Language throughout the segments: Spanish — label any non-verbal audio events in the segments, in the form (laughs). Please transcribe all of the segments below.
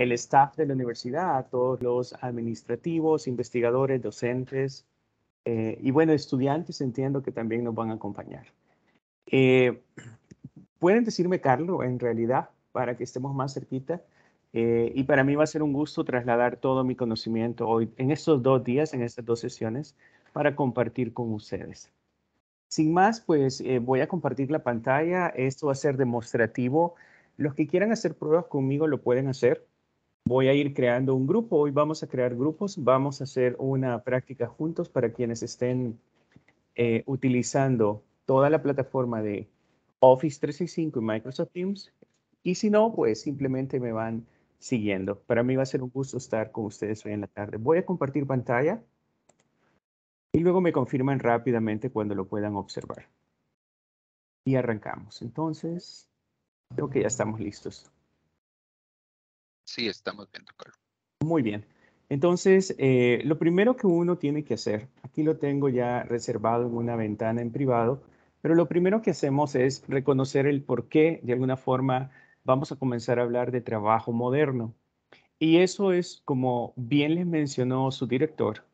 el staff de la universidad, todos los administrativos, investigadores, docentes eh, y bueno, estudiantes entiendo que también nos van a acompañar. Eh, Pueden decirme Carlos, en realidad, para que estemos más cerquita. Eh, y para mí va a ser un gusto trasladar todo mi conocimiento hoy, en estos dos días, en estas dos sesiones, para compartir con ustedes. Sin más, pues voy a compartir la pantalla. Esto va a ser demostrativo. Los que quieran hacer pruebas conmigo lo pueden hacer voy a ir creando un grupo. Hoy vamos a crear grupos, vamos a hacer una práctica juntos para quienes estén eh, utilizando toda la plataforma de Office 365 y Microsoft Teams. Y si no, pues simplemente me van siguiendo. Para mí va a ser un gusto estar con ustedes hoy en la tarde. Voy a compartir pantalla y luego me confirman rápidamente cuando lo puedan observar. Y arrancamos. Entonces, creo que ya estamos listos. Sí, estamos viendo, Carlos. Muy bien. Entonces, eh, lo primero que uno tiene que hacer, aquí lo tengo ya reservado en una ventana en privado, pero lo primero que hacemos es reconocer el por qué, de alguna forma, vamos a comenzar a hablar de trabajo moderno. Y eso es, como bien les mencionó su director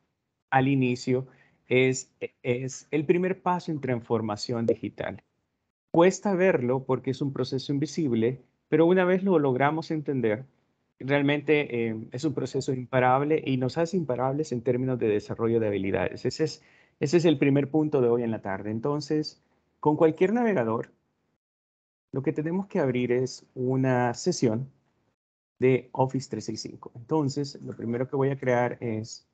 al inicio, es, es el primer paso en transformación digital. Cuesta verlo porque es un proceso invisible, pero una vez lo logramos entender, realmente eh, es un proceso imparable y nos hace imparables en términos de desarrollo de habilidades. Ese es, el primer punto de hoy en la tarde. Entonces, con cualquier navegador, lo que tenemos que abrir es una sesión de Office 365. Entonces, lo primero que voy a crear es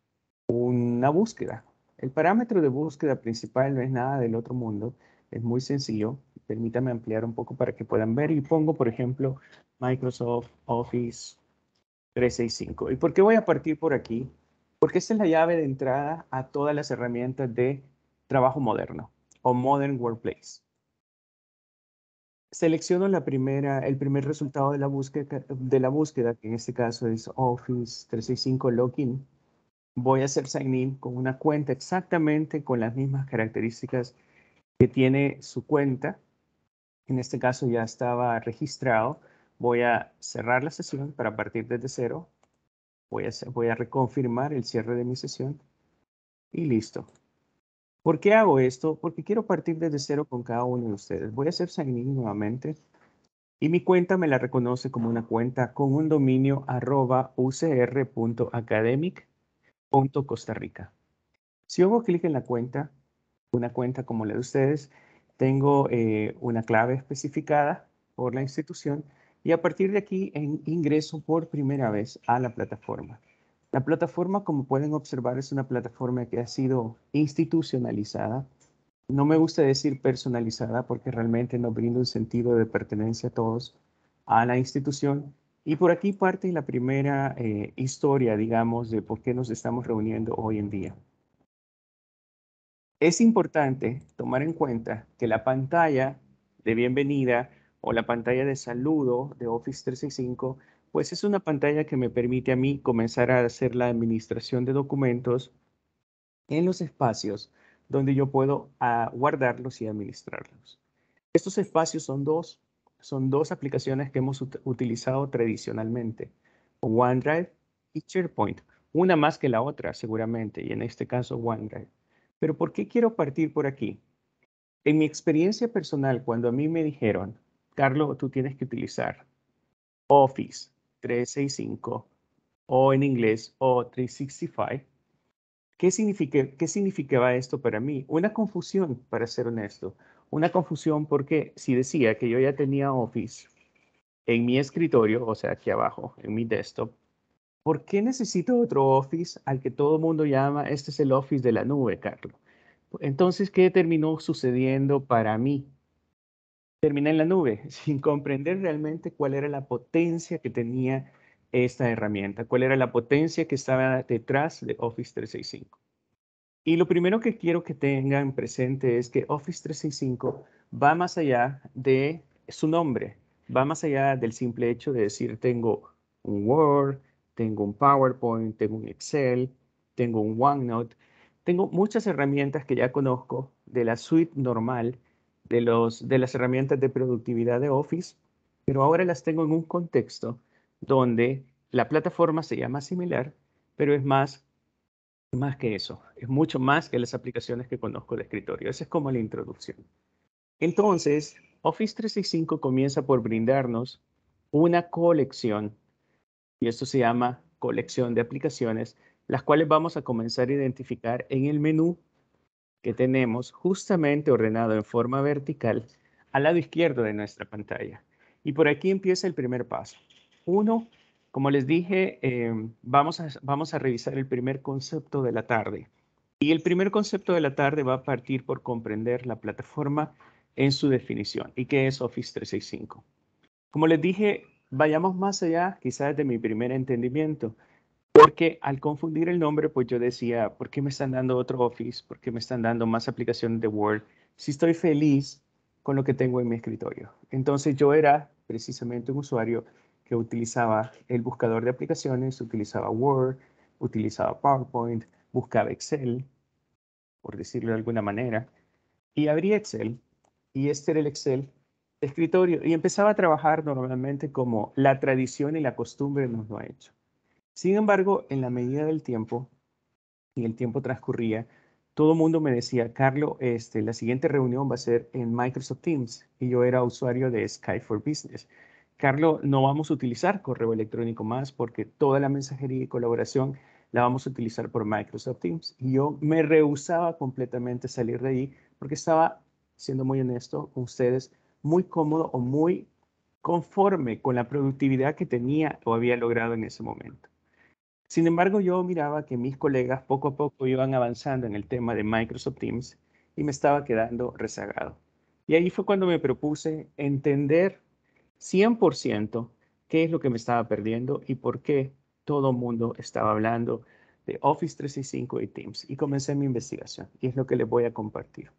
una búsqueda. El parámetro de búsqueda principal no es nada del otro mundo, es muy sencillo. Permítame ampliar un poco para que puedan ver y pongo, por ejemplo, Microsoft Office 365. ¿Y por qué voy a partir por aquí? Porque esta es la llave de entrada a todas las herramientas de trabajo moderno o Modern Workplace. Selecciono la primera, el primer resultado de la, búsqueda, de la búsqueda, que en este caso es Office 365 Login. Voy a hacer sign in con una cuenta exactamente con las mismas características que tiene su cuenta. En este caso ya estaba registrado Voy a cerrar la sesión para partir desde cero. Voy a, voy a reconfirmar el cierre de mi sesión y listo. ¿Por qué hago esto? Porque quiero partir desde cero con cada uno de ustedes. Voy a hacer sign in nuevamente y mi cuenta me la reconoce como una cuenta con un dominio arroba ucr.academic.costa Rica. Si hago clic en la cuenta, una cuenta como la de ustedes, tengo eh, una clave especificada por la institución y a partir de aquí ingreso por primera vez a la plataforma. La plataforma, como pueden observar, es una plataforma que ha sido institucionalizada. No me gusta decir personalizada porque realmente nos brinda un sentido de pertenencia a todos a la institución. Y por aquí parte la primera eh, historia, digamos, de por qué nos estamos reuniendo hoy en día. Es importante tomar en cuenta que la pantalla de bienvenida o la pantalla de saludo de Office 365, pues es una pantalla que me permite a mí comenzar a hacer la administración de documentos en los espacios donde yo puedo ah, guardarlos y administrarlos. Estos espacios son dos, son dos aplicaciones que hemos utilizado tradicionalmente, OneDrive y SharePoint, una más que la otra seguramente, y en este caso OneDrive. Pero ¿por qué quiero partir por aquí? En mi experiencia personal, cuando a mí me dijeron, Carlos, tú tienes que utilizar Office 365 o en inglés o 365. ¿Qué, significa, ¿Qué significaba esto para mí? Una confusión, para ser honesto. Una confusión porque si decía que yo ya tenía Office en mi escritorio, o sea, aquí abajo, en mi desktop, ¿por qué necesito otro Office al que todo el mundo llama, este es el Office de la nube, Carlos? Entonces, ¿qué terminó sucediendo para mí? Terminé en la nube (laughs) sin comprender realmente cuál era la potencia que tenía esta herramienta, cuál era la potencia que estaba detrás de Office 365. Y lo primero que quiero que tengan presente es que Office 365 va más allá de su nombre, va más allá del simple hecho de decir tengo un Word, tengo un PowerPoint, tengo un Excel, tengo un OneNote, tengo muchas herramientas que ya conozco de la suite normal de, las herramientas de productividad de Office, pero ahora las tengo en un contexto donde la plataforma se llama similar, pero es más, más que eso. Es mucho más que las aplicaciones que conozco de escritorio. Esa es como la introducción. Entonces, Office 365 comienza por brindarnos una colección, y esto se llama colección de aplicaciones, las cuales vamos a comenzar a identificar en el menú que tenemos justamente ordenado en forma vertical al lado izquierdo de nuestra pantalla. Y por aquí empieza el primer paso. Uno, como les dije, em, vamos, a, vamos a revisar el primer concepto de la tarde. Y el primer concepto de la tarde va a partir por comprender la plataforma en su definición y qué es Office 365. Como les dije, vayamos más allá quizás de mi primer entendimiento, porque al confundir el nombre, pues yo decía, ¿por qué me están dando otro Office? ¿Por qué me están dando más aplicaciones de Word? Si estoy feliz con lo que tengo en mi escritorio. Entonces yo era precisamente un usuario que utilizaba el buscador de aplicaciones, utilizaba Word, utilizaba PowerPoint, buscaba Excel, por decirlo de alguna manera, y abría Excel y este era el Excel de escritorio y empezaba a trabajar normalmente como la tradición y la costumbre nos lo ha hecho. Sin embargo, en la medida del tiempo y el tiempo transcurría, todo el mundo me decía, Carlos, este, la siguiente reunión va a ser en Microsoft Teams y yo era usuario de Skype for Business. Carlos, no vamos a utilizar correo electrónico más porque toda la mensajería y colaboración la vamos a utilizar por Microsoft Teams. Y yo me rehusaba completamente salir de ahí porque estaba siendo muy honesto con ustedes, muy cómodo o muy conforme con la productividad que tenía o había logrado en ese momento. Sin embargo, yo miraba que mis colegas poco a poco iban avanzando en el tema de Microsoft Teams y me estaba quedando rezagado. Y ahí fue cuando me propuse entender 100% qué es lo que me estaba perdiendo y por qué todo el mundo estaba hablando de Office 365 y Teams. Y comencé mi investigación y es lo que les voy a compartir.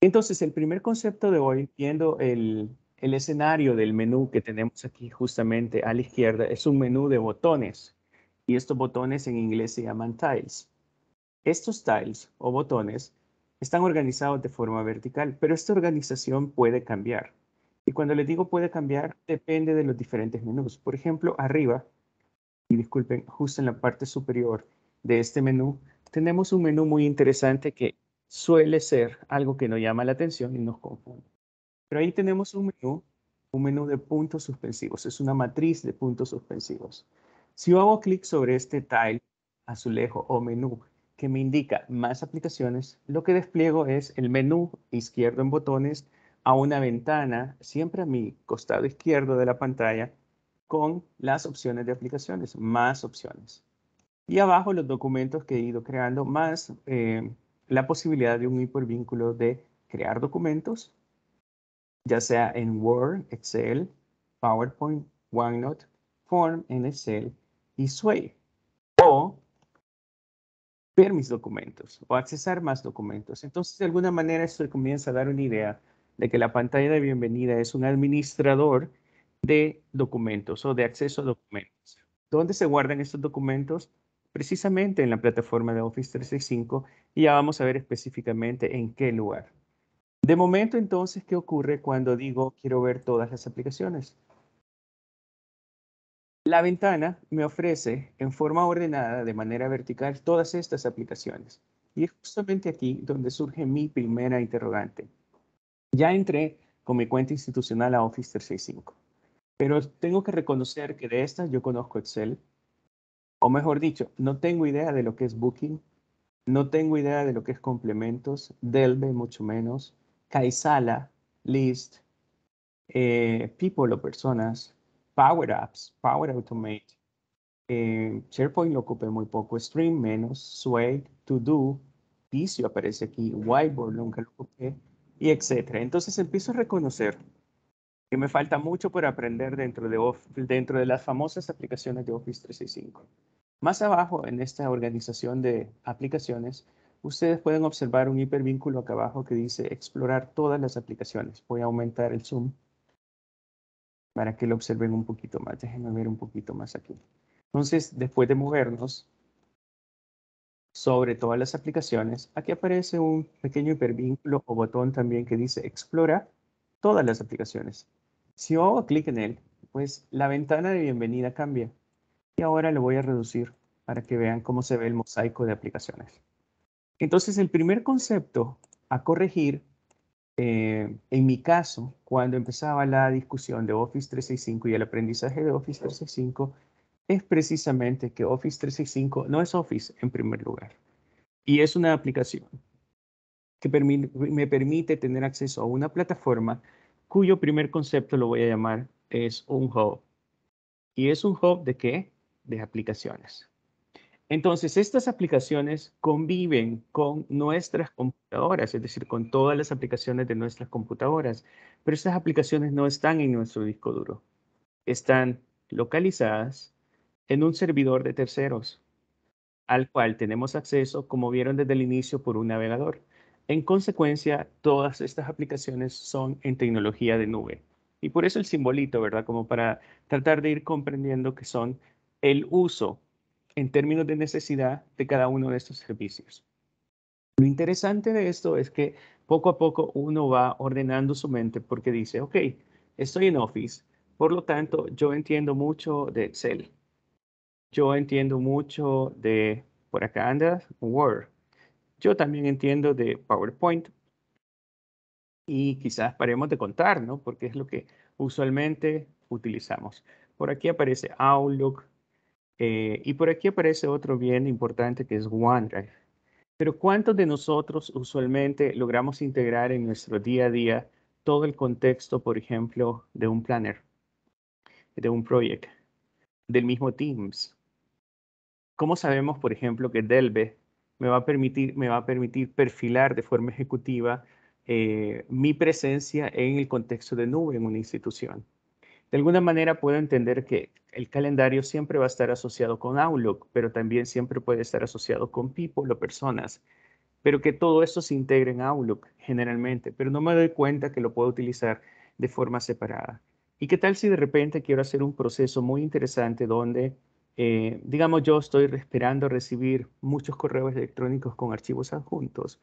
Entonces, el primer concepto de hoy, viendo el, escenario del menú que tenemos aquí justamente a la izquierda, es un menú de botones. Y estos botones en inglés se llaman tiles. Estos tiles o botones están organizados de forma vertical, pero esta organización puede cambiar. Y cuando les digo puede cambiar, depende de los diferentes menús. Por ejemplo, arriba, y disculpen, justo en la parte superior de este menú, tenemos un menú muy interesante que suele ser algo que nos llama la atención y nos confunde. Pero ahí tenemos un menú, un menú de puntos suspensivos. Es una matriz de puntos suspensivos. Si hago clic sobre este tile, azulejo o menú que me indica más aplicaciones, lo que despliego es el menú izquierdo en botones a una ventana, siempre a mi costado izquierdo de la pantalla, con las opciones de aplicaciones, más opciones. Y abajo los documentos que he ido creando, más eh, la posibilidad de un hipervínculo de crear documentos, ya sea en Word, Excel, PowerPoint, OneNote, Form en Excel y Sway. O ver mis documentos o accesar más documentos. Entonces, de alguna manera, esto comienza a dar una idea de que la pantalla de bienvenida es un administrador de documentos o de acceso a documentos. ¿Dónde se guardan estos documentos? precisamente en la plataforma de Office 365 y ya vamos a ver específicamente en qué lugar. De momento, entonces, ¿qué ocurre cuando digo quiero ver todas las aplicaciones? La ventana me ofrece en forma ordenada, de manera vertical, todas estas aplicaciones. Y es justamente aquí donde surge mi primera interrogante. Ya entré con mi cuenta institucional a Office 365, pero tengo que reconocer que de estas yo conozco Excel, o mejor dicho, no tengo idea de lo que es Booking, no tengo idea de lo que es complementos, Delve mucho menos, Kaisala, List, eh, People o personas, Power Apps, Power Automate, eh, SharePoint lo ocupé muy poco, Stream menos, Sway, To Do, Visio aparece aquí, Whiteboard nunca lo ocupé, y etcétera. Entonces empiezo a reconocer que me falta mucho por aprender dentro de, dentro de las famosas aplicaciones de Office 365. Más abajo en esta organización de aplicaciones, ustedes pueden observar un hipervínculo acá abajo que dice explorar todas las aplicaciones. Voy a aumentar el zoom para que lo observen un poquito más. Déjenme ver un poquito más aquí. Entonces, después de movernos sobre todas las aplicaciones, aquí aparece un pequeño hipervínculo o botón también que dice explora todas las aplicaciones. Si hago clic en él, pues la ventana de bienvenida cambia Y ahora lo voy a reducir para que vean cómo se ve el mosaico de aplicaciones. Entonces, el primer concepto a corregir, eh, en mi caso, cuando empezaba la discusión de Office 365 y el aprendizaje de Office 365, es precisamente que Office 365 no es Office en primer lugar. Y es una aplicación que me permite tener acceso a una plataforma cuyo primer concepto lo voy a llamar es un hub. ¿Y es un hub de qué? De aplicaciones. Entonces, estas aplicaciones conviven con nuestras computadoras, es decir, con todas las aplicaciones de nuestras computadoras, pero estas aplicaciones no están en nuestro disco duro. Están localizadas en un servidor de terceros, al cual tenemos acceso, como vieron desde el inicio, por un navegador. En consecuencia, todas estas aplicaciones son en tecnología de nube. Y por eso el simbolito, ¿verdad? Como para tratar de ir comprendiendo que son el uso en términos de necesidad de cada uno de estos servicios. Lo interesante de esto es que poco a poco uno va ordenando su mente porque dice, ok, estoy en Office, por lo tanto, yo entiendo mucho de Excel. Yo entiendo mucho de, por acá anda, Word. Yo también entiendo de PowerPoint. Y quizás paremos de contar, ¿no? Porque es lo que usualmente utilizamos. Por aquí aparece Outlook. Eh, y por aquí aparece otro bien importante que es OneDrive. Pero ¿cuántos de nosotros usualmente logramos integrar en nuestro día a día todo el contexto, por ejemplo, de un planner, de un proyecto, del mismo Teams? ¿Cómo sabemos, por ejemplo, que Delve me va a permitir, me perfilar de forma ejecutiva eh, mi presencia en el contexto de nube en una institución. De alguna manera puedo entender que el calendario siempre va a estar asociado con Outlook, pero también siempre puede estar asociado con people o personas, pero que todo esto se integre en Outlook generalmente, pero no me doy cuenta que lo puedo utilizar de forma separada. ¿Y qué tal si de repente quiero hacer un proceso muy interesante donde eh, digamos, yo estoy esperando recibir muchos correos electrónicos con archivos adjuntos.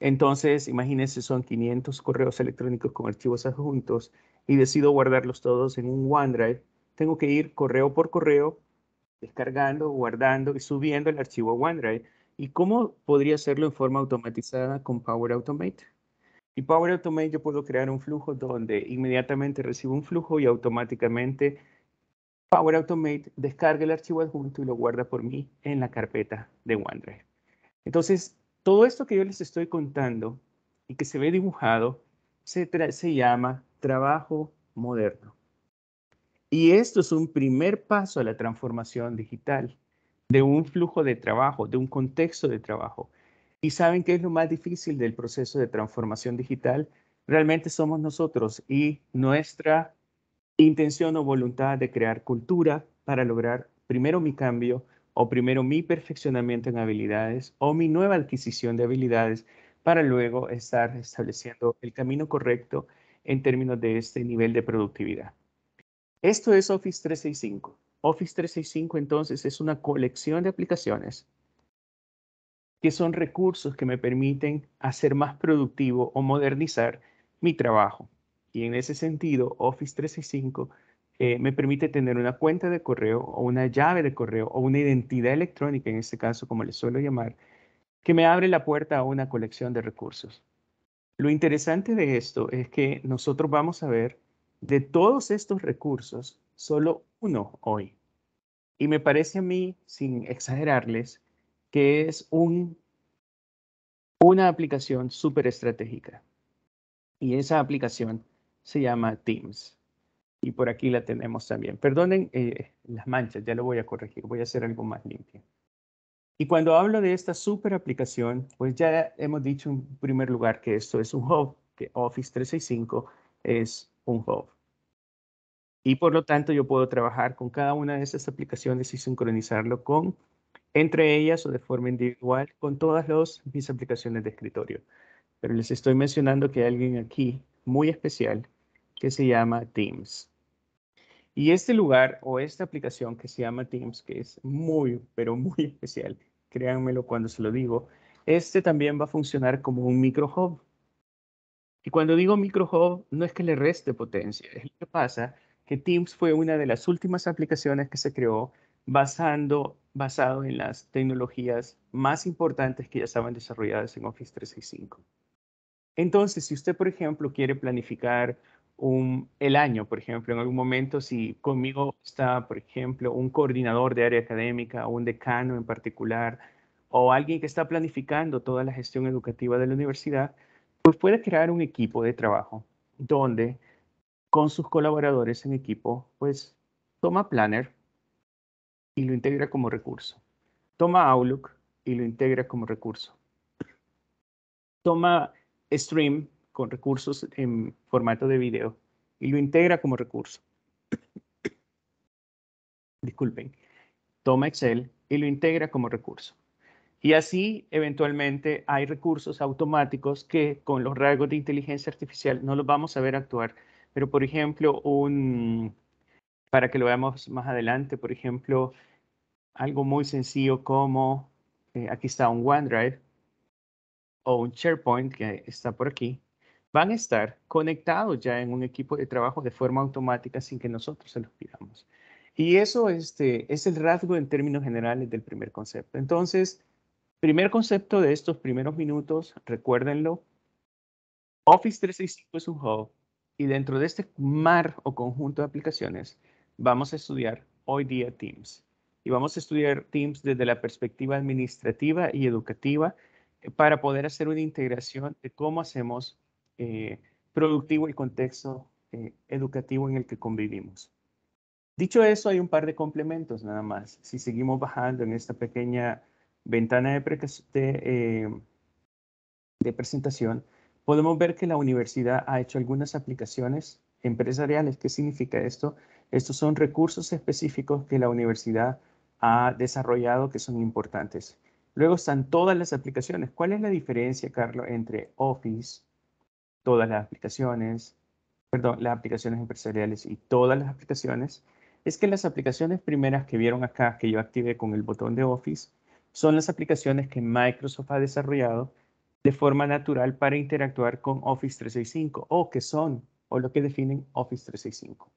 Entonces, imagínense, son 500 correos electrónicos con archivos adjuntos y decido guardarlos todos en un OneDrive. Tengo que ir correo por correo, descargando, guardando y subiendo el archivo a OneDrive. ¿Y cómo podría hacerlo en forma automatizada con Power Automate? Y Power Automate yo puedo crear un flujo donde inmediatamente recibo un flujo y automáticamente Power Automate descarga el archivo adjunto y lo guarda por mí en la carpeta de OneDrive. Entonces, todo esto que yo les estoy contando y que se ve dibujado se, se llama trabajo moderno. Y esto es un primer paso a la transformación digital de un flujo de trabajo, de un contexto de trabajo. ¿Y saben qué es lo más difícil del proceso de transformación digital? Realmente somos nosotros y nuestra intención o voluntad de crear cultura para lograr primero mi cambio o primero mi perfeccionamiento en habilidades o mi nueva adquisición de habilidades para luego estar estableciendo el camino correcto en términos de este nivel de productividad. Esto es Office 365. Office 365 entonces es una colección de aplicaciones que son recursos que me permiten hacer más productivo o modernizar mi trabajo. Y en ese sentido, Office 365 eh, me permite tener una cuenta de correo o una llave de correo o una identidad electrónica, en este caso, como le suelo llamar, que me abre la puerta a una colección de recursos. Lo interesante de esto es que nosotros vamos a ver de todos estos recursos, solo uno hoy. Y me parece a mí, sin exagerarles, que es un, una aplicación súper estratégica. Y esa aplicación se llama Teams. Y por aquí la tenemos también. Perdonen eh, las manchas, ya lo voy a corregir, voy a hacer algo más limpio. Y cuando hablo de esta super aplicación, pues ya hemos dicho en primer lugar que esto es un hub, que Office 365 es un hub. Y por lo tanto yo puedo trabajar con cada una de esas aplicaciones y sincronizarlo con, entre ellas o de forma individual, con todas los, mis aplicaciones de escritorio. Pero les estoy mencionando que hay alguien aquí muy especial que se llama Teams. Y este lugar o esta aplicación que se llama Teams, que es muy, pero muy especial, créanmelo cuando se lo digo, este también va a funcionar como un micro hub. Y cuando digo micro hub, no es que le reste potencia, es lo que pasa que Teams fue una de las últimas aplicaciones que se creó basando, basado en las tecnologías más importantes que ya estaban desarrolladas en Office 365. Entonces, si usted, por ejemplo, quiere planificar un, el año, por ejemplo, en algún momento, si conmigo está, por ejemplo, un coordinador de área académica un decano en particular, o alguien que está planificando toda la gestión educativa de la universidad, pues puede crear un equipo de trabajo donde con sus colaboradores en equipo, pues toma Planner y lo integra como recurso. Toma Outlook y lo integra como recurso. Toma Stream con recursos en formato de video y lo integra como recurso. (coughs) Disculpen. Toma Excel y lo integra como recurso. Y así, eventualmente, hay recursos automáticos que con los rasgos de inteligencia artificial no los vamos a ver actuar. Pero, por ejemplo, un, para que lo veamos más adelante, por ejemplo, algo muy sencillo como, eh, aquí está un OneDrive o un SharePoint que está por aquí, van a estar conectados ya en un equipo de trabajo de forma automática sin que nosotros se los pidamos. Y eso este, es el rasgo en términos generales del primer concepto. Entonces, primer concepto de estos primeros minutos, recuérdenlo, Office 365 es un hub y dentro de este mar o conjunto de aplicaciones vamos a estudiar hoy día Teams. Y vamos a estudiar Teams desde la perspectiva administrativa y educativa eh, para poder hacer una integración de cómo hacemos eh, productivo el contexto eh, educativo en el que convivimos. Dicho eso, hay un par de complementos nada más. Si seguimos bajando en esta pequeña ventana de, de, de presentación, podemos ver que la universidad ha hecho algunas aplicaciones empresariales. ¿Qué significa esto? Estos son recursos específicos que la universidad ha desarrollado que son importantes. Luego están todas las aplicaciones. ¿Cuál es la diferencia, Carlos, entre Office, todas las aplicaciones, perdón, las aplicaciones empresariales y todas las aplicaciones? Es que las aplicaciones primeras que vieron acá, que yo activé con el botón de Office, son las aplicaciones que Microsoft ha desarrollado de forma natural para interactuar con Office 365 o que son o lo que definen Office 365.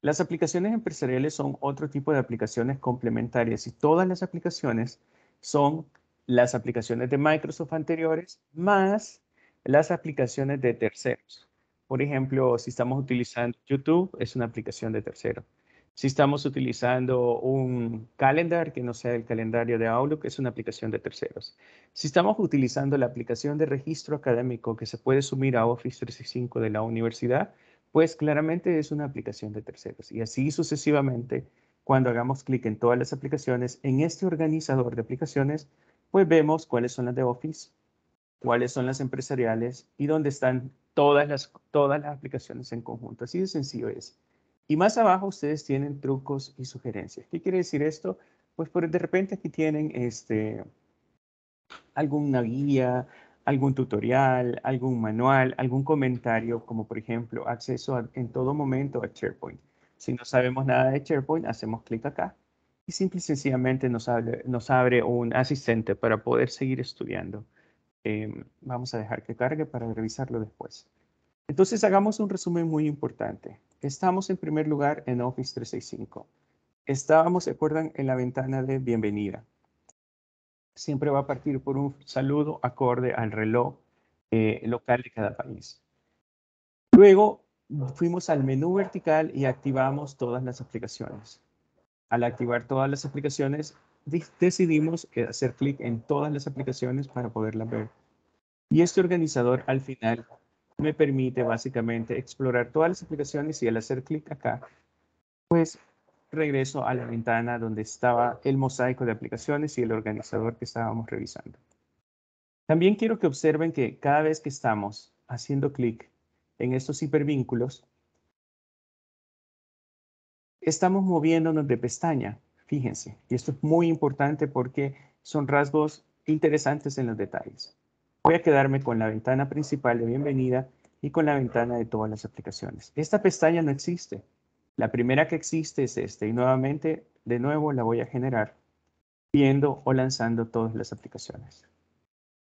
Las aplicaciones empresariales son otro tipo de aplicaciones complementarias y todas las aplicaciones son las aplicaciones de Microsoft anteriores más las aplicaciones de terceros. Por ejemplo, si estamos utilizando YouTube, es una aplicación de tercero. Si estamos utilizando un calendar que no sea el calendario de Outlook, es una aplicación de terceros. Si estamos utilizando la aplicación de registro académico que se puede sumir a Office 365 de la universidad, pues claramente es una aplicación de terceros. Y así sucesivamente cuando hagamos clic en todas las aplicaciones, en este organizador de aplicaciones, pues vemos cuáles son las de Office, cuáles son las empresariales y dónde están todas las, todas las aplicaciones en conjunto. Así de sencillo es. Y más abajo ustedes tienen trucos y sugerencias. ¿Qué quiere decir esto? Pues por, de repente aquí tienen este, alguna guía, algún tutorial, algún manual, algún comentario, como por ejemplo acceso en todo momento a SharePoint. Si no sabemos nada de SharePoint, hacemos clic acá y simple y sencillamente nos abre, un asistente para poder seguir estudiando. Em, vamos a dejar que cargue para revisarlo después. Entonces hagamos un resumen muy importante. Estamos en primer lugar en Office 365. Estábamos, ¿se acuerdan? En la ventana de bienvenida. Siempre va a partir por un saludo acorde al reloj eh, local de cada país. Luego fuimos al menú vertical y activamos todas las aplicaciones. Al activar todas las aplicaciones, decidimos hacer clic en todas las aplicaciones para poderlas ver. Y este organizador al final me permite básicamente explorar todas las aplicaciones y al hacer clic acá, pues regreso a la ventana donde estaba el mosaico de aplicaciones y el organizador que estábamos revisando. También quiero que observen que cada vez que estamos haciendo clic en estos hipervínculos, estamos moviéndonos de pestaña, fíjense. Y esto es muy importante porque son rasgos interesantes en los detalles. Voy a quedarme con la ventana principal de bienvenida y con la ventana de todas las aplicaciones. Esta pestaña no existe. La primera que existe es esta y nuevamente, de nuevo, la voy a generar viendo o lanzando todas las aplicaciones.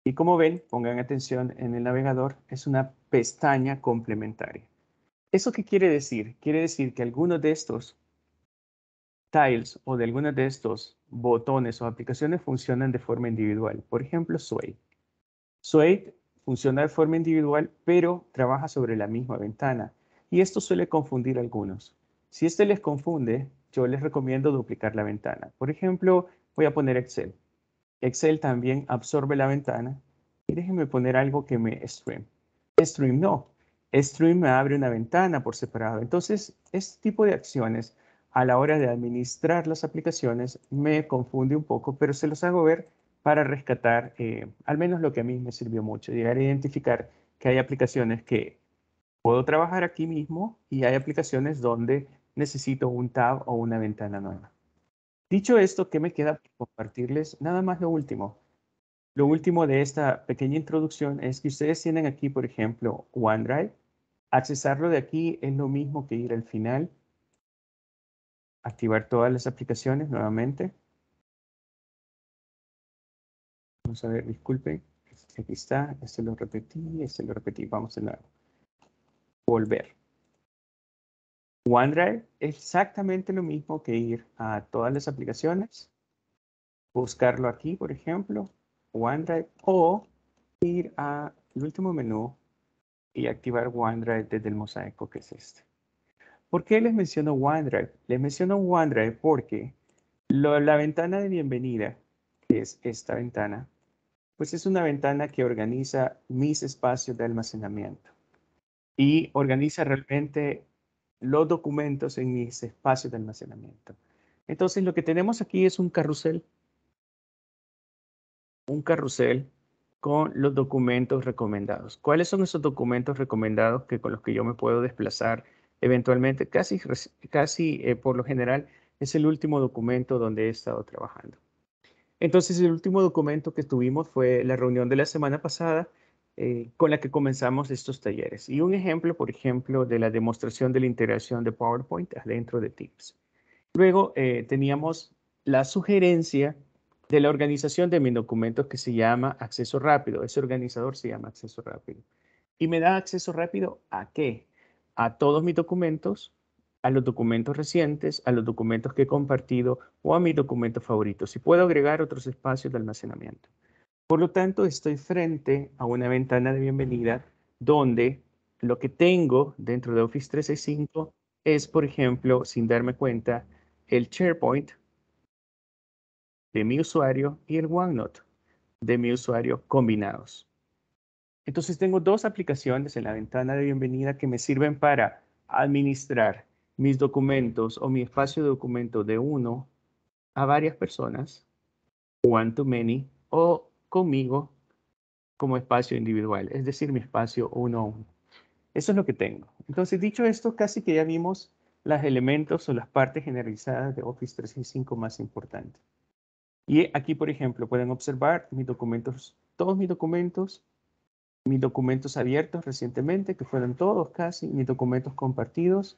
Y como ven, pongan atención en el navegador, es una pestaña complementaria. ¿Eso qué quiere decir? Quiere decir que algunos de estos tiles o de algunos de estos botones o aplicaciones funcionan de forma individual. Por ejemplo, Suede. Suede funciona de forma individual, pero trabaja sobre la misma ventana. Y esto suele confundir a algunos. Si este les confunde, yo les recomiendo duplicar la ventana. Por ejemplo, voy a poner Excel. Excel también absorbe la ventana. Y déjenme poner algo que me stream. Stream no. Stream me abre una ventana por separado. Entonces, este tipo de acciones a la hora de administrar las aplicaciones me confunde un poco, pero se los hago ver para rescatar eh, al menos lo que a mí me sirvió mucho, llegar a identificar que hay aplicaciones que puedo trabajar aquí mismo y hay aplicaciones donde necesito un tab o una ventana nueva. Dicho esto, ¿qué me queda compartirles? Nada más lo último. Lo último de esta pequeña introducción es que ustedes tienen aquí, por ejemplo, OneDrive. Accesarlo de aquí es lo mismo que ir al final activar todas las aplicaciones nuevamente. Vamos a ver, disculpen. Aquí está, este lo repetí, este lo repetí. Vamos de nuevo. Volver. OneDrive es exactamente lo mismo que ir a todas las aplicaciones, buscarlo aquí, por ejemplo, OneDrive, o ir al último menú y activar OneDrive desde el mosaico que es este. ¿Por qué les menciono OneDrive? Les menciono OneDrive porque la ventana de bienvenida, que es esta ventana, pues es una ventana que organiza mis espacios de almacenamiento y organiza realmente los documentos en mis espacios de almacenamiento. Entonces lo que tenemos aquí es un carrusel, un carrusel con los documentos recomendados. ¿Cuáles son esos documentos recomendados que con los que yo me puedo desplazar eventualmente, casi, casi eh, por lo general, es el último documento donde he estado trabajando. Entonces, el último documento que tuvimos fue la reunión de la semana pasada eh, con la que comenzamos estos talleres. Y un ejemplo, por ejemplo, de la demostración de la integración de PowerPoint dentro de Teams. Luego eh, teníamos la sugerencia de la organización de mis documentos que se llama acceso rápido. Ese organizador se llama acceso rápido. ¿Y me da acceso rápido a qué? a todos mis documentos, a los documentos recientes, a los documentos que he compartido o a mis documentos favoritos. Y puedo agregar otros espacios de almacenamiento. Por lo tanto, estoy frente a una ventana de bienvenida donde lo que tengo dentro de Office 365 es, por ejemplo, sin darme cuenta, el SharePoint de mi usuario y el OneNote de mi usuario combinados. Entonces tengo dos aplicaciones en la ventana de bienvenida que me sirven para administrar mis documentos o mi espacio de documento de uno a varias personas, one to many, o conmigo como espacio individual, es decir, mi espacio uno a uno. Eso es lo que tengo. Entonces, dicho esto, casi que ya vimos los elementos o las partes generalizadas de Office 365 más importantes. Y aquí, por ejemplo, pueden observar mis documentos, todos mis documentos mis documentos abiertos recientemente, que fueron todos casi, mis documentos compartidos,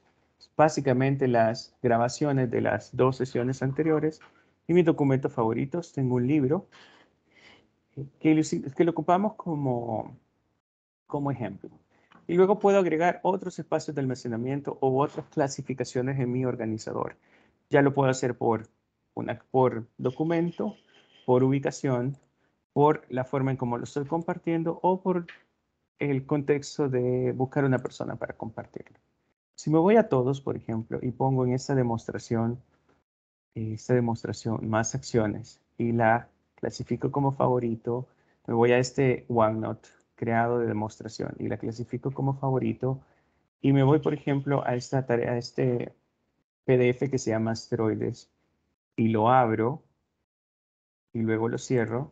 básicamente las grabaciones de las dos sesiones anteriores, y mis documentos favoritos, tengo un libro que lo, que lo ocupamos como, como ejemplo. Y luego puedo agregar otros espacios de almacenamiento o otras clasificaciones en mi organizador. Ya lo puedo hacer por, una, por documento, por ubicación, por la forma en cómo lo estoy compartiendo o por el contexto de buscar una persona para compartirlo. Si me voy a todos, por ejemplo, y pongo en esta demostración, esta demostración más acciones y la clasifico como favorito, me voy a este OneNote creado de demostración y la clasifico como favorito y me voy, por ejemplo, a esta tarea, a este PDF que se llama asteroides y lo abro y luego lo cierro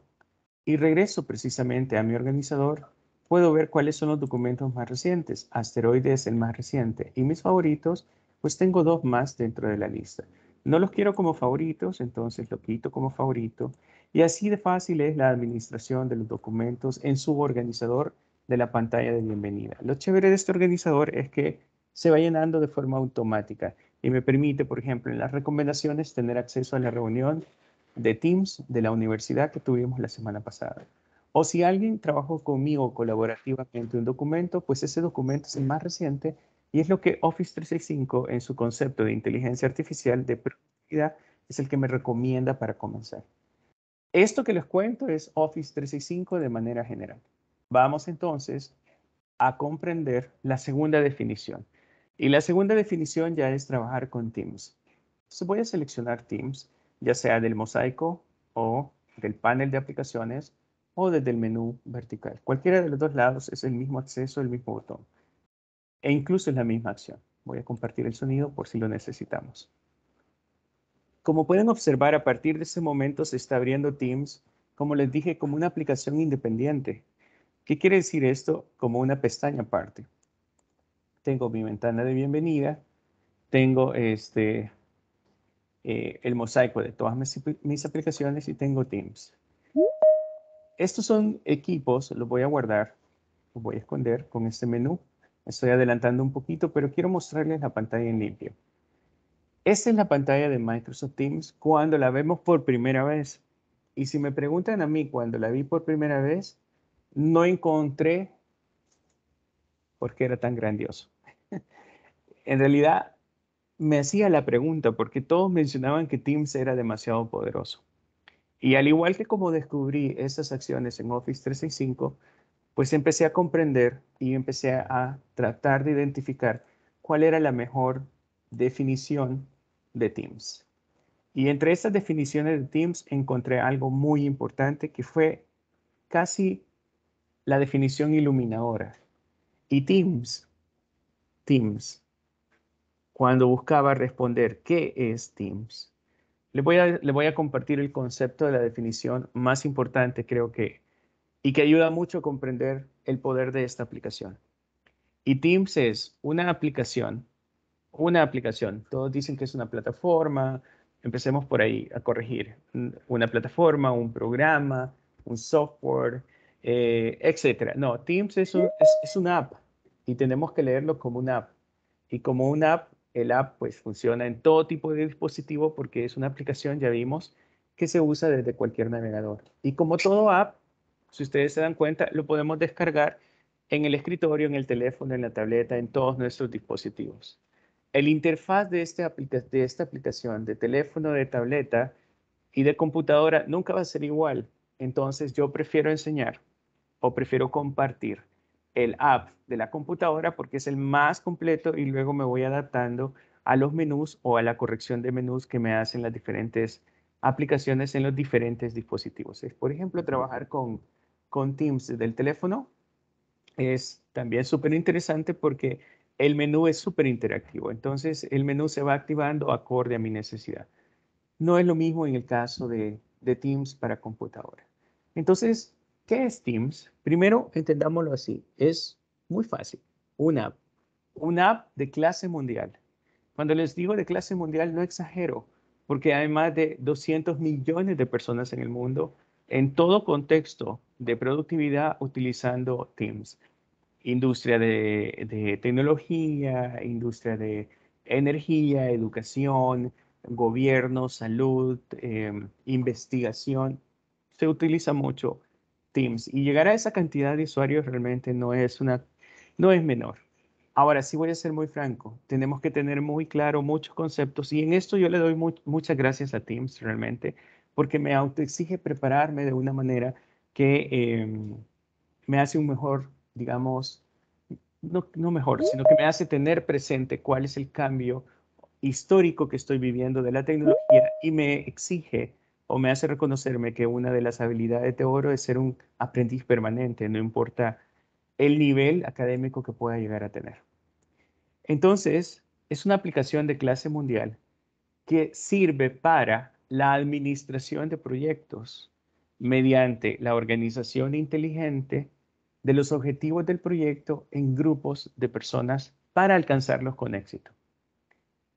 y regreso precisamente a mi organizador, puedo ver cuáles son los documentos más recientes. Asteroide es el más reciente y mis favoritos, pues tengo dos más dentro de la lista. No los quiero como favoritos, entonces lo quito como favorito. Y así de fácil es la administración de los documentos en su organizador de la pantalla de bienvenida. Lo chévere de este organizador es que se va llenando de forma automática y me permite, por ejemplo, en las recomendaciones tener acceso a la reunión de Teams de la universidad que tuvimos la semana pasada. O si alguien trabajó conmigo colaborativamente un documento, pues ese documento es el más reciente y es lo que Office 365 en su concepto de inteligencia artificial de bienvenida, es el que me recomienda para comenzar. Esto que les cuento es Office 365 de manera general. Vamos entonces a comprender la segunda definición. Y la segunda definición ya es trabajar con Teams. Entonces voy a seleccionar Teams, ya sea del mosaico o del panel de aplicaciones o desde el menú vertical. Cualquiera de los dos lados es el mismo acceso, el mismo botón. E incluso es la misma acción. Voy a compartir el sonido por si lo necesitamos. Como pueden observar, a partir de ese momento se está abriendo Teams, como les dije, como una aplicación independiente. ¿Qué quiere decir esto? Como una pestaña aparte. Tengo mi ventana de bienvenida, tengo este, eh, el mosaico de todas mis, aplicaciones y tengo Teams. Estos son equipos, los voy a guardar, los voy a esconder con este menú. Estoy adelantando un poquito, pero quiero mostrarles la pantalla en limpio. Esta es la pantalla de Microsoft Teams cuando la vemos por primera vez. Y si me preguntan a mí cuando la vi por primera vez, no encontré por qué era tan grandioso. (laughs) en realidad, me hacía la pregunta porque todos mencionaban que Teams era demasiado poderoso. Y al igual que como descubrí esas acciones en Office 365, pues empecé a comprender y empecé a tratar de identificar cuál era la mejor definición de Teams. Y entre estas definiciones de Teams encontré algo muy importante que fue casi la definición iluminadora. Y Teams, Teams, cuando buscaba responder qué es Teams, le voy, a, compartir el concepto de la definición más importante, creo que, y que ayuda mucho a comprender el poder de esta aplicación. Y Teams es una aplicación, una aplicación. Todos dicen que es una plataforma. Empecemos por ahí a corregir. Una plataforma, un programa, un software, eh, etcétera. No, Teams es, un, es, es una app y tenemos que leerlo como una app. Y como una app el app pues funciona en todo tipo de dispositivo porque es una aplicación, ya vimos, que se usa desde cualquier navegador. Y como todo app, si ustedes se dan cuenta, lo podemos descargar en el escritorio, en el teléfono, en la tableta, en todos nuestros dispositivos. El interfaz de, este de esta aplicación de teléfono, de tableta y de computadora nunca va a ser igual. Entonces yo prefiero enseñar o prefiero compartir el app de la computadora porque es el más completo y luego me voy adaptando a los menús o a la corrección de menús que me hacen las diferentes aplicaciones en los diferentes dispositivos. Por ejemplo, trabajar con, con Teams del teléfono es también súper interesante porque el menú es súper interactivo. Entonces, el menú se va activando acorde a mi necesidad. No es lo mismo en el caso de, de Teams para computadora. Entonces, ¿Qué es Teams? Primero, entendámoslo así. Es muy fácil. Una app. Una app de clase mundial. Cuando les digo de clase mundial, no exagero, porque hay más de 200 millones de personas en el mundo en todo contexto de productividad utilizando Teams. Industria de, tecnología, industria de energía, educación, gobierno, salud, em, investigación. Se utiliza mucho Teams y llegar a esa cantidad de usuarios realmente no es, una, no es menor. Ahora sí voy a ser muy franco, tenemos que tener muy claro muchos conceptos y en esto yo le doy muchas gracias a Teams realmente porque me autoexige prepararme de una manera que em, me hace un mejor, digamos, no, no mejor, sino que me hace tener presente cuál es el cambio histórico que estoy viviendo de la tecnología y me exige o me hace reconocerme que una de las habilidades de oro es ser un aprendiz permanente, no importa el nivel académico que pueda llegar a tener. Entonces, es una aplicación de clase mundial que sirve para la administración de proyectos mediante la organización inteligente de los objetivos del proyecto en grupos de personas para alcanzarlos con éxito.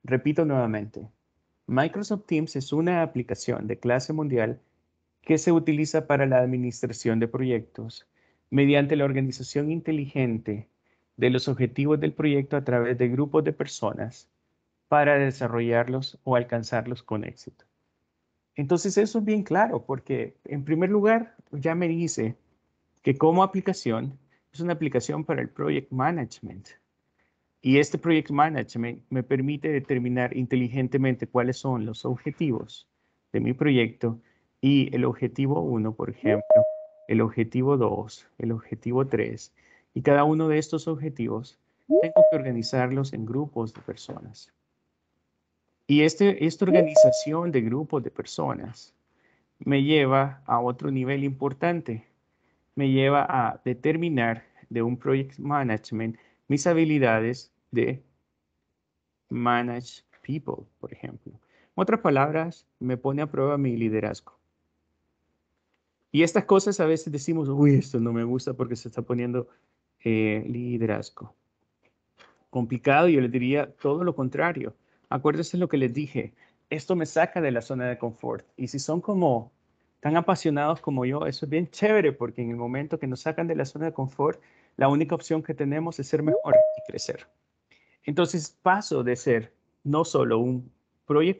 Repito nuevamente, Microsoft Teams es una aplicación de clase mundial que se utiliza para la administración de proyectos mediante la organización inteligente de los objetivos del proyecto a través de grupos de personas para desarrollarlos o alcanzarlos con éxito. Entonces eso es bien claro porque en primer lugar ya me dice que como aplicación es una aplicación para el project management. Y este Project Management me permite determinar inteligentemente cuáles son los objetivos de mi proyecto y el objetivo 1, por ejemplo, el objetivo 2, el objetivo 3. Y cada uno de estos objetivos tengo que organizarlos en grupos de personas. Y este, esta organización de grupos de personas me lleva a otro nivel importante. Me lleva a determinar de un project management mis habilidades de manage people, por ejemplo. En otras palabras, me pone a prueba mi liderazgo. Y estas cosas a veces decimos, uy, esto no me gusta porque se está poniendo eh, liderazgo. Complicado, yo les diría todo lo contrario. Acuérdense lo que les dije, esto me saca de la zona de confort. Y si son como tan apasionados como yo, eso es bien chévere porque en el momento que nos sacan de la zona de confort, la única opción que tenemos es ser mejor y crecer. Entonces paso de ser no solo un project,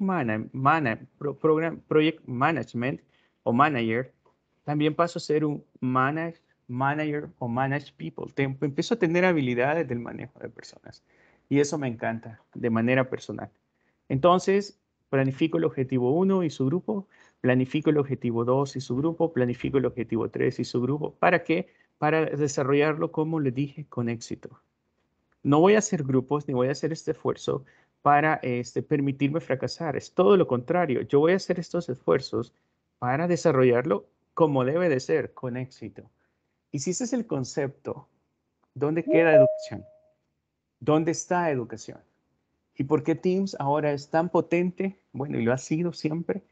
program, project management o manager, también paso a ser un manage, manager o manage people. empiezo a tener habilidades del manejo de personas. Y eso me encanta de manera personal. Entonces, planifico el objetivo 1 y su grupo, planifico el objetivo 2 y su grupo, planifico el objetivo 3 y su grupo. ¿Para qué? Para desarrollarlo, como le dije, con éxito. No voy a hacer grupos ni voy a hacer este esfuerzo para este, permitirme fracasar. Es todo lo contrario. Yo voy a hacer estos esfuerzos para desarrollarlo como debe de ser, con éxito. Y si ese es el concepto, ¿dónde queda educación? ¿Dónde está educación? ¿Y por qué Teams ahora es tan potente? Bueno, y lo ha sido siempre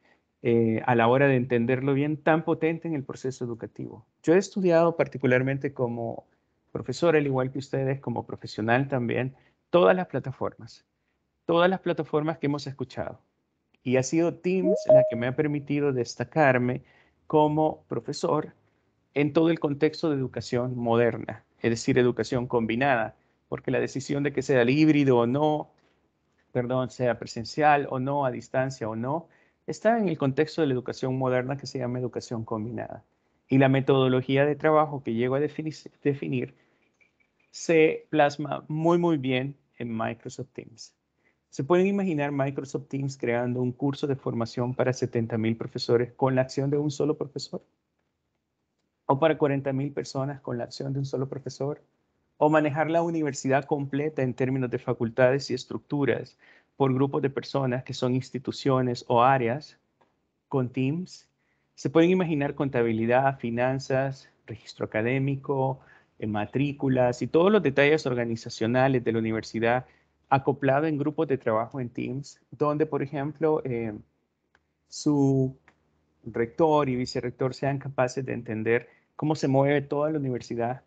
eh, a la hora de entenderlo bien, tan potente en el proceso educativo. Yo he estudiado particularmente como profesor, al igual que ustedes, como profesional también, todas las plataformas, todas las plataformas que hemos escuchado. Y ha sido Teams la que me ha permitido destacarme como profesor en todo el contexto de educación moderna, es decir, educación combinada, porque la decisión de que sea híbrido o no, perdón, sea presencial o no, a distancia o no, está en el contexto de la educación moderna que se llama educación combinada. Y la metodología de trabajo que llego a definir, definir se plasma muy, muy bien en Microsoft Teams. ¿Se pueden imaginar Microsoft Teams creando un curso de formación para 70,000 profesores con la acción de un solo profesor? ¿O para 40,000 personas con la acción de un solo profesor? ¿O manejar la universidad completa en términos de facultades y estructuras por grupos de personas que son instituciones o áreas con Teams? ¿Se pueden imaginar contabilidad, finanzas, registro académico, matrículas y todos los detalles organizacionales de la universidad acoplado en grupos de trabajo en Teams, donde, por ejemplo, eh, su rector y vicerrector sean capaces de entender cómo se mueve toda la universidad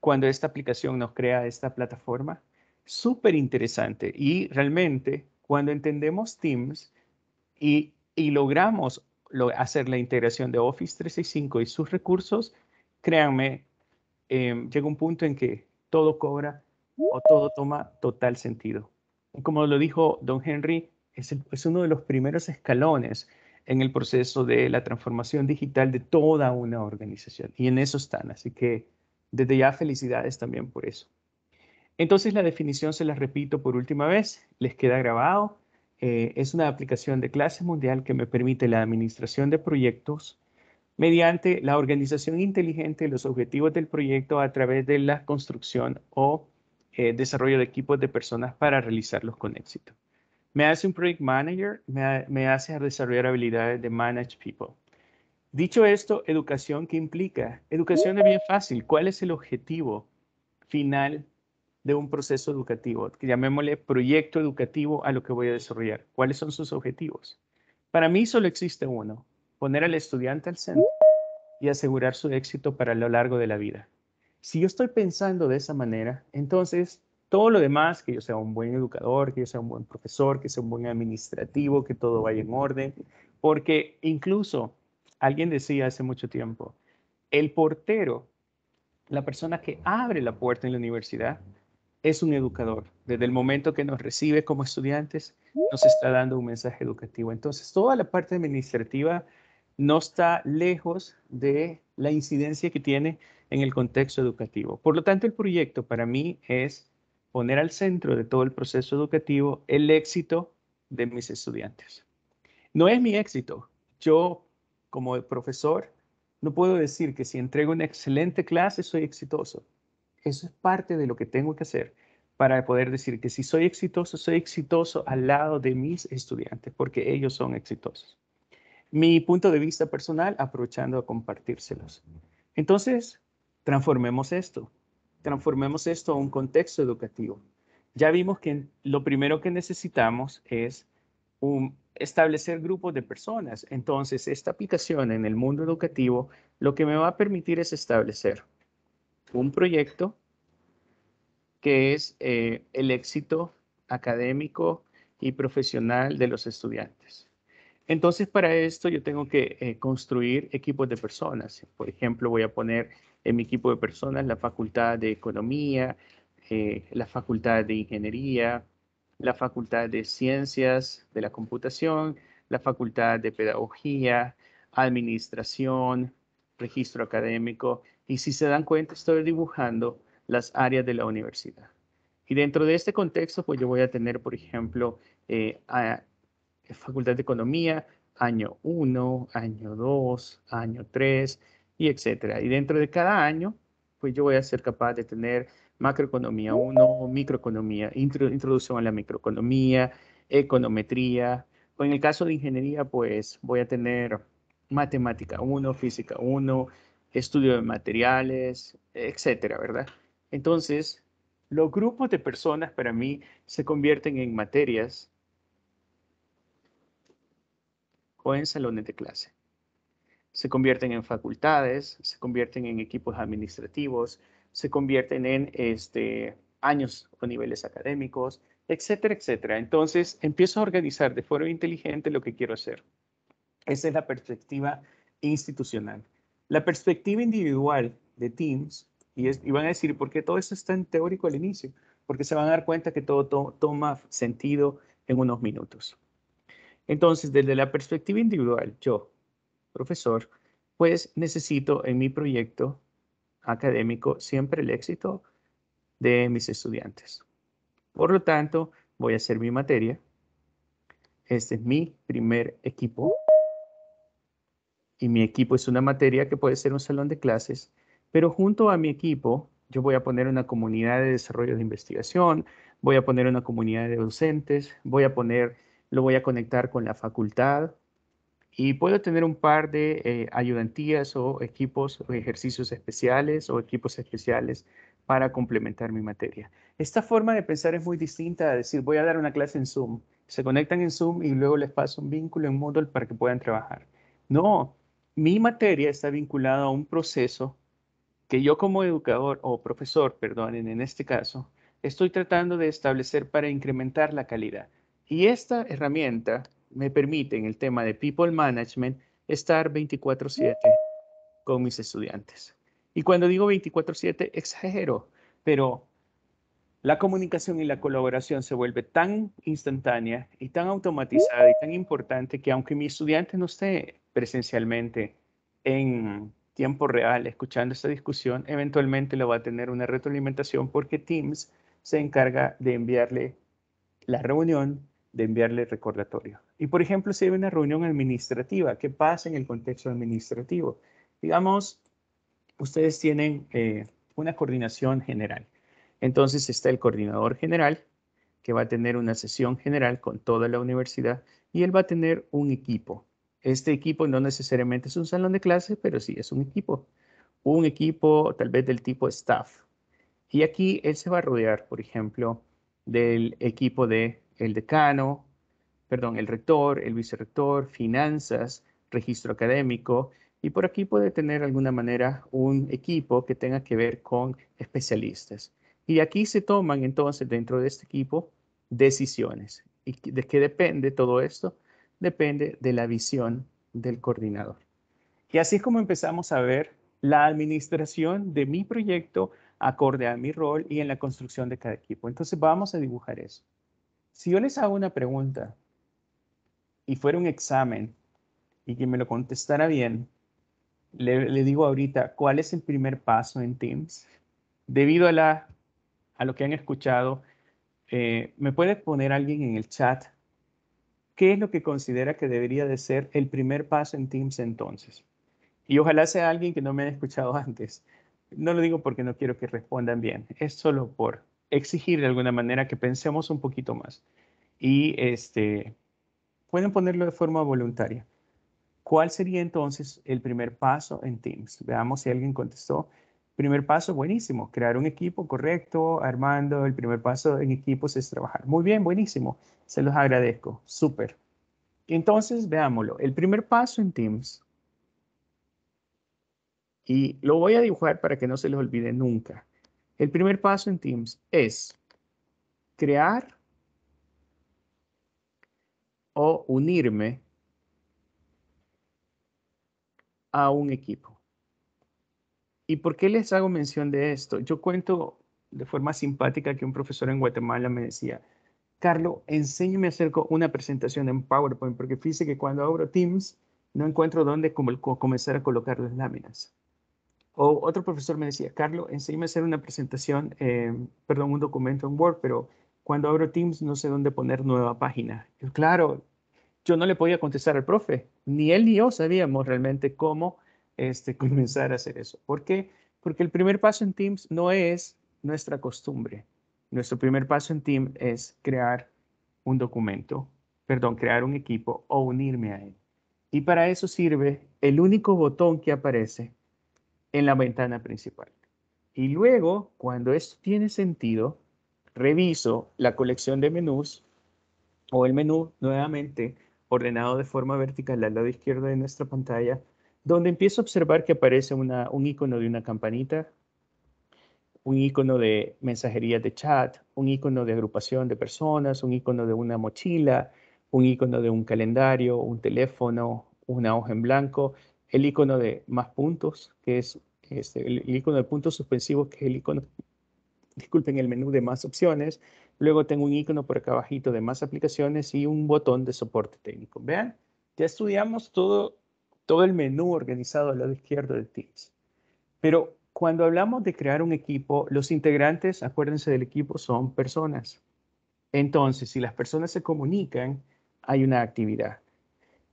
cuando esta aplicación nos crea esta plataforma. Súper interesante. Y realmente, cuando entendemos Teams y, logramos hacer la integración de Office 365 y sus recursos, créanme, eh, llega un punto en que todo cobra o todo toma total sentido. Como lo dijo don Henry, es, uno de los primeros escalones en el proceso de la transformación digital de toda una organización. Y en eso están. Así que desde ya felicidades también por eso. Entonces la definición se la repito por última vez, les queda grabado. Eh, es una aplicación de clase mundial que me permite la administración de proyectos mediante la organización inteligente de los objetivos del proyecto a través de la construcción o eh, desarrollo de equipos de personas para realizarlos con éxito. Me hace un project manager, me, hace desarrollar habilidades de manage people. Dicho esto, educación, ¿qué implica? Educación es bien fácil. ¿Cuál es el objetivo final de un proceso educativo? Llamémosle proyecto educativo a lo que voy a desarrollar. ¿Cuáles son sus objetivos? Para mí solo existe uno, poner al estudiante al centro y asegurar su éxito para lo largo de la vida. Si yo estoy pensando de esa manera, entonces todo lo demás, que yo sea un buen educador, que yo sea un buen profesor, que sea un buen administrativo, que todo vaya en orden, porque incluso alguien decía hace mucho tiempo, el portero, la persona que abre la puerta en la universidad, es un educador. Desde el momento que nos recibe como estudiantes, nos está dando un mensaje educativo. Entonces, toda la parte administrativa no está lejos de la incidencia que tiene en el contexto educativo. Por lo tanto, el proyecto para mí es poner al centro de todo el proceso educativo el éxito de mis estudiantes. No es mi éxito. Yo, como profesor, no puedo decir que si entrego una excelente clase soy exitoso. Eso es parte de lo que tengo que hacer para poder decir que si soy exitoso, soy exitoso al lado de mis estudiantes, porque ellos son exitosos. Mi punto de vista personal, aprovechando a compartírselos. Entonces, transformemos esto. Transformemos esto a un contexto educativo. Ya vimos que lo primero que necesitamos es un, establecer grupos de personas. Entonces, esta aplicación en el mundo educativo lo que me va a permitir es establecer un proyecto que es eh, el éxito académico y profesional de los estudiantes. Entonces, para esto yo tengo que eh, construir equipos de personas. Por ejemplo, voy a poner en mi equipo de personas la Facultad de Economía, eh, la Facultad de Ingeniería, la Facultad de Ciencias de la Computación, la Facultad de Pedagogía, Administración, Registro Académico. Y si se dan cuenta, estoy dibujando las áreas de la universidad. Y dentro de este contexto, pues yo voy a tener, por ejemplo, eh, Facultad de Economía, año 1, año 2, año 3, y etcétera. Y dentro de cada año, pues yo voy a ser capaz de tener macroeconomía 1, microeconomía, introducción a la microeconomía, econometría, o en el caso de ingeniería, pues voy a tener matemática 1, física 1, estudio de materiales, etcétera, ¿verdad? Entonces, los grupos de personas para mí se convierten en materias o en salones de clase. Se convierten en facultades, se convierten en equipos administrativos, se convierten en este, años o niveles académicos, etcétera, etcétera. Entonces, empiezo a organizar de forma inteligente lo que quiero hacer. Esa es la perspectiva institucional. La perspectiva individual de Teams, y, van a decir, ¿por qué todo eso está en teórico al inicio? Porque se van a dar cuenta que todo toma sentido en unos minutos. Entonces, desde la perspectiva individual, yo, profesor, pues necesito en mi proyecto académico siempre el éxito de mis estudiantes. Por lo tanto, voy a hacer mi materia. Este es mi primer equipo. Y mi equipo es una materia que puede ser un salón de clases, pero junto a mi equipo yo voy a poner una comunidad de desarrollo de investigación, voy a poner una comunidad de docentes, voy a poner, lo voy a conectar con la facultad, y puedo tener un par de eh, ayudantías o equipos o ejercicios especiales o equipos especiales para complementar mi materia. Esta forma de pensar es muy distinta a decir, voy a dar una clase en Zoom. Se conectan en Zoom y luego les paso un vínculo en Moodle para que puedan trabajar. No, mi materia está vinculada a un proceso que yo como educador o profesor, perdonen, en este caso, estoy tratando de establecer para incrementar la calidad. Y esta herramienta me permite en el tema de People Management estar 24/7 con mis estudiantes. Y cuando digo 24/7, exagero, pero la comunicación y la colaboración se vuelve tan instantánea y tan automatizada y tan importante que aunque mi estudiante no esté presencialmente en tiempo real escuchando esta discusión, eventualmente lo va a tener una retroalimentación porque Teams se encarga de enviarle la reunión de enviarle recordatorio. Y por ejemplo, si hay una reunión administrativa, ¿qué pasa en el contexto administrativo? Digamos, ustedes tienen eh, una coordinación general. Entonces está el coordinador general, que va a tener una sesión general con toda la universidad y él va a tener un equipo. Este equipo no necesariamente es un salón de clase, pero sí es un equipo. Un equipo tal vez del tipo staff. Y aquí él se va a rodear, por ejemplo, del equipo de el decano, perdón, el rector, el vicerrector, finanzas, registro académico, y por aquí puede tener alguna manera un equipo que tenga que ver con especialistas. Y aquí se toman entonces dentro de este equipo decisiones. ¿Y de qué depende todo esto? Depende de la visión del coordinador. Y así es como empezamos a ver la administración de mi proyecto acorde a mi rol y en la construcción de cada equipo. Entonces vamos a dibujar eso. Si yo les hago una pregunta y fuera un examen y que me lo contestara bien, le, digo ahorita, ¿cuál es el primer paso en Teams? Debido a la a lo que han escuchado, eh, ¿me puede poner alguien en el chat qué es lo que considera que debería de ser el primer paso en Teams entonces? Y ojalá sea alguien que no me haya escuchado (laughs) antes. No lo digo porque no quiero que respondan bien, es solo por exigir de alguna manera que pensemos un poquito más. Y este, pueden ponerlo de forma voluntaria. ¿Cuál sería entonces el primer paso en Teams? Veamos si alguien contestó. Primer paso, buenísimo. Crear un equipo correcto, Armando. El primer paso en equipos es trabajar. Muy bien, buenísimo. Se los agradezco. Súper. Entonces, veámoslo. El primer paso en Teams, y lo voy a dibujar para que no se les olvide nunca. El primer paso en Teams es crear o unirme a un equipo. ¿Y por qué les hago mención de esto? Yo cuento de forma simpática que un profesor en Guatemala me decía, Carlos, enséñame a hacer una presentación en PowerPoint, porque fíjese que cuando abro Teams no encuentro dónde comenzar a colocar las láminas. O otro profesor me decía, Carlos, enséñame a hacer una presentación, perdón, un documento en Word, pero cuando abro Teams no sé dónde poner nueva página. claro, yo no le podía contestar al profe, ni él ni yo sabíamos realmente cómo este, (laughs) comenzar a hacer eso. ¿Por qué? Porque el primer paso en Teams no es nuestra costumbre. Nuestro primer paso en Teams es crear un documento, perdón, crear un equipo o unirme a él. Y para eso sirve el único botón que aparece en la ventana principal. Y luego, cuando esto tiene sentido, reviso la colección de menús o el menú nuevamente ordenado de forma vertical al lado izquierdo de nuestra pantalla donde empiezo a observar que aparece un icono de una campanita, un icono de mensajería de chat, un icono de agrupación de personas, un icono de una mochila, un icono de un calendario, un teléfono, una hoja en blanco, el icono de más puntos, que es este, el, icono de puntos suspensivos, que es el icono, disculpen, el menú de más opciones. Luego tengo un icono por acá abajito de más aplicaciones y un botón de soporte técnico. Vean, ya estudiamos todo todo el menú organizado al lado izquierdo de Teams. Pero cuando hablamos de crear un equipo, los integrantes, acuérdense del equipo, son personas. Entonces, si las personas se comunican, hay una actividad.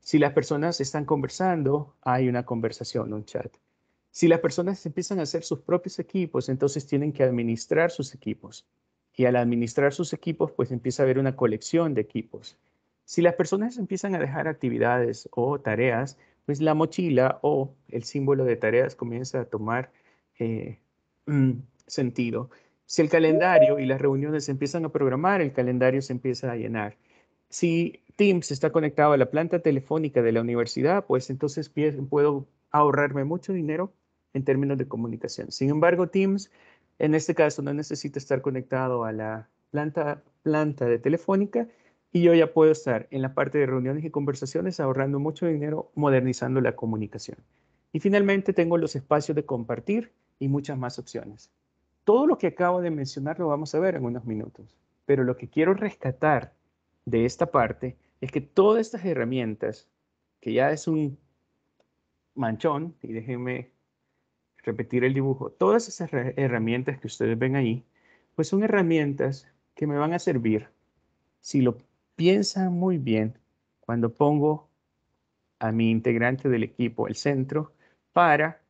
Si las personas están conversando, hay una conversación, un chat. Si las personas empiezan a hacer sus propios equipos, entonces tienen que administrar sus equipos. Y al administrar sus equipos, pues empieza a haber una colección de equipos. Si las personas empiezan a dejar actividades o tareas, pues la mochila o el símbolo de tareas comienza a tomar eh, mm, sentido. Si el calendario y las reuniones empiezan a programar, el calendario se empieza a llenar. Si Teams está conectado a la planta telefónica de la universidad, pues entonces puedo ahorrarme mucho dinero en términos de comunicación. Sin embargo, Teams en este caso no necesita estar conectado a la planta, planta de telefónica, y yo ya puedo estar en la parte de reuniones y conversaciones ahorrando mucho dinero, modernizando la comunicación. Y finalmente tengo los espacios de compartir y muchas más opciones. Todo lo que acabo de mencionar lo vamos a ver en unos minutos, pero lo que quiero rescatar de esta parte es que todas estas herramientas, que ya es un manchón, y déjenme repetir el dibujo, todas esas herramientas que ustedes ven ahí, pues son herramientas que me van a servir si lo piensa muy bien cuando pongo a mi integrante del equipo al centro para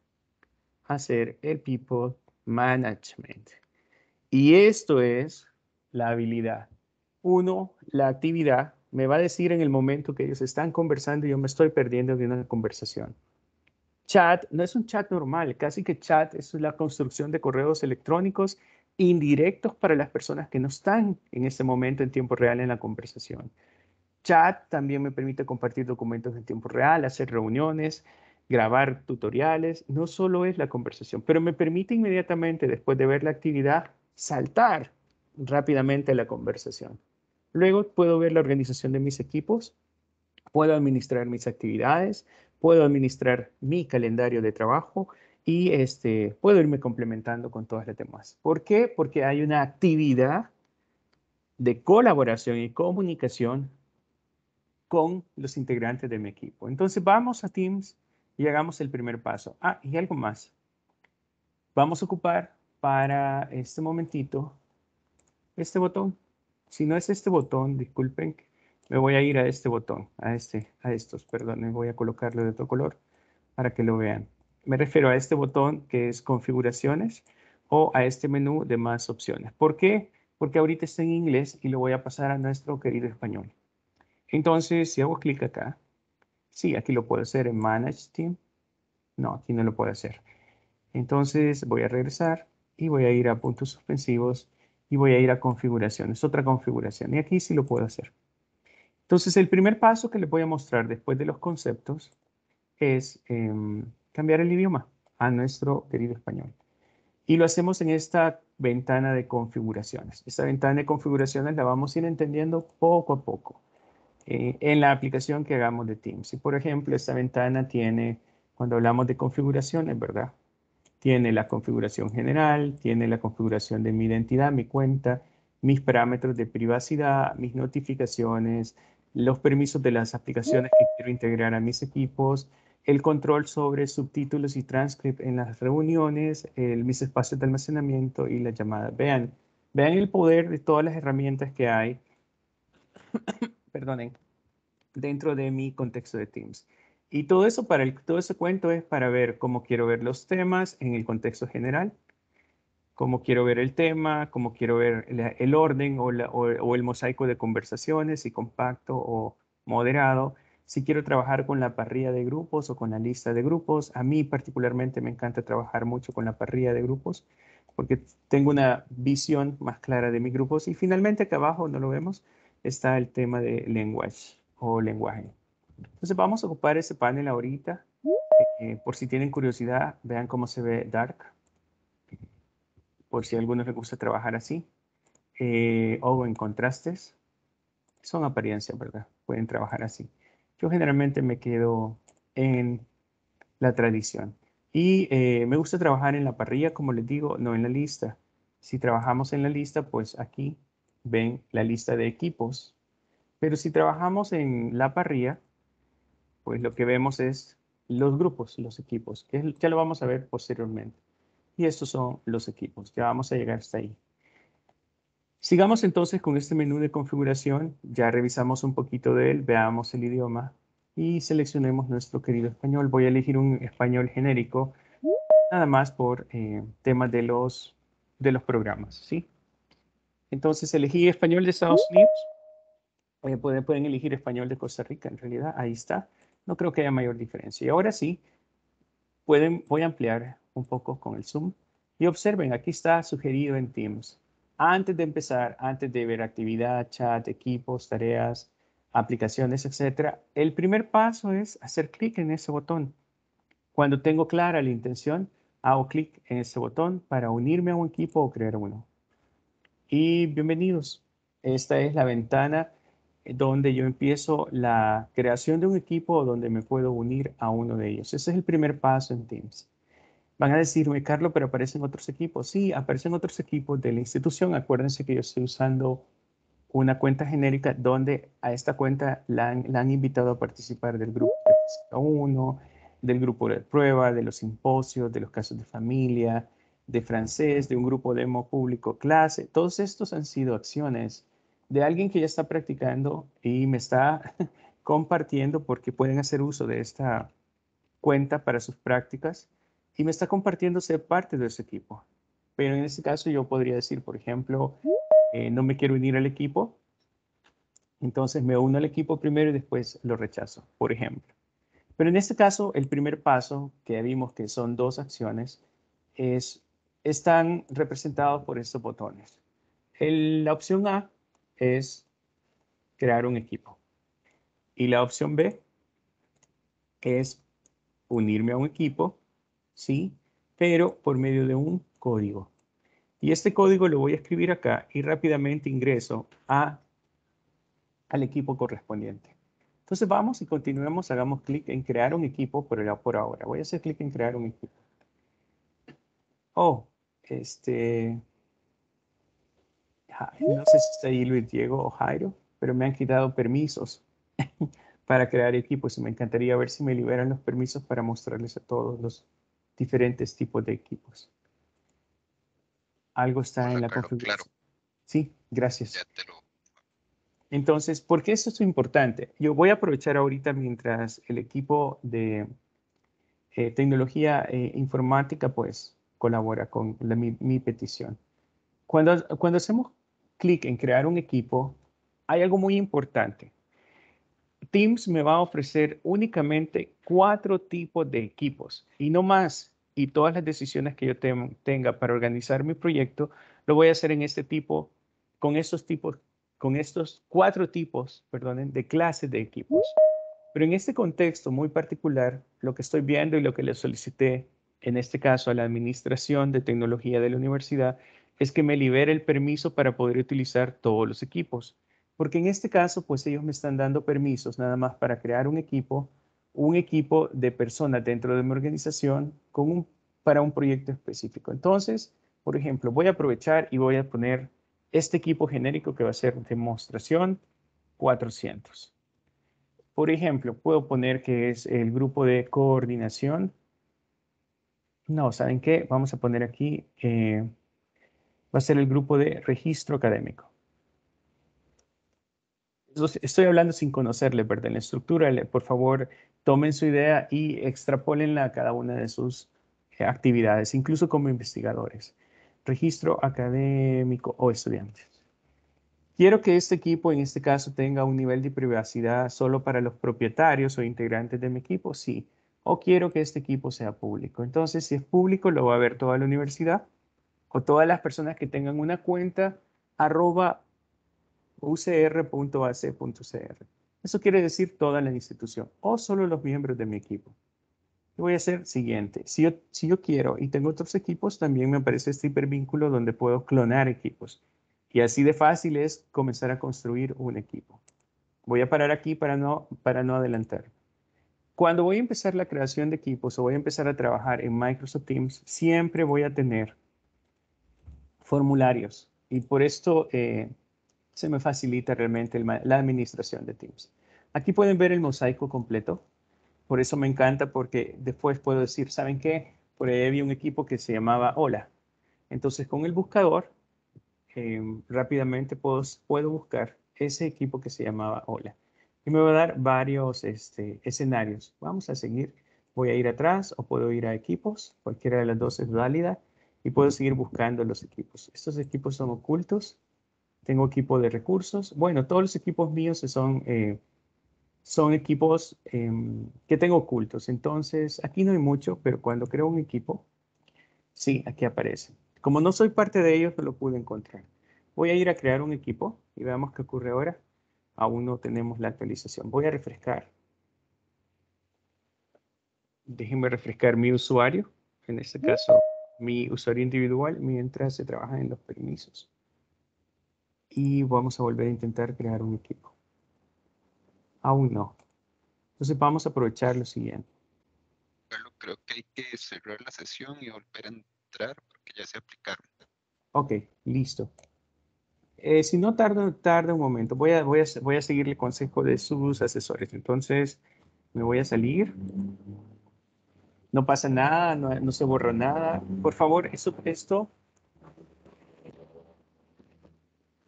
hacer el people management. Y esto es la habilidad. Uno, la actividad me va a decir en el momento que ellos están conversando y yo me estoy perdiendo de una conversación. Chat no es un chat normal, casi que chat es la construcción de correos electrónicos indirectos para las personas que no están en este momento en tiempo real en la conversación. Chat también me permite compartir documentos en tiempo real, hacer reuniones, grabar tutoriales. No solo es la conversación, pero me permite inmediatamente, después de ver la actividad, saltar rápidamente a la conversación. Luego puedo ver la organización de mis equipos, puedo administrar mis actividades, puedo administrar mi calendario de trabajo y este, puedo irme complementando con todas las demás. ¿Por qué? Porque hay una actividad de colaboración y comunicación con los integrantes de mi equipo. Entonces vamos a Teams y hagamos el primer paso. Ah, y algo más. Vamos a ocupar para este momentito este botón. Si no es este botón, disculpen, me voy a ir a este botón, a este, a estos, perdón, me voy a colocarlo de otro color para que lo vean. Me refiero a este botón que es configuraciones o a este menú de más opciones. ¿Por qué? Porque ahorita está en inglés y lo voy a pasar a nuestro querido español. Entonces, si hago clic acá, sí, aquí lo puedo hacer en Manage Team. No, aquí no lo puedo hacer. Entonces voy a regresar y voy a ir a puntos suspensivos y voy a ir a configuraciones, otra configuración. Y aquí sí lo puedo hacer. Entonces, el primer paso que les voy a mostrar después de los conceptos es em, cambiar el idioma a nuestro querido español. Y lo hacemos en esta ventana de configuraciones. Esta ventana de configuraciones la vamos a ir entendiendo poco a poco eh, en la aplicación que hagamos de Teams. Y por ejemplo, esta ventana tiene, cuando hablamos de configuraciones, ¿verdad? Tiene la configuración general, tiene la configuración de mi identidad, mi cuenta, mis parámetros de privacidad, mis notificaciones, los permisos de las aplicaciones que quiero integrar a mis equipos, el control sobre subtítulos y transcript en las reuniones, el, mis espacios de almacenamiento y las llamadas. Vean, vean el poder de todas las herramientas que hay, (coughs) perdonen, dentro de mi contexto de Teams. Y todo eso para el, todo ese cuento es para ver cómo quiero ver los temas en el contexto general, cómo quiero ver el tema, cómo quiero ver el orden o, o, el mosaico de conversaciones, si compacto o moderado, si quiero trabajar con la parrilla de grupos o con la lista de grupos. A mí particularmente me encanta trabajar mucho con la parrilla de grupos porque tengo una visión más clara de mis grupos. Y finalmente acá abajo, no lo vemos, está el tema de language o lenguaje. Entonces vamos a ocupar ese panel ahorita. Eh, por si tienen curiosidad, vean cómo se ve Dark. Por si a algunos les gusta trabajar así. Eh, o en contrastes. Son apariencias, ¿verdad? Pueden trabajar así. Yo generalmente me quedo en la tradición. Y eh, me gusta trabajar en la parrilla, como les digo, no en la lista. Si trabajamos en la lista, pues aquí ven la lista de equipos. Pero si trabajamos en la parrilla, pues lo que vemos es los grupos, los equipos, que ya lo vamos a ver posteriormente. Y estos son los equipos, ya vamos a llegar hasta ahí. Sigamos entonces con este menú de configuración, ya revisamos un poquito de él, veamos el idioma y seleccionemos nuestro querido español. Voy a elegir un español genérico, nada más por eh, temas de los, de los programas, ¿sí? Entonces elegí español de Estados Unidos, eh, pueden, pueden elegir español de Costa Rica, en realidad, ahí está. No creo que haya mayor diferencia. Y ahora sí, pueden, voy a ampliar un poco con el zoom. Y observen, aquí está sugerido en Teams. Antes de empezar, antes de ver actividad, chat, equipos, tareas, aplicaciones, etcétera, el primer paso es hacer clic en ese botón. Cuando tengo clara la intención, hago clic en ese botón para unirme a un equipo o crear uno. Y bienvenidos. Esta es la ventana donde yo empiezo la creación de un equipo donde me puedo unir a uno de ellos. Ese es el primer paso en Teams. Van a decirme, Carlos, pero aparecen otros equipos. Sí, aparecen otros equipos de la institución. Acuérdense que yo estoy usando una cuenta genérica donde a esta cuenta la han, invitado a participar del grupo de 1, del grupo de prueba, de los simposios, de los casos de familia, de francés, de un grupo demo público clase. Todos estos han sido acciones de alguien que ya está practicando y me está (laughs) compartiendo porque pueden hacer uso de esta cuenta para sus prácticas y me está compartiendo ser parte de ese equipo. Pero en este caso yo podría decir, por ejemplo, eh, no me quiero unir al equipo, entonces me uno al equipo primero y después lo rechazo, por ejemplo. Pero en este caso, el primer paso, que vimos que son dos acciones, es, están representados por estos botones. la opción A es crear un equipo. Y la opción B es unirme a un equipo, ¿sí? Pero por medio de un código. Y este código lo voy a escribir acá y rápidamente ingreso a, al equipo correspondiente. Entonces vamos y continuemos, hagamos clic en crear un equipo por, por ahora. Voy a hacer clic en crear un equipo. Oh, este, no sé si está ahí Luis Diego o Jairo, pero me han quitado permisos (laughs) para crear equipos y me encantaría ver si me liberan los permisos para mostrarles a todos los diferentes tipos de equipos. Algo está en la configuración. Sí, gracias. Lo... Entonces, ¿por qué esto es importante? Yo voy a aprovechar ahorita mientras el equipo de eh, tecnología eh, informática, pues, colabora con la- mi, mi petición. Cuando, cuando hacemos clic en crear un equipo, hay algo muy importante. Teams me va a ofrecer únicamente cuatro tipos de equipos y no más. Y todas las decisiones que yo tenga para organizar mi proyecto, lo voy a hacer en este tipo, con estos tipos, con estos cuatro tipos, perdonen, de clases de equipos. Pero en este contexto muy particular, lo que estoy viendo y lo que le solicité, en este caso a la Administración de Tecnología de la Universidad, es que me libere el permiso para poder utilizar todos los equipos. Porque en este caso, pues ellos me están dando permisos nada más para crear un equipo, un equipo de personas dentro de mi organización con un, para un proyecto específico. Entonces, por ejemplo, voy a aprovechar y voy a poner este equipo genérico que va a ser demostración 400. Por ejemplo, puedo poner que es el grupo de coordinación. No, ¿saben qué? Vamos a poner aquí, eh, va a ser el grupo de registro académico. Estoy hablando sin conocerle, ¿verdad? La estructura, por favor, tomen su idea y extrapólenla a cada una de sus eh, actividades, incluso como investigadores. Registro académico o estudiantes. Quiero que este equipo, en este caso, tenga un nivel de privacidad solo para los propietarios o integrantes de mi equipo, sí. O quiero que este equipo sea público. Entonces, si es público, lo va a ver toda la universidad o todas las personas que tengan una cuenta arroba ucr.ac.cr. Eso quiere decir toda la institución o solo los miembros de mi equipo. Y voy a hacer siguiente. Si yo, si yo quiero y tengo otros equipos, también me aparece este hipervínculo donde puedo clonar equipos. Y así de fácil es comenzar a construir un equipo. Voy a parar aquí para no, para no adelantar. Cuando voy a empezar la creación de equipos o voy a empezar a trabajar en Microsoft Teams, siempre voy a tener formularios. Y por esto eh, se me facilita realmente la administración de Teams. Aquí pueden ver el mosaico completo. Por eso me encanta porque después puedo decir, ¿saben qué? Por ahí había un equipo que se llamaba Hola. Entonces con el buscador eh, rápidamente puedo, puedo buscar ese equipo que se llamaba Hola. Y me va a dar varios este, escenarios. Vamos a seguir. Voy a ir atrás o puedo ir a equipos. Cualquiera de las dos es válida. Y puedo seguir buscando los equipos. Estos equipos son ocultos. Tengo equipo de recursos. Bueno, todos los equipos míos son, eh, son equipos em, que tengo ocultos. Entonces, aquí no hay mucho, pero cuando creo un equipo, sí, aquí aparece. Como no soy parte de ellos, no lo pude encontrar. Voy a ir a crear un equipo y veamos qué ocurre ahora. Aún no tenemos la actualización. Voy a refrescar. Déjenme refrescar mi usuario. En este caso, mi usuario individual, mientras se trabajan en los permisos. Y vamos a volver a intentar crear un equipo. Aún no. Entonces vamos a aprovechar lo siguiente. Carlos, creo que hay que cerrar la sesión y volver a entrar porque ya se aplicaron. Ok, listo. Eh, si no tarda, tarda un momento. Voy a, voy, a, voy a seguir el consejo de sus asesores. Entonces, me voy a salir. No pasa nada, no, se borró nada. Por favor, eso, esto...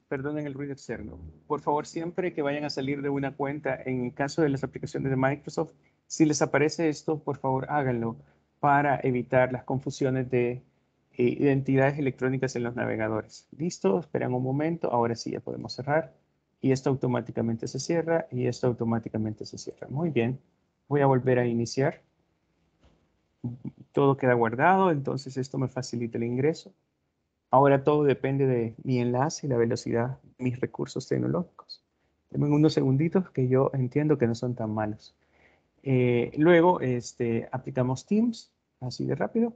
Perdonen el ruido externo. Por favor, siempre que vayan a salir de una cuenta, en el caso de las aplicaciones de Microsoft, si les aparece esto, por favor, háganlo para evitar las confusiones de eh, identidades electrónicas en los navegadores. Listo, esperan un momento, ahora sí ya podemos cerrar. Y esto automáticamente se cierra y esto automáticamente se cierra. Muy bien, voy a volver a iniciar. Todo queda guardado, entonces esto me facilita el ingreso. Ahora todo depende de mi enlace y la velocidad de mis recursos tecnológicos. Denme unos segunditos que yo entiendo que no son tan malos. Eh, luego este, aplicamos Teams, así de rápido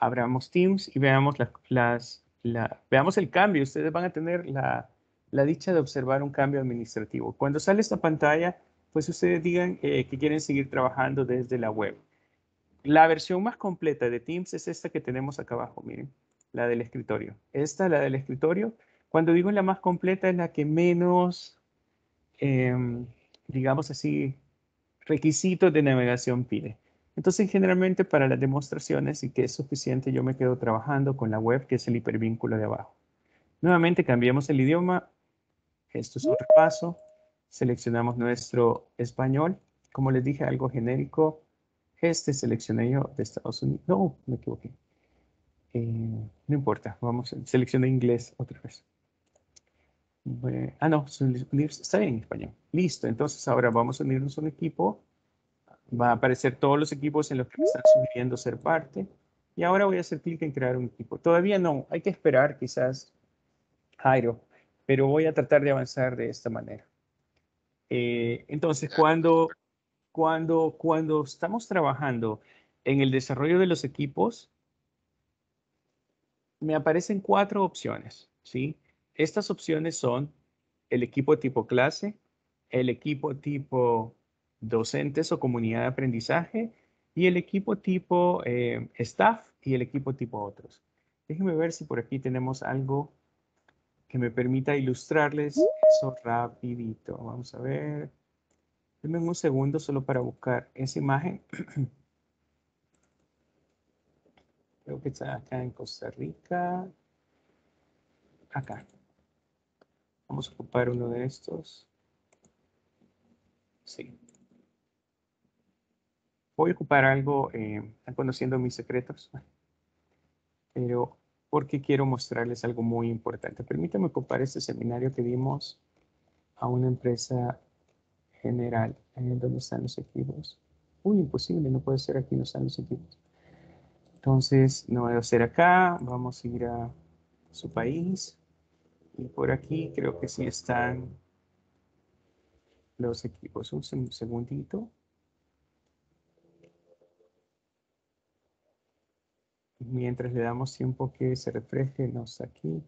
abramos Teams y veamos, las, las la, veamos el cambio. Ustedes van a tener la, la, dicha de observar un cambio administrativo. Cuando sale esta pantalla, pues ustedes digan eh, que quieren seguir trabajando desde la web. La versión más completa de Teams es esta que tenemos acá abajo, miren, la del escritorio. Esta, la del escritorio, cuando digo la más completa es la que menos, eh, digamos así, requisitos de navegación pide. Entonces, generalmente para las demostraciones y que es suficiente, yo me quedo trabajando con la web, que es el hipervínculo de abajo. Nuevamente cambiamos el idioma. Esto es un repaso. Seleccionamos nuestro español. Como les dije, algo genérico. Este seleccioné yo de Estados Unidos. No, me equivoqué. Eh, no importa, vamos, seleccioné inglés otra vez. ah, no, está bien en español. Listo, entonces ahora vamos a unirnos a un equipo. Va a aparecer todos los equipos en los que me están sugiriendo ser parte. Y ahora voy a hacer clic en crear un equipo. Todavía no, hay que esperar quizás, Jairo, pero voy a tratar de avanzar de esta manera. Eh, entonces, cuando, cuando, cuando estamos trabajando en el desarrollo de los equipos, me aparecen cuatro opciones, ¿sí? Estas opciones son el equipo tipo clase, el equipo tipo docentes o comunidad de aprendizaje y el equipo tipo eh, staff y el equipo tipo otros. Déjenme ver si por aquí tenemos algo que me permita ilustrarles eso rapidito. Vamos a ver. Denme un segundo solo para buscar esa imagen. (clears throat) Creo que está acá en Costa Rica. Acá. Vamos a ocupar uno de estos. Sí. Voy a ocupar algo, eh, están conociendo mis secretos, (laughs) pero porque quiero mostrarles algo muy importante. Permítanme ocupar este seminario que dimos a una empresa general. en ¿Dónde están los equipos? Uy, imposible, no puede ser aquí, no están los equipos. Entonces, no voy a hacer acá, vamos a ir a su país. Y por aquí creo que sí están los equipos. Un segundito. Mientras le damos tiempo que se refleje, nos aquí.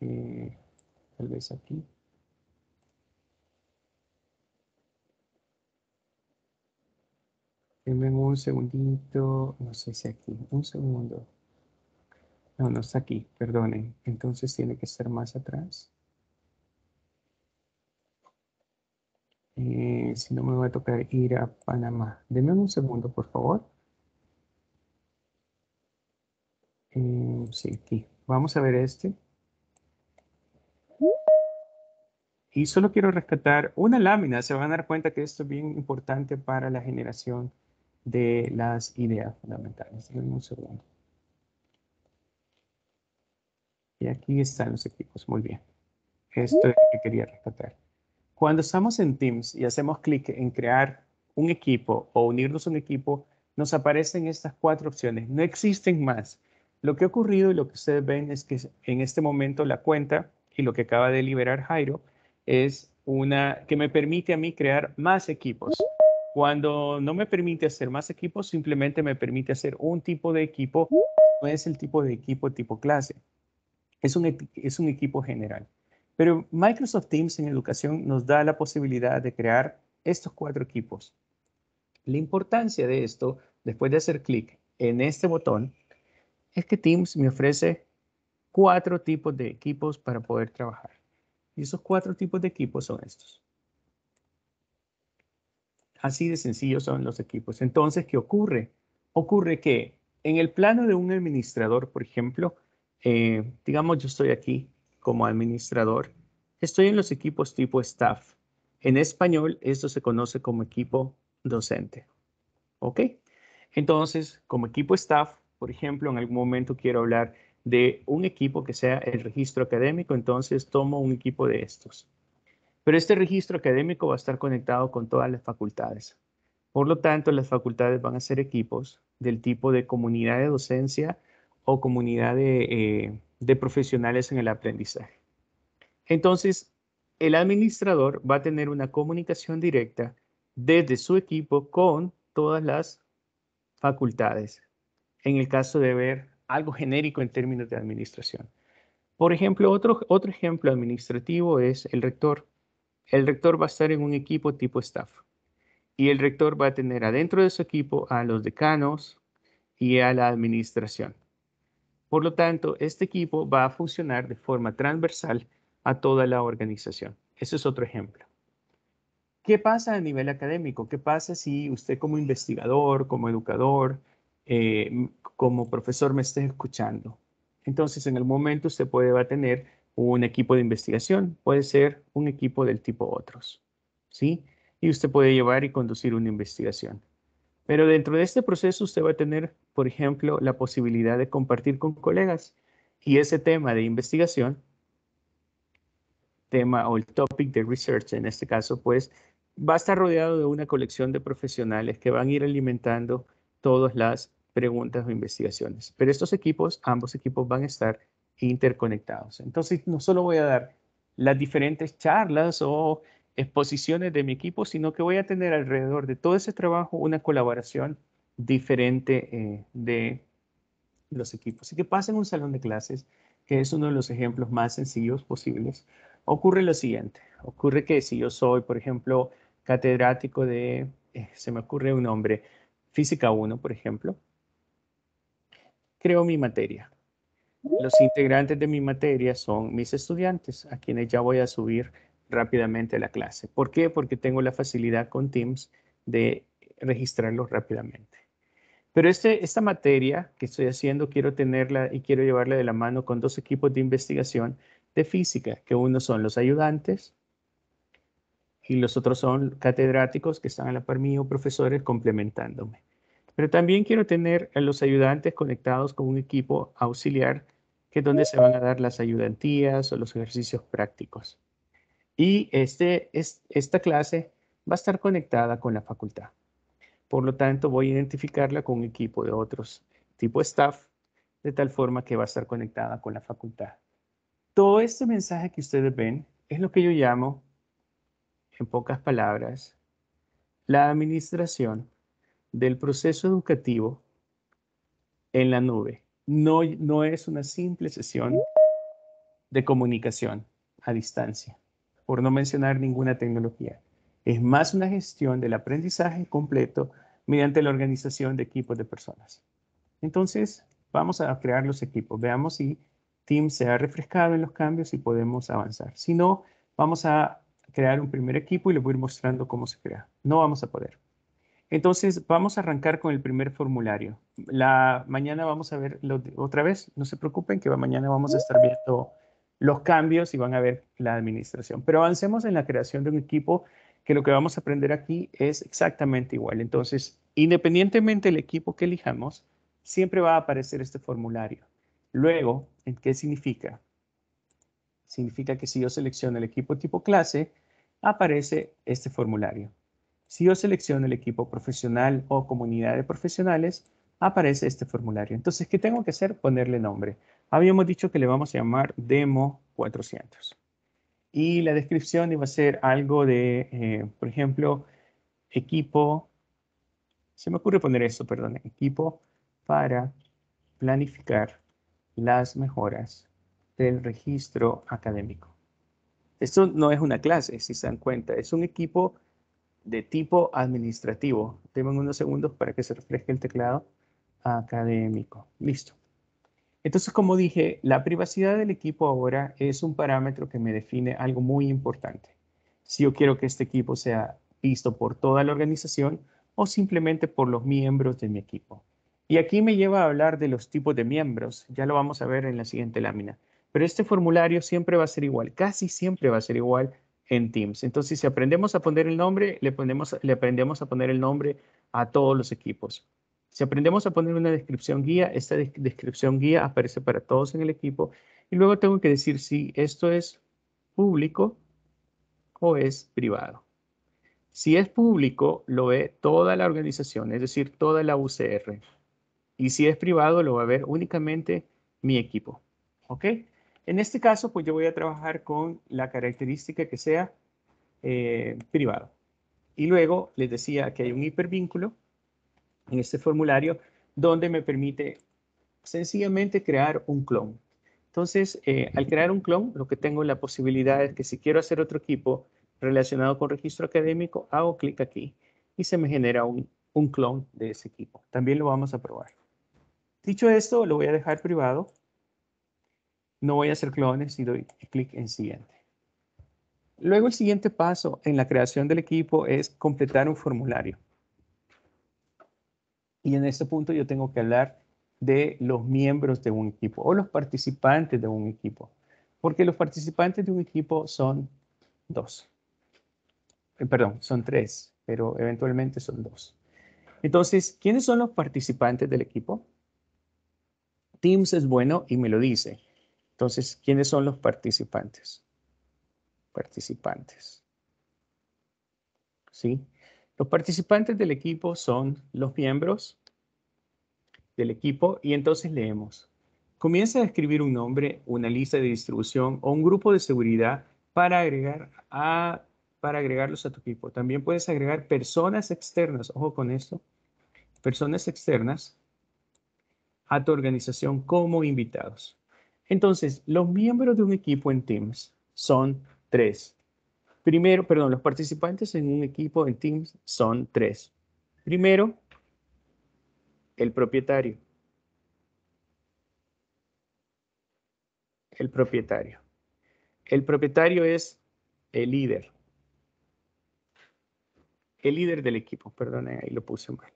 Eh, tal vez aquí. Denme un segundito, no sé si aquí, un segundo. No, no está aquí, perdonen. Entonces tiene que estar más atrás. Eh, si no me va a tocar ir a Panamá. Denme un segundo, por favor. Eh, sí, aquí. Vamos a ver este. Y solo quiero rescatar una lámina. Se van a dar cuenta que esto es bien importante para la generación de las ideas fundamentales. En un segundo. Y aquí están los equipos. Muy bien. Esto es lo que quería rescatar. Cuando estamos en Teams y hacemos clic en crear un equipo o unirnos a un equipo, nos aparecen estas cuatro opciones. No existen más. Lo que ha ocurrido y lo que ustedes ven es que en este momento la cuenta y lo que acaba de liberar Jairo es una que me permite a mí crear más equipos. Cuando no me permite hacer más equipos, simplemente me permite hacer un tipo de equipo, no es el tipo de equipo tipo clase, es un, es un equipo general. Pero Microsoft Teams en educación nos da la posibilidad de crear estos cuatro equipos. La importancia de esto, después de hacer clic en este botón, es que Teams me ofrece cuatro tipos de equipos para poder trabajar. Y esos cuatro tipos de equipos son estos. Así de sencillo son los equipos. Entonces, ¿qué ocurre? Ocurre que en el plano de un administrador, por ejemplo, eh, digamos yo estoy aquí como administrador, estoy en los equipos tipo staff. En español, esto se conoce como equipo docente. ¿Ok? Entonces, como equipo staff, por ejemplo, en algún momento quiero hablar de un equipo que sea el registro académico, entonces tomo un equipo de estos. Pero este registro académico va a estar conectado con todas las facultades. Por lo tanto, las facultades van a ser equipos del tipo de comunidad de docencia o comunidad de, eh, profesionales en el aprendizaje. Entonces, el administrador va a tener una comunicación directa desde su equipo con todas las facultades, en el caso de ver algo genérico en términos de administración. Por ejemplo, otro, otro ejemplo administrativo es el rector el rector va a estar en un equipo tipo staff. Y el rector va a tener adentro de su equipo a los decanos y a la administración. Por lo tanto, este equipo va a funcionar de forma transversal a toda la organización. Ese es otro ejemplo. ¿Qué pasa a nivel académico? ¿Qué pasa si usted como investigador, como educador, eh, como profesor me esté escuchando? Entonces, en el momento usted puede va a tener un equipo de investigación, puede ser un equipo del tipo otros, ¿sí? Y usted puede llevar y conducir una investigación. Pero dentro de este proceso usted va a tener, por ejemplo, la posibilidad de compartir con colegas y ese tema de investigación, tema o el topic de research en este caso, pues va a estar rodeado de una colección de profesionales que van a ir alimentando todas las preguntas o investigaciones. Pero estos equipos, ambos equipos van a estar interconectados. Entonces, no solo voy a dar las diferentes charlas o exposiciones de mi equipo, sino que voy a tener alrededor de todo ese trabajo una colaboración diferente eh, de los equipos. Así que pasa en un salón de clases, que es uno de los ejemplos más sencillos posibles. Ocurre lo siguiente, ocurre que si yo soy, por ejemplo, catedrático de, eh, se me ocurre un nombre, física 1, por ejemplo, creo mi materia. Los integrantes de mi materia son mis estudiantes, a quienes ya voy a subir rápidamente a la clase. ¿Por qué? Porque tengo la facilidad con Teams de registrarlos rápidamente. Pero este, esta materia que estoy haciendo, quiero tenerla y quiero llevarla de la mano con dos equipos de investigación de física, que uno son los ayudantes y los otros son catedráticos que están a la par mío, profesores complementándome. Pero también quiero tener a los ayudantes conectados con un equipo auxiliar que es donde se van a dar las ayudantías o los ejercicios prácticos. Y este, esta clase va a estar conectada con la facultad. Por lo tanto, voy a identificarla con un equipo de otros tipo staff, de tal forma que va a estar conectada con la facultad. Todo este mensaje que ustedes ven es lo que yo llamo, en pocas palabras, la administración del proceso educativo en la nube no, no es una simple sesión de comunicación a distancia, por no mencionar ninguna tecnología. Es más una gestión del aprendizaje completo mediante la organización de equipos de personas. Entonces, vamos a crear los equipos. Veamos si Teams se ha refrescado en los cambios y podemos avanzar. Si no, vamos a crear un primer equipo y les voy mostrando cómo se crea. No vamos a poder. Entonces, vamos a arrancar con el primer formulario. La mañana vamos a ver otra vez, no se preocupen que mañana vamos a estar viendo los cambios y van a ver la administración. Pero avancemos en la creación de un equipo que lo que vamos a aprender aquí es exactamente igual. Entonces, independientemente del equipo que elijamos, siempre va a aparecer este formulario. Luego, ¿en qué significa? Significa que si yo selecciono el equipo tipo clase, aparece este formulario. Si yo selecciono el equipo profesional o comunidad de profesionales, aparece este formulario. Entonces, ¿qué tengo que hacer? Ponerle nombre. Habíamos dicho que le vamos a llamar Demo 400. Y la descripción iba a ser algo de, eh, por ejemplo, equipo, se me ocurre poner esto, perdón, equipo para planificar las mejoras del registro académico. Esto no es una clase, si se dan cuenta, es un equipo de tipo administrativo. Denme unos segundos para que se refresque el teclado académico. Listo. Entonces, como dije, la privacidad del equipo ahora es un parámetro que me define algo muy importante. Si yo quiero que este equipo sea visto por toda la organización o simplemente por los miembros de mi equipo. Y aquí me lleva a hablar de los tipos de miembros. Ya lo vamos a ver en la siguiente lámina. Pero este formulario siempre va a ser igual, casi siempre va a ser igual en Teams. Entonces, si aprendemos a poner el nombre, le, ponemos, le aprendemos a poner el nombre a todos los equipos. Si aprendemos a poner una descripción guía, esta descripción guía aparece para todos en el equipo. Y luego tengo que decir si esto es público o es privado. Si es público, lo ve toda la organización, es decir, toda la UCR. Y si es privado, lo va a ver únicamente mi equipo. ¿Ok? En este caso, pues yo voy a trabajar con la característica que sea eh, privado. Y luego les decía que hay un hipervínculo en este formulario donde me permite sencillamente crear un clon. Entonces, eh, al crear un clon, lo que tengo la posibilidad es que si quiero hacer otro equipo relacionado con registro académico, hago clic aquí y se me genera un, un clon de ese equipo. También lo vamos a probar. Dicho esto, lo voy a dejar privado no voy a hacer clones y doy clic en siguiente. Luego el siguiente paso en la creación del equipo es completar un formulario. Y en este punto yo tengo que hablar de los miembros de un equipo o los participantes de un equipo. Porque los participantes de un equipo son dos. Eh, perdón, son tres, pero eventualmente son dos. Entonces, ¿quiénes son los participantes del equipo? Teams es bueno y me lo dice. Entonces, ¿quiénes son los participantes? Participantes. ¿Sí? Los participantes del equipo son los miembros del equipo y entonces leemos. Comienza a escribir un nombre, una lista de distribución o un grupo de seguridad para, agregar a, para agregarlos a tu equipo. También puedes agregar personas externas, ojo con esto, personas externas a tu organización como invitados. Entonces, los miembros de un equipo en Teams son tres. Primero, perdón, los participantes en un equipo en Teams son tres. Primero, el propietario. El propietario. El propietario es el líder. El líder del equipo, perdón, ahí lo puse mal.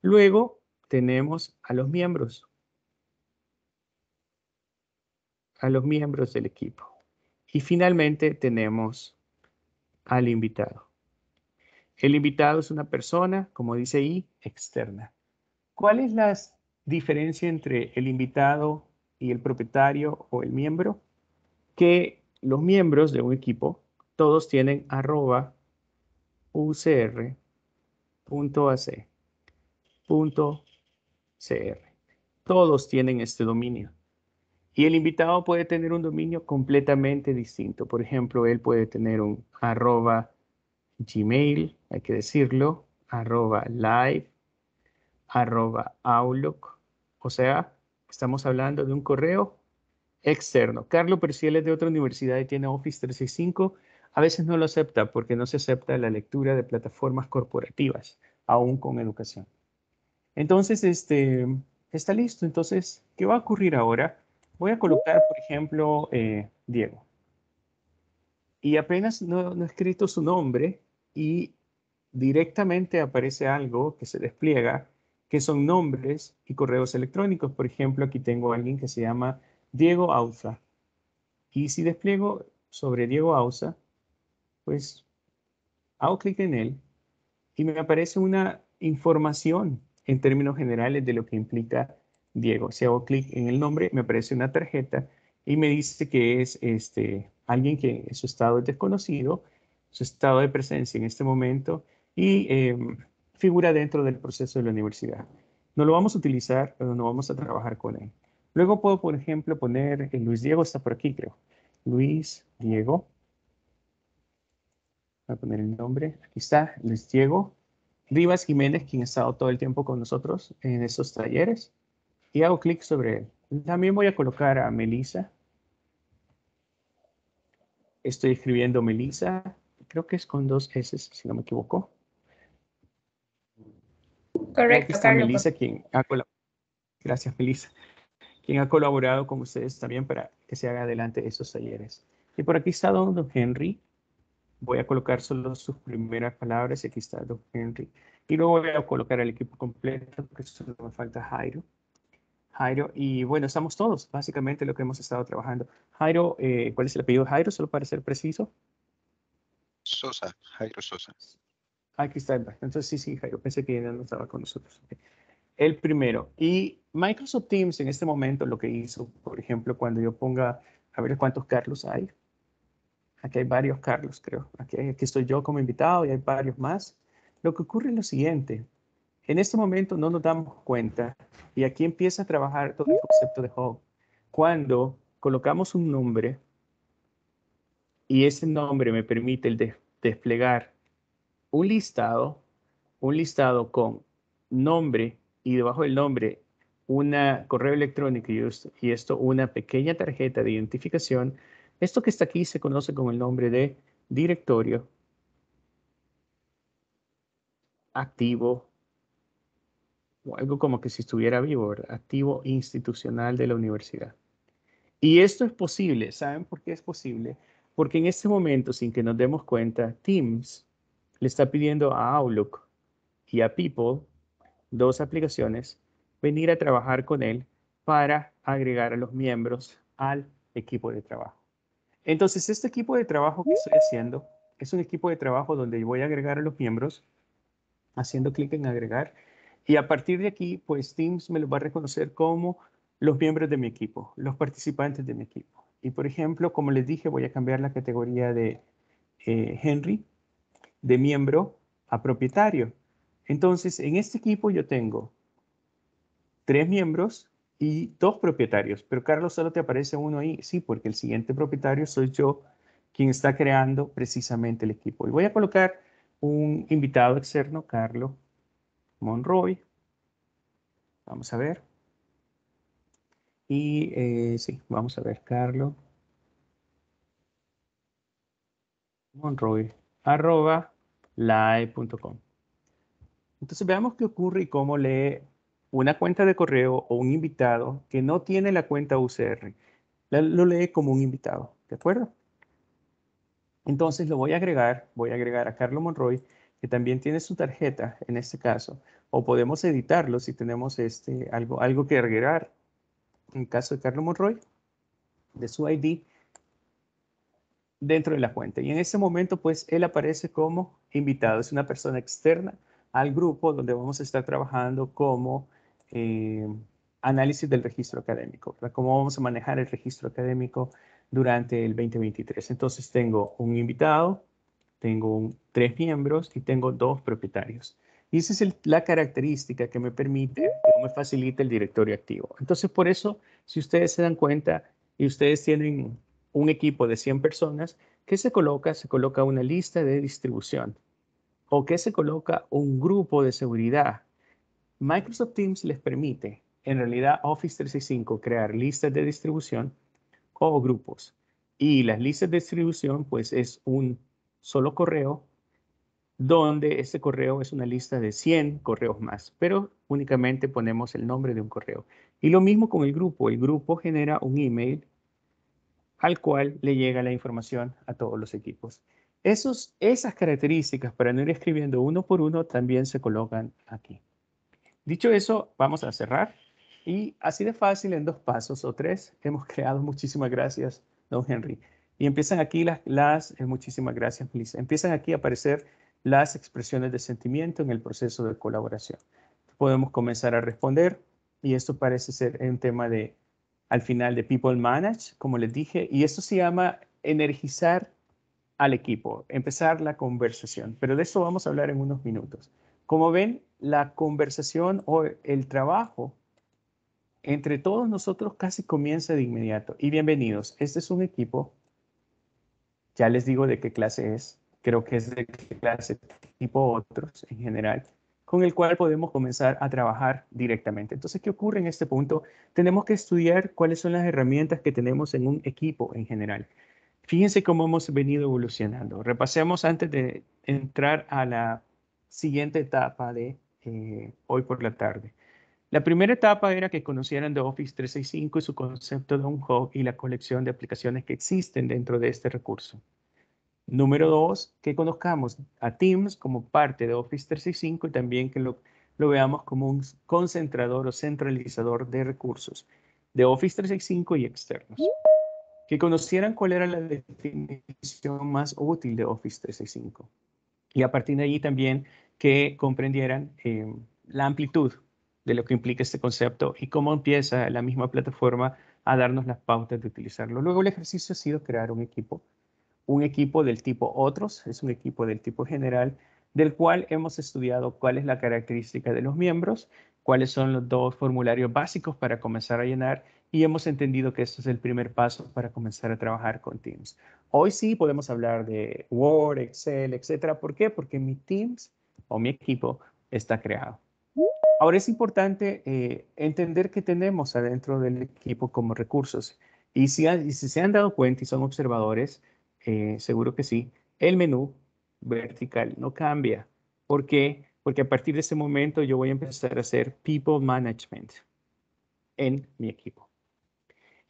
Luego tenemos a los miembros. A los miembros del equipo. Y finalmente tenemos al invitado. El invitado es una persona, como dice ahí, externa. ¿Cuál es la diferencia entre el invitado y el propietario o el miembro? Que los miembros de un equipo, todos tienen arroba ucr.ac.cr. Todos tienen este dominio. Y el invitado puede tener un dominio completamente distinto. Por ejemplo, él puede tener un arroba gmail, hay que decirlo, arroba live, arroba Outlook. O sea, estamos hablando de un correo externo. Carlos Perciel es de otra universidad y tiene Office 365. A veces no lo acepta porque no se acepta la lectura de plataformas corporativas, aún con educación. Entonces, este, está listo. Entonces, ¿qué va a ocurrir ahora? Voy a colocar, por ejemplo, eh, Diego. Y apenas no, no he escrito su nombre y directamente aparece algo que se despliega que son nombres y correos electrónicos. Por ejemplo, aquí tengo a alguien que se llama Diego Ausa. Y si despliego sobre Diego Ausa, pues hago clic en él y me aparece una información en términos generales de lo que implica Diego. Si hago clic en el nombre, me aparece una tarjeta y me dice que es este, alguien que su estado es desconocido, su estado de presencia en este momento y em, figura dentro del proceso de la universidad. No lo vamos a utilizar, pero no vamos a trabajar con él. Luego puedo, por ejemplo, poner, eh, Luis Diego está por aquí, creo. Luis Diego. Voy a poner el nombre. Aquí está, Luis Diego. Rivas Jiménez, quien ha estado todo el tiempo con nosotros en esos talleres. Y hago clic sobre él. También voy a colocar a Melissa. Estoy escribiendo Melissa. Creo que es con dos S, si no me equivoco. Correcto, está Melissa, quien ha Gracias, Melissa. Quien ha colaborado con ustedes también para que se haga adelante esos talleres. Y por aquí está don, Henry. Voy a colocar solo sus primeras palabras. Aquí está don Henry. Y luego voy a colocar el equipo completo, que solo me falta Jairo. Jairo, y bueno, estamos todos, básicamente lo que hemos estado trabajando. Jairo, eh, ¿cuál es el apellido de Jairo? Solo para ser preciso. Sosa, Jairo Sosa. Aquí está. Entonces sí, sí, Jairo, pensé que ya no estaba con nosotros. El primero. Y Microsoft Teams en este momento lo que hizo, por ejemplo, cuando yo ponga, a ver cuántos Carlos hay. Aquí hay varios Carlos, creo. Aquí, aquí estoy yo como invitado y hay varios más. Lo que ocurre es lo siguiente. En este momento no nos damos cuenta y aquí empieza a trabajar todo el concepto de hub. Cuando colocamos un nombre y ese nombre me permite desplegar un listado, un listado con nombre y debajo del nombre una correo electrónico y esto, una pequeña tarjeta de identificación. Esto que está aquí se conoce con el nombre de directorio activo algo como que si estuviera vivo, activo institucional de la universidad. Y esto es posible, ¿saben por qué es posible? Porque en este momento, sin que nos demos cuenta, Teams le está pidiendo a Outlook y a People, dos aplicaciones, venir a trabajar con él para agregar a los miembros al equipo de trabajo. Entonces, este equipo de trabajo que estoy haciendo es un equipo de trabajo donde voy a agregar a los miembros haciendo clic en agregar y a partir de aquí, pues Teams me lo va a reconocer como los miembros de mi equipo, los participantes de mi equipo. Y por ejemplo, como les dije, voy a cambiar la categoría de eh, Henry de miembro a propietario. Entonces, en este equipo yo tengo tres miembros y dos propietarios, pero Carlos solo te aparece uno ahí. Sí, porque el siguiente propietario soy yo quien está creando precisamente el equipo. Y voy a colocar un invitado externo, Carlos Monroy. Vamos a ver. Y eh, sí, vamos a ver, Carlos Monroy, arroba live.com. Entonces veamos qué ocurre y cómo lee una cuenta de correo o un invitado que no tiene la cuenta UCR. Lo lee como un invitado, ¿de acuerdo? Entonces lo voy a agregar, voy a agregar a Carlos Monroy, que también tiene su tarjeta en este caso, o podemos editarlo si tenemos este, algo, algo que agregar. En caso de Carlos Monroy, de su ID, dentro de la cuenta. Y en ese momento, pues, él aparece como invitado. Es una persona externa al grupo donde vamos a estar trabajando como eh, análisis del registro académico, cómo vamos a manejar el registro académico durante el 2023. Entonces tengo un invitado, tengo tres miembros y tengo dos propietarios. Y esa es la característica que me permite o me facilita el directorio activo. Entonces, por eso, si ustedes se dan cuenta y ustedes tienen un equipo de 100 personas, ¿qué se coloca? Se coloca una lista de distribución. ¿O qué se coloca? Un grupo de seguridad. Microsoft Teams les permite, en realidad Office 365, crear listas de distribución o grupos. Y las listas de distribución, pues es un solo correo, donde ese correo es una lista de 100 correos más, pero únicamente ponemos el nombre de un correo. Y lo mismo con el grupo. El grupo genera un email al cual le llega la información a todos los equipos. Esos, esas características, para no ir escribiendo uno por uno, también se colocan aquí. Dicho eso, vamos a cerrar. Y así de fácil, en dos pasos o tres, hemos (laughs) creado, muchísimas gracias, don Henry. Y empiezan aquí las, las eh, muchísimas gracias, Melissa. Empiezan aquí a aparecer las expresiones de sentimiento en el proceso de colaboración. Podemos comenzar a responder y esto parece ser un tema de, al final, de People Manage, como les dije, y esto se llama energizar al equipo, empezar la conversación. Pero de eso vamos a hablar en unos minutos. Como ven, la conversación o el trabajo entre todos nosotros casi comienza de inmediato. Y bienvenidos, este es un equipo, ya les digo de qué clase es, creo que es de clase tipo otros en general, con el cual podemos comenzar a trabajar directamente. Entonces, ¿qué ocurre en este punto? Tenemos que estudiar cuáles son las herramientas que tenemos en un equipo en general. Fíjense cómo hemos venido evolucionando. Repasemos antes de entrar a la siguiente etapa de eh, hoy por la tarde. La primera etapa era que conocieran de Office 365 y su concepto de un hub y la colección de aplicaciones que existen dentro de este recurso. Número dos, que conozcamos a Teams como parte de Office 365 y también que lo, veamos como un concentrador o centralizador de recursos de Office 365 y externos. Que conocieran cuál era la definición más útil de Office 365. Y a partir de allí también que comprendieran eh, la amplitud de lo que implica este concepto y cómo empieza la misma plataforma a darnos las pautas de utilizarlo. Luego el ejercicio ha sido crear un equipo, un equipo del tipo otros, es un equipo del tipo general, del cual hemos estudiado cuál es la característica de los miembros, cuáles son los dos formularios básicos para comenzar a llenar y hemos entendido que este es el primer paso para comenzar a trabajar con Teams. Hoy sí podemos hablar de Word, Excel, etcétera. ¿Por qué? Porque mi Teams o mi equipo está creado. Ahora es importante eh, entender que tenemos adentro del equipo como recursos. Y si, se han dado cuenta y son observadores, eh, seguro que sí, el menú vertical no cambia. ¿Por qué? Porque a partir de ese momento yo voy a empezar a hacer People Management en mi equipo.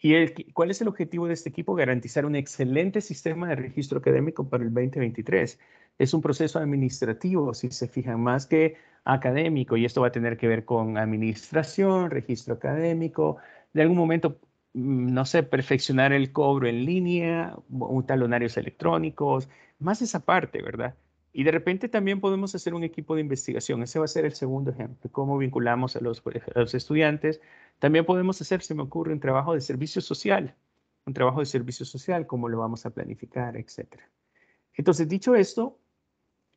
¿Y cuál es el objetivo de este equipo? Garantizar un excelente sistema de registro académico para el 2023. Es un proceso administrativo, si se fijan, más que académico y esto va a tener que ver con administración, registro académico, de algún momento, mm, no sé, perfeccionar el cobro en línea, un talonarios electrónicos, más esa parte, ¿verdad? Y de repente también podemos hacer un equipo de investigación. Ese va a ser el segundo ejemplo, cómo vinculamos a los, a los estudiantes. También podemos hacer, se me ocurre, un trabajo de servicio social, un trabajo de servicio social, cómo lo vamos a planificar, etcétera. Entonces, dicho esto,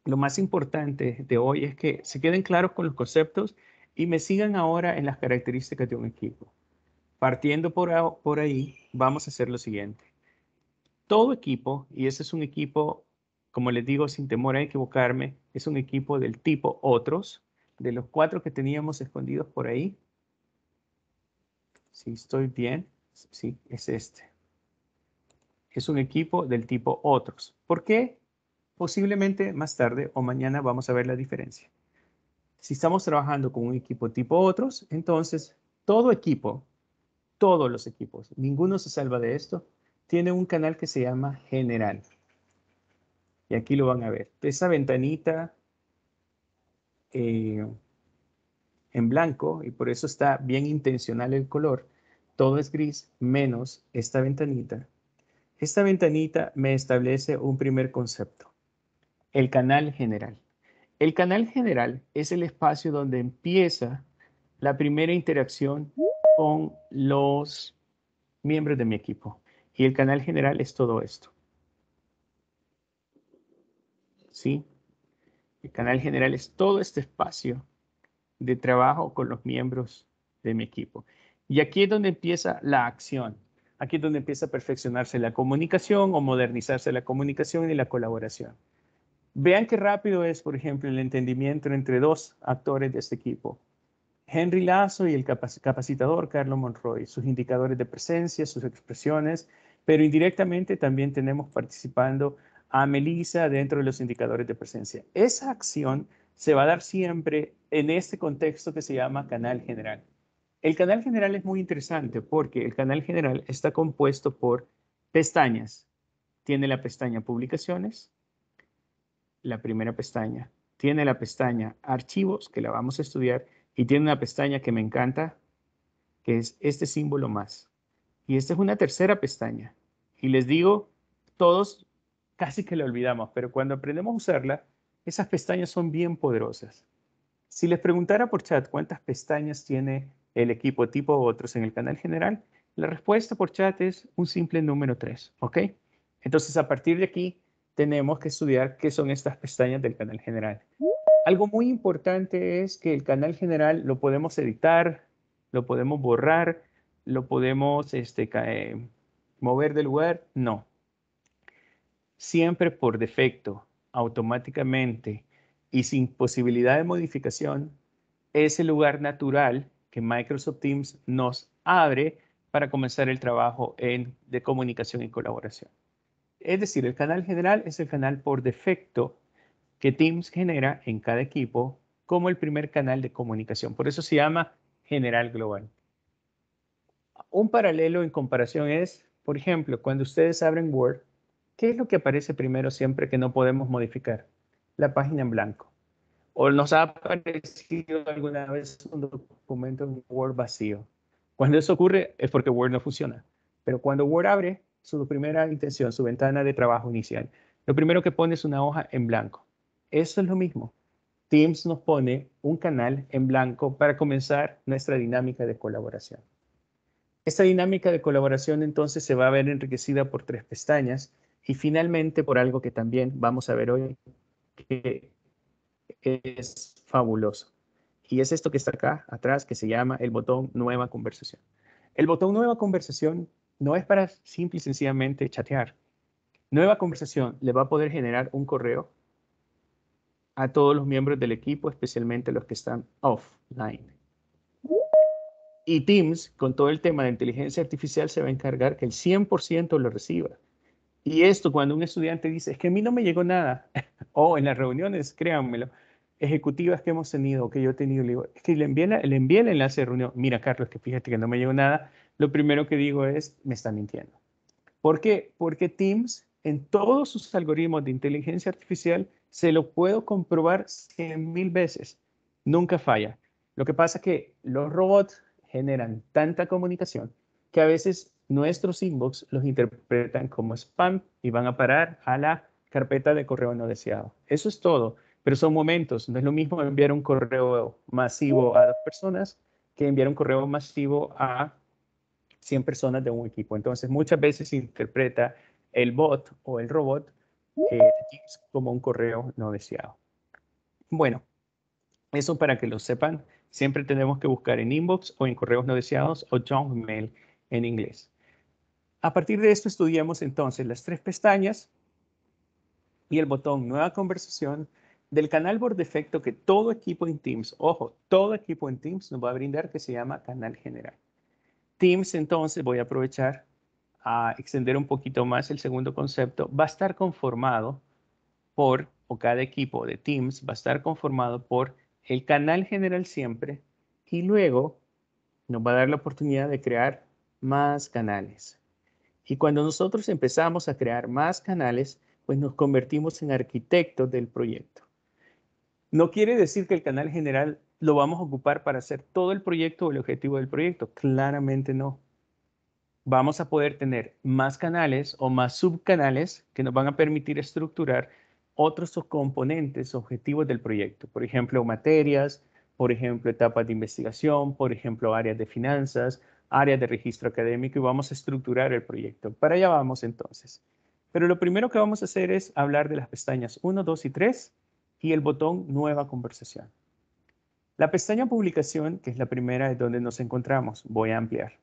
lo más importante de hoy es que se queden claros con los conceptos y me sigan ahora en las características de un equipo. Partiendo por, ahí, vamos a hacer lo siguiente. Todo equipo, y ese es un equipo, como les digo, sin temor a equivocarme, es un equipo del tipo otros, de los cuatro que teníamos escondidos por ahí. Si estoy bien, sí, es este. Es un equipo del tipo otros. ¿Por qué? Posiblemente más tarde o mañana vamos a ver la diferencia. Si estamos trabajando con un equipo tipo otros, entonces todo equipo, todos los equipos, ninguno se salva de esto, tiene un canal que se llama general. Y aquí lo van a ver. Esa ventanita eh, en blanco, y por eso está bien intencional el color, todo es gris menos esta ventanita. Esta ventanita me establece un primer concepto el canal general. El canal general es el espacio donde empieza la primera interacción con los miembros de mi equipo. Y el canal general es todo esto. ¿Sí? El canal general es todo este espacio de trabajo con los miembros de mi equipo. Y aquí es donde empieza la acción. Aquí es donde empieza a perfeccionarse la comunicación o modernizarse la comunicación y la colaboración. Vean qué rápido es, por ejemplo, el entendimiento entre dos actores de este equipo. Henry Lazo y el capacitador Carlos Monroy, sus indicadores de presencia, sus expresiones, pero indirectamente también tenemos participando a Melissa dentro de los indicadores de presencia. Esa acción se va a dar siempre en este contexto que se llama canal general. El canal general es muy interesante porque el canal general está compuesto por pestañas. Tiene la pestaña publicaciones, la primera pestaña. Tiene la pestaña archivos, que la vamos a estudiar, y tiene una pestaña que me encanta, que es este símbolo más. Y esta es una tercera pestaña. Y les digo, todos casi que la olvidamos, pero cuando aprendemos a usarla, esas pestañas son bien poderosas. Si les preguntara por chat cuántas pestañas tiene el equipo tipo otros en el canal general, la respuesta por chat es un simple número 3, ¿ok? Entonces, a partir de aquí, tenemos que estudiar qué son estas pestañas del canal general. Algo muy importante es que el canal general lo podemos editar, lo podemos borrar, lo podemos este, mover del lugar. No. Siempre por defecto, automáticamente y sin posibilidad de modificación, es el lugar natural que Microsoft Teams nos abre para comenzar el trabajo en, de comunicación y colaboración. Es decir, el canal general es el canal por defecto que Teams genera en cada equipo como el primer canal de comunicación. Por eso se llama general global. Un paralelo en comparación es, por ejemplo, cuando ustedes abren Word, ¿qué es lo que aparece primero siempre que no podemos modificar? La página en blanco. O nos ha aparecido alguna vez un documento en Word vacío. Cuando eso ocurre es porque Word no funciona. Pero cuando Word abre, su primera intención, su ventana de trabajo inicial. Lo primero que pone es una hoja en blanco. Eso es lo mismo. Teams nos pone un canal en blanco para comenzar nuestra dinámica de colaboración. Esta dinámica de colaboración entonces se va a ver enriquecida por tres pestañas y finalmente por algo que también vamos a ver hoy que es fabuloso. Y es esto que está acá atrás que se llama el botón Nueva Conversación. El botón Nueva Conversación no es para simple y sencillamente chatear. Nueva conversación le va a poder generar un correo a todos los miembros del equipo, especialmente los que están offline. Y Teams, con todo el tema de inteligencia artificial, se va a encargar que el 100% lo reciba. Y esto cuando un estudiante dice, es que a mí no me llegó nada, (laughs) o en las reuniones, créanmelo, ejecutivas que hemos tenido, que yo he tenido, le digo, es que le envié, le envié el enlace de reunión, mira Carlos, que fíjate que no me llegó nada, lo primero que digo es, me está mintiendo. ¿Por qué? Porque Teams, en todos sus algoritmos de inteligencia artificial, se lo puedo comprobar 100 mil veces. Nunca falla. Lo que pasa es que los robots generan tanta comunicación que a veces nuestros inbox los interpretan como spam y van a parar a la carpeta de correo no deseado. Eso es todo, pero son momentos. No es lo mismo enviar un correo masivo a dos personas que enviar un correo masivo a 100 personas de un equipo. Entonces, muchas veces interpreta el bot o el robot eh, como un correo no deseado. Bueno, eso para que lo sepan, siempre tenemos que buscar en inbox o en correos no deseados o junk mail en inglés. A partir de esto estudiamos entonces las tres pestañas y el botón Nueva conversación del canal por defecto que todo equipo en Teams, ojo, todo equipo en Teams nos va a brindar que se llama canal general. Teams entonces voy a aprovechar a extender un poquito más el segundo concepto, va a estar conformado por, o cada equipo de Teams va a estar conformado por el canal general siempre y luego nos va a dar la oportunidad de crear más canales. Y cuando nosotros empezamos a crear más canales, pues nos convertimos en arquitectos del proyecto. No quiere decir que el canal general lo vamos a ocupar para hacer todo el proyecto o el objetivo del proyecto. Claramente no. Vamos a poder tener más canales o más subcanales que nos van a permitir estructurar otros componentes, objetivos del proyecto. Por ejemplo, materias, por ejemplo, etapas de investigación, por ejemplo, áreas de finanzas, áreas de registro académico y vamos a estructurar el proyecto. Para allá vamos entonces. Pero lo primero que vamos a hacer es hablar de las pestañas 1, 2 y 3 y el botón Nueva conversación. La pestaña Publicación, que es la primera es donde nos encontramos, voy a ampliar.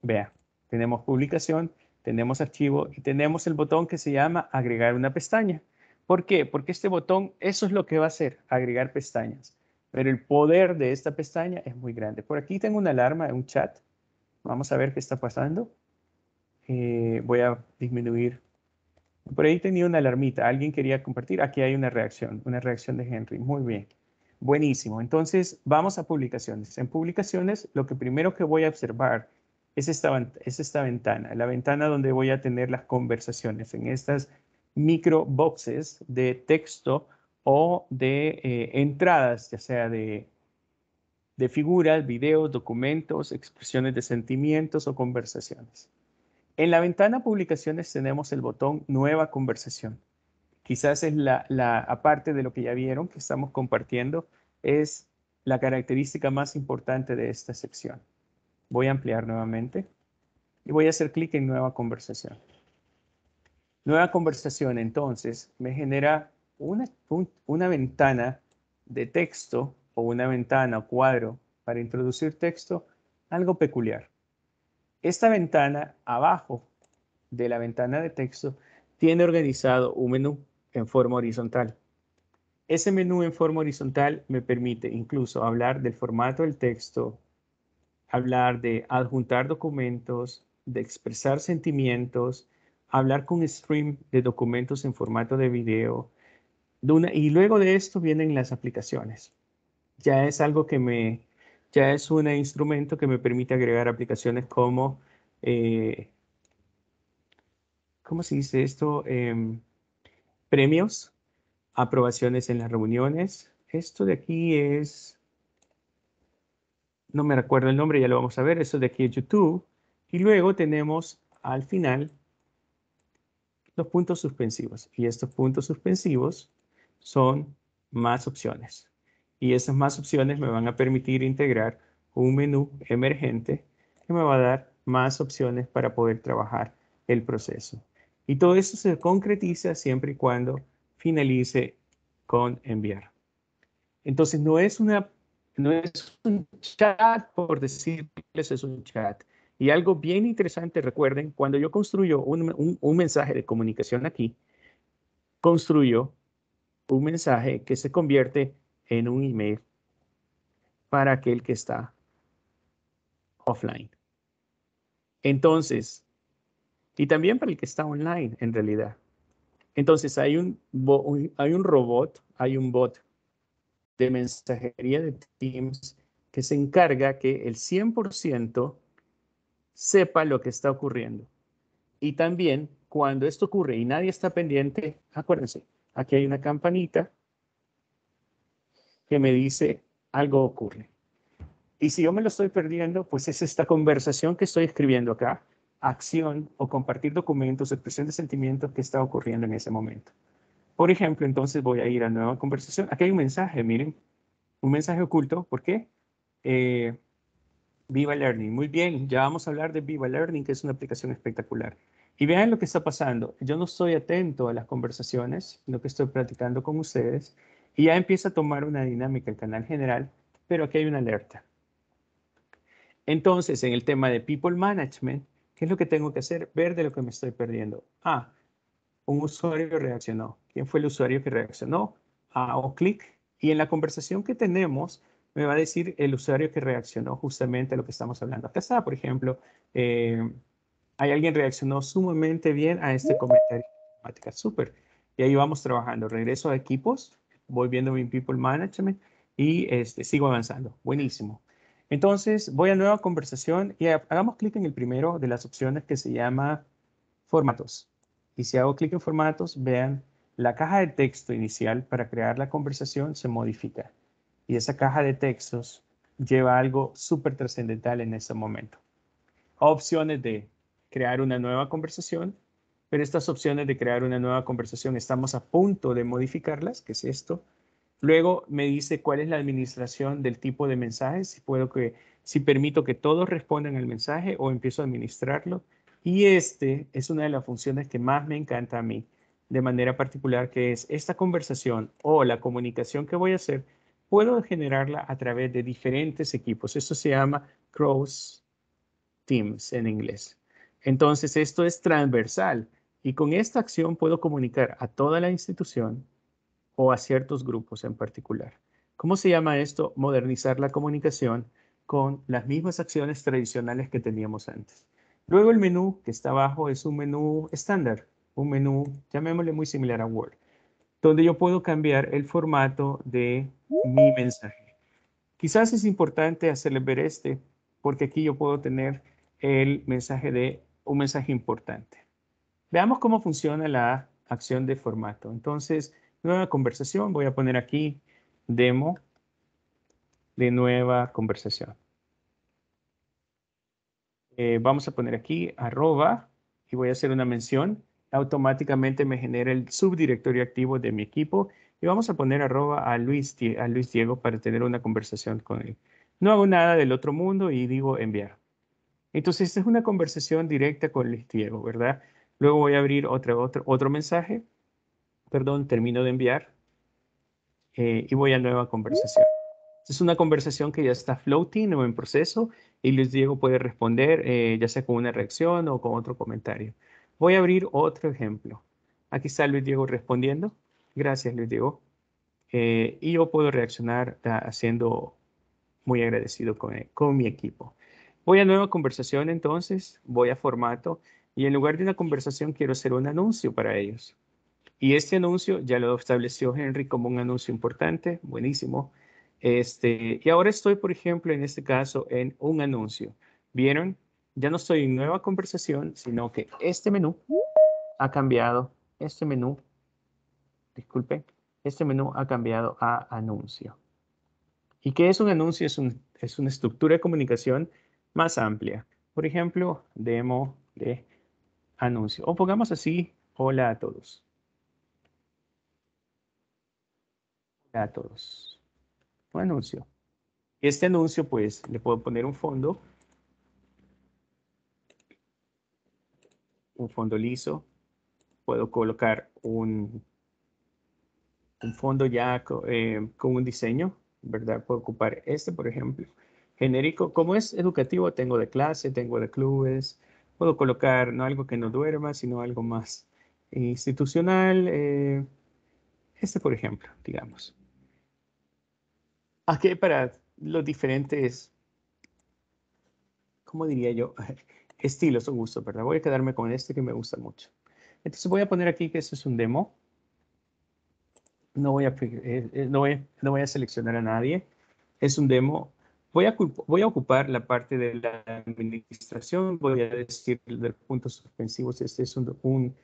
Vea, tenemos Publicación, tenemos Archivo y tenemos el botón que se llama Agregar una pestaña. ¿Por qué? Porque este botón, eso es lo que va a hacer, agregar pestañas pero el poder de esta pestaña es muy grande. Por aquí tengo una alarma, un chat. Vamos a ver qué está pasando. Eh, voy a disminuir. Por ahí tenía una alarmita. Alguien quería compartir. Aquí hay una reacción, una reacción de Henry. Muy bien. Buenísimo. Entonces, vamos a publicaciones. En publicaciones, lo que primero que voy a observar es esta, es esta ventana, la ventana donde voy a tener las conversaciones en estas micro boxes de texto o de eh, entradas, ya sea de, de figuras, videos, documentos, expresiones de sentimientos o conversaciones. En la ventana publicaciones tenemos el botón nueva conversación. Quizás es la, la, aparte de lo que ya vieron que estamos compartiendo, es la característica más importante de esta sección. Voy a ampliar nuevamente y voy a hacer clic en nueva conversación. Nueva conversación entonces me genera una, una ventana de texto o una ventana o cuadro para introducir texto, algo peculiar. Esta ventana abajo de la ventana de texto tiene organizado un menú en forma horizontal. Ese menú en forma horizontal me permite incluso hablar del formato del texto, hablar de adjuntar documentos, de expresar sentimientos, hablar con stream de documentos en formato de video, y luego de esto vienen las aplicaciones. Ya es algo que me, ya es un instrumento que me permite agregar aplicaciones como, eh, ¿cómo se dice esto? Em, premios, aprobaciones en las reuniones. Esto de aquí es, no me recuerdo el nombre, ya lo vamos a ver. Esto de aquí es YouTube. Y luego tenemos al final los puntos suspensivos. Y estos puntos suspensivos son más opciones. Y esas más opciones me van a permitir integrar un menú emergente que me va a dar más opciones para poder trabajar el proceso. Y todo eso se concretiza siempre y cuando finalice con enviar. Entonces no es una no es un chat por decirles es un chat. Y algo bien interesante, recuerden, cuando yo construyo un, un mensaje de comunicación aquí, construyo un mensaje que se convierte en un email para aquel que está offline. Entonces, y también para el que está online en realidad. Entonces hay un, hay un robot, hay un bot de mensajería de Teams que se encarga que el 100% sepa lo que está ocurriendo. Y también cuando esto ocurre y nadie está pendiente, acuérdense, Aquí hay una campanita que me dice algo ocurre. Y si yo me lo estoy perdiendo, pues es esta conversación que estoy escribiendo acá, acción o compartir documentos, expresión de sentimientos que está ocurriendo en ese momento. Por ejemplo, entonces voy a ir a nueva conversación. Aquí hay un mensaje, miren, un mensaje oculto. ¿Por qué? Eh, Viva Learning. Muy bien, ya vamos a hablar de Viva Learning, que es una aplicación espectacular. Y vean lo que está pasando. Yo no estoy atento a las conversaciones, lo que estoy platicando con ustedes, y ya empieza a tomar una dinámica el canal general, pero aquí hay una alerta. Entonces, en el tema de People Management, ¿qué es lo que tengo que hacer? Ver de lo que me estoy perdiendo. Ah, un usuario reaccionó. ¿Quién fue el usuario que reaccionó? Ah, o clic. Y en la conversación que tenemos, me va a decir el usuario que reaccionó justamente a lo que estamos hablando. Acá está, por ejemplo, eh, hay alguien reaccionó sumamente bien a este comentario. Súper. Y ahí vamos trabajando. Regreso a equipos, voy viendo mi People Management y este, sigo avanzando. Buenísimo. Entonces, voy a nueva conversación y hagamos clic en el primero de las opciones que se llama formatos. Y si hago clic en formatos, vean, la caja de texto inicial para crear la conversación se modifica. Y esa caja de textos lleva algo súper trascendental en este momento. Opciones de crear una nueva conversación, pero estas opciones de crear una nueva conversación estamos a punto de modificarlas, que es esto. Luego me dice cuál es la administración del tipo de mensajes, si puedo que, si permito que todos respondan al mensaje o empiezo a administrarlo. Y este es una de las funciones que más me encanta a mí, de manera particular, que es esta conversación o la comunicación que voy a hacer, puedo generarla a través de diferentes equipos. Esto se llama cross teams en inglés. Entonces, esto es transversal y con esta acción puedo comunicar a toda la institución o a ciertos grupos en particular. ¿Cómo se llama esto? Modernizar la comunicación con las mismas acciones tradicionales que teníamos antes. Luego el menú que está abajo es un menú estándar, un menú, llamémosle muy similar a Word, donde yo puedo cambiar el formato de mi mensaje. Quizás es importante hacerle ver este, porque aquí yo puedo tener el mensaje de un mensaje importante. Veamos cómo funciona la acción de formato. Entonces, nueva conversación, voy a poner aquí demo de nueva conversación. Eh, vamos a poner aquí arroba y voy a hacer una mención. Automáticamente me genera el subdirectorio activo de mi equipo y vamos a poner arroba a Luis, a Luis Diego para tener una conversación con él. No hago nada del otro mundo y digo enviar. Entonces, esta es una conversación directa con Luis Diego, ¿verdad? Luego voy a abrir otro, otro, otro mensaje. Perdón, termino de enviar. Eh, y voy a nueva conversación. Es una conversación que ya está floating o en proceso y Luis Diego puede responder eh, ya sea con una reacción o con otro comentario. Voy a abrir otro ejemplo. Aquí está Luis Diego respondiendo. Gracias, Luis Diego. Eh, y yo puedo reaccionar haciendo muy agradecido con, con mi equipo. Voy a nueva conversación entonces, voy a formato y en lugar de una conversación quiero hacer un anuncio para ellos. Y este anuncio ya lo estableció Henry como un anuncio importante, buenísimo. Este, y ahora estoy, por ejemplo, en este caso, en un anuncio. ¿Vieron? Ya no estoy en nueva conversación, sino que este menú ha cambiado. Este menú, disculpe, este menú ha cambiado a anuncio. ¿Y qué es un anuncio? Es, un, es una estructura de comunicación más amplia. Por ejemplo, demo de anuncio. O pongamos así, hola a todos. Hola a todos. Un anuncio. Este anuncio, pues, le puedo poner un fondo. Un fondo liso. Puedo colocar un, un fondo ya eh, con un diseño, ¿verdad? Puedo ocupar este, por ejemplo genérico. Como es educativo, tengo de clase, tengo de clubes. Puedo colocar no algo que no duerma, sino algo más institucional. Eh, este, por ejemplo, digamos. Aquí para los diferentes, ¿cómo diría yo? (laughs) Estilos o gustos, ¿verdad? Voy a quedarme con este que me gusta mucho. Entonces voy a poner aquí que esto es un demo. No voy a, eh, eh, no voy, no voy a seleccionar a nadie. Es un demo Voy a, voy a ocupar la parte de la administración, voy a decir de puntos suspensivos, este es un,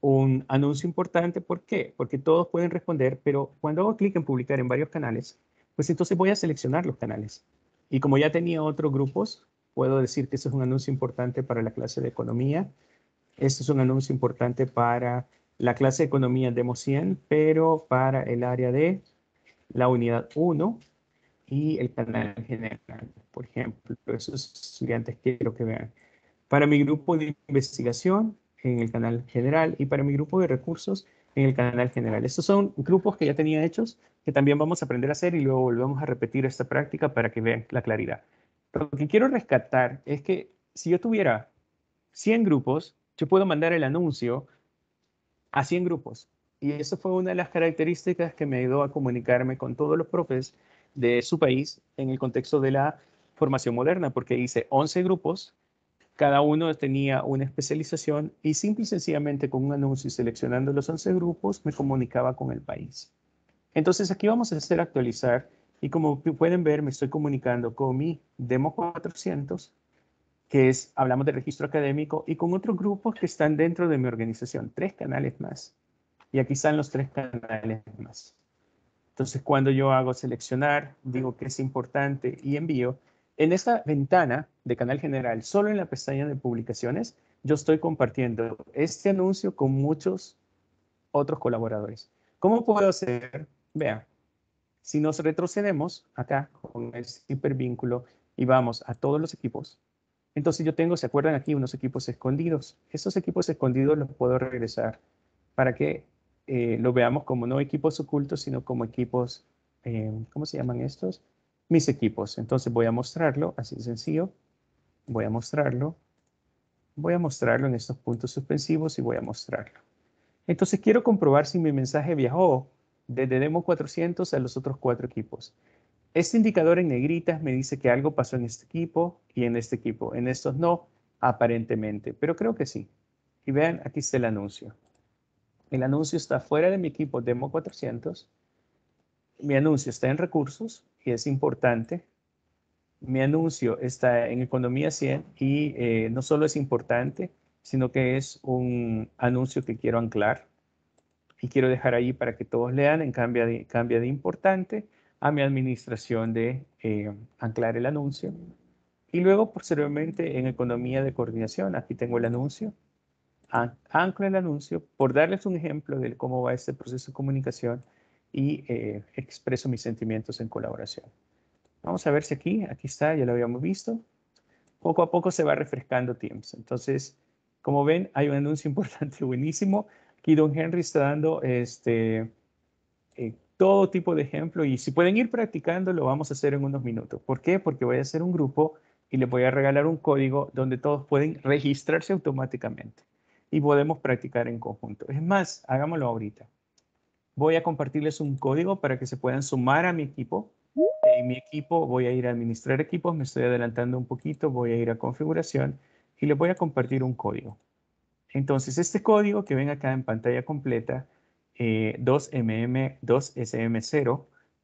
un, anuncio importante. ¿Por qué? Porque todos pueden responder, pero cuando hago clic en publicar en varios canales, pues entonces voy a seleccionar los canales. Y como ya tenía otros grupos, puedo decir que este es un anuncio importante para la clase de economía. Este es un anuncio importante para la clase de economía Demo 100, pero para el área de la unidad 1 y el canal general, por ejemplo. Esos estudiantes quiero que vean. Para mi grupo de investigación en el canal general y para mi grupo de recursos en el canal general. Estos son grupos que ya tenía hechos, que también vamos a aprender a hacer y luego volvemos a repetir esta práctica para que vean la claridad. Lo que quiero rescatar es que si yo tuviera 100 grupos, yo puedo mandar el anuncio a 100 grupos. Y eso fue una de las características que me ayudó a comunicarme con todos los profes de su país en el contexto de la formación moderna, porque hice 11 grupos cada uno tenía una especialización y simple y sencillamente con un anuncio y seleccionando los 11 grupos me comunicaba con el país. Entonces aquí vamos a hacer actualizar y como pueden ver me estoy comunicando con mi Demo 400, que es, hablamos de registro académico, y con otros grupos que están dentro de mi organización, tres canales más. Y aquí están los tres canales más. Entonces cuando yo hago seleccionar, digo que es importante y envío, en esta ventana de canal general, solo en la pestaña de publicaciones, yo estoy compartiendo este anuncio con muchos otros colaboradores. ¿Cómo puedo hacer? Vean, si nos retrocedemos acá con el hipervínculo y vamos a todos los equipos, entonces yo tengo, ¿se acuerdan aquí? Unos equipos escondidos. Estos equipos escondidos los puedo regresar para que eh, lo veamos como no equipos ocultos, sino como equipos, eh, ¿cómo se llaman estos? Mis equipos. Entonces voy a mostrarlo, así sencillo. Voy a mostrarlo. Voy a mostrarlo en estos puntos suspensivos y voy a mostrarlo. Entonces quiero comprobar si mi mensaje viajó desde Demo 400 a los otros cuatro equipos. Este indicador en negritas me dice que algo pasó en este equipo y en este equipo. En estos no, aparentemente, pero creo que sí. Y vean, aquí está el anuncio. El anuncio está fuera de mi equipo Demo 400 mi anuncio está en recursos y es importante. Mi anuncio está en Economía 100 y eh, no solo es importante, sino que es un anuncio que quiero anclar y quiero dejar ahí para que todos lean en cambio de, cambia de importante a mi administración de eh, anclar el anuncio. Y luego, posteriormente, en Economía de Coordinación, aquí tengo el anuncio, anclo el anuncio, por darles un ejemplo de cómo va este proceso de comunicación, y eh, expreso mis sentimientos en colaboración. Vamos a ver si aquí, aquí está, ya lo habíamos visto. Poco a poco se va refrescando Teams. Entonces, como ven, hay un anuncio (laughs) importante, buenísimo. Aquí Don Henry está dando este, eh, todo tipo de ejemplo y si pueden ir practicando, lo vamos a hacer en unos minutos. ¿Por qué? Porque voy a hacer un grupo y les voy a regalar un código donde todos pueden registrarse automáticamente y podemos practicar en conjunto. Es más, hagámoslo ahorita voy a compartirles un código para que se puedan sumar a mi equipo. En mi equipo voy a ir a administrar equipos, me estoy adelantando un poquito, voy a ir a configuración y les voy a compartir un código. Entonces, este código que ven acá en pantalla completa, 2MM2SM0, eh,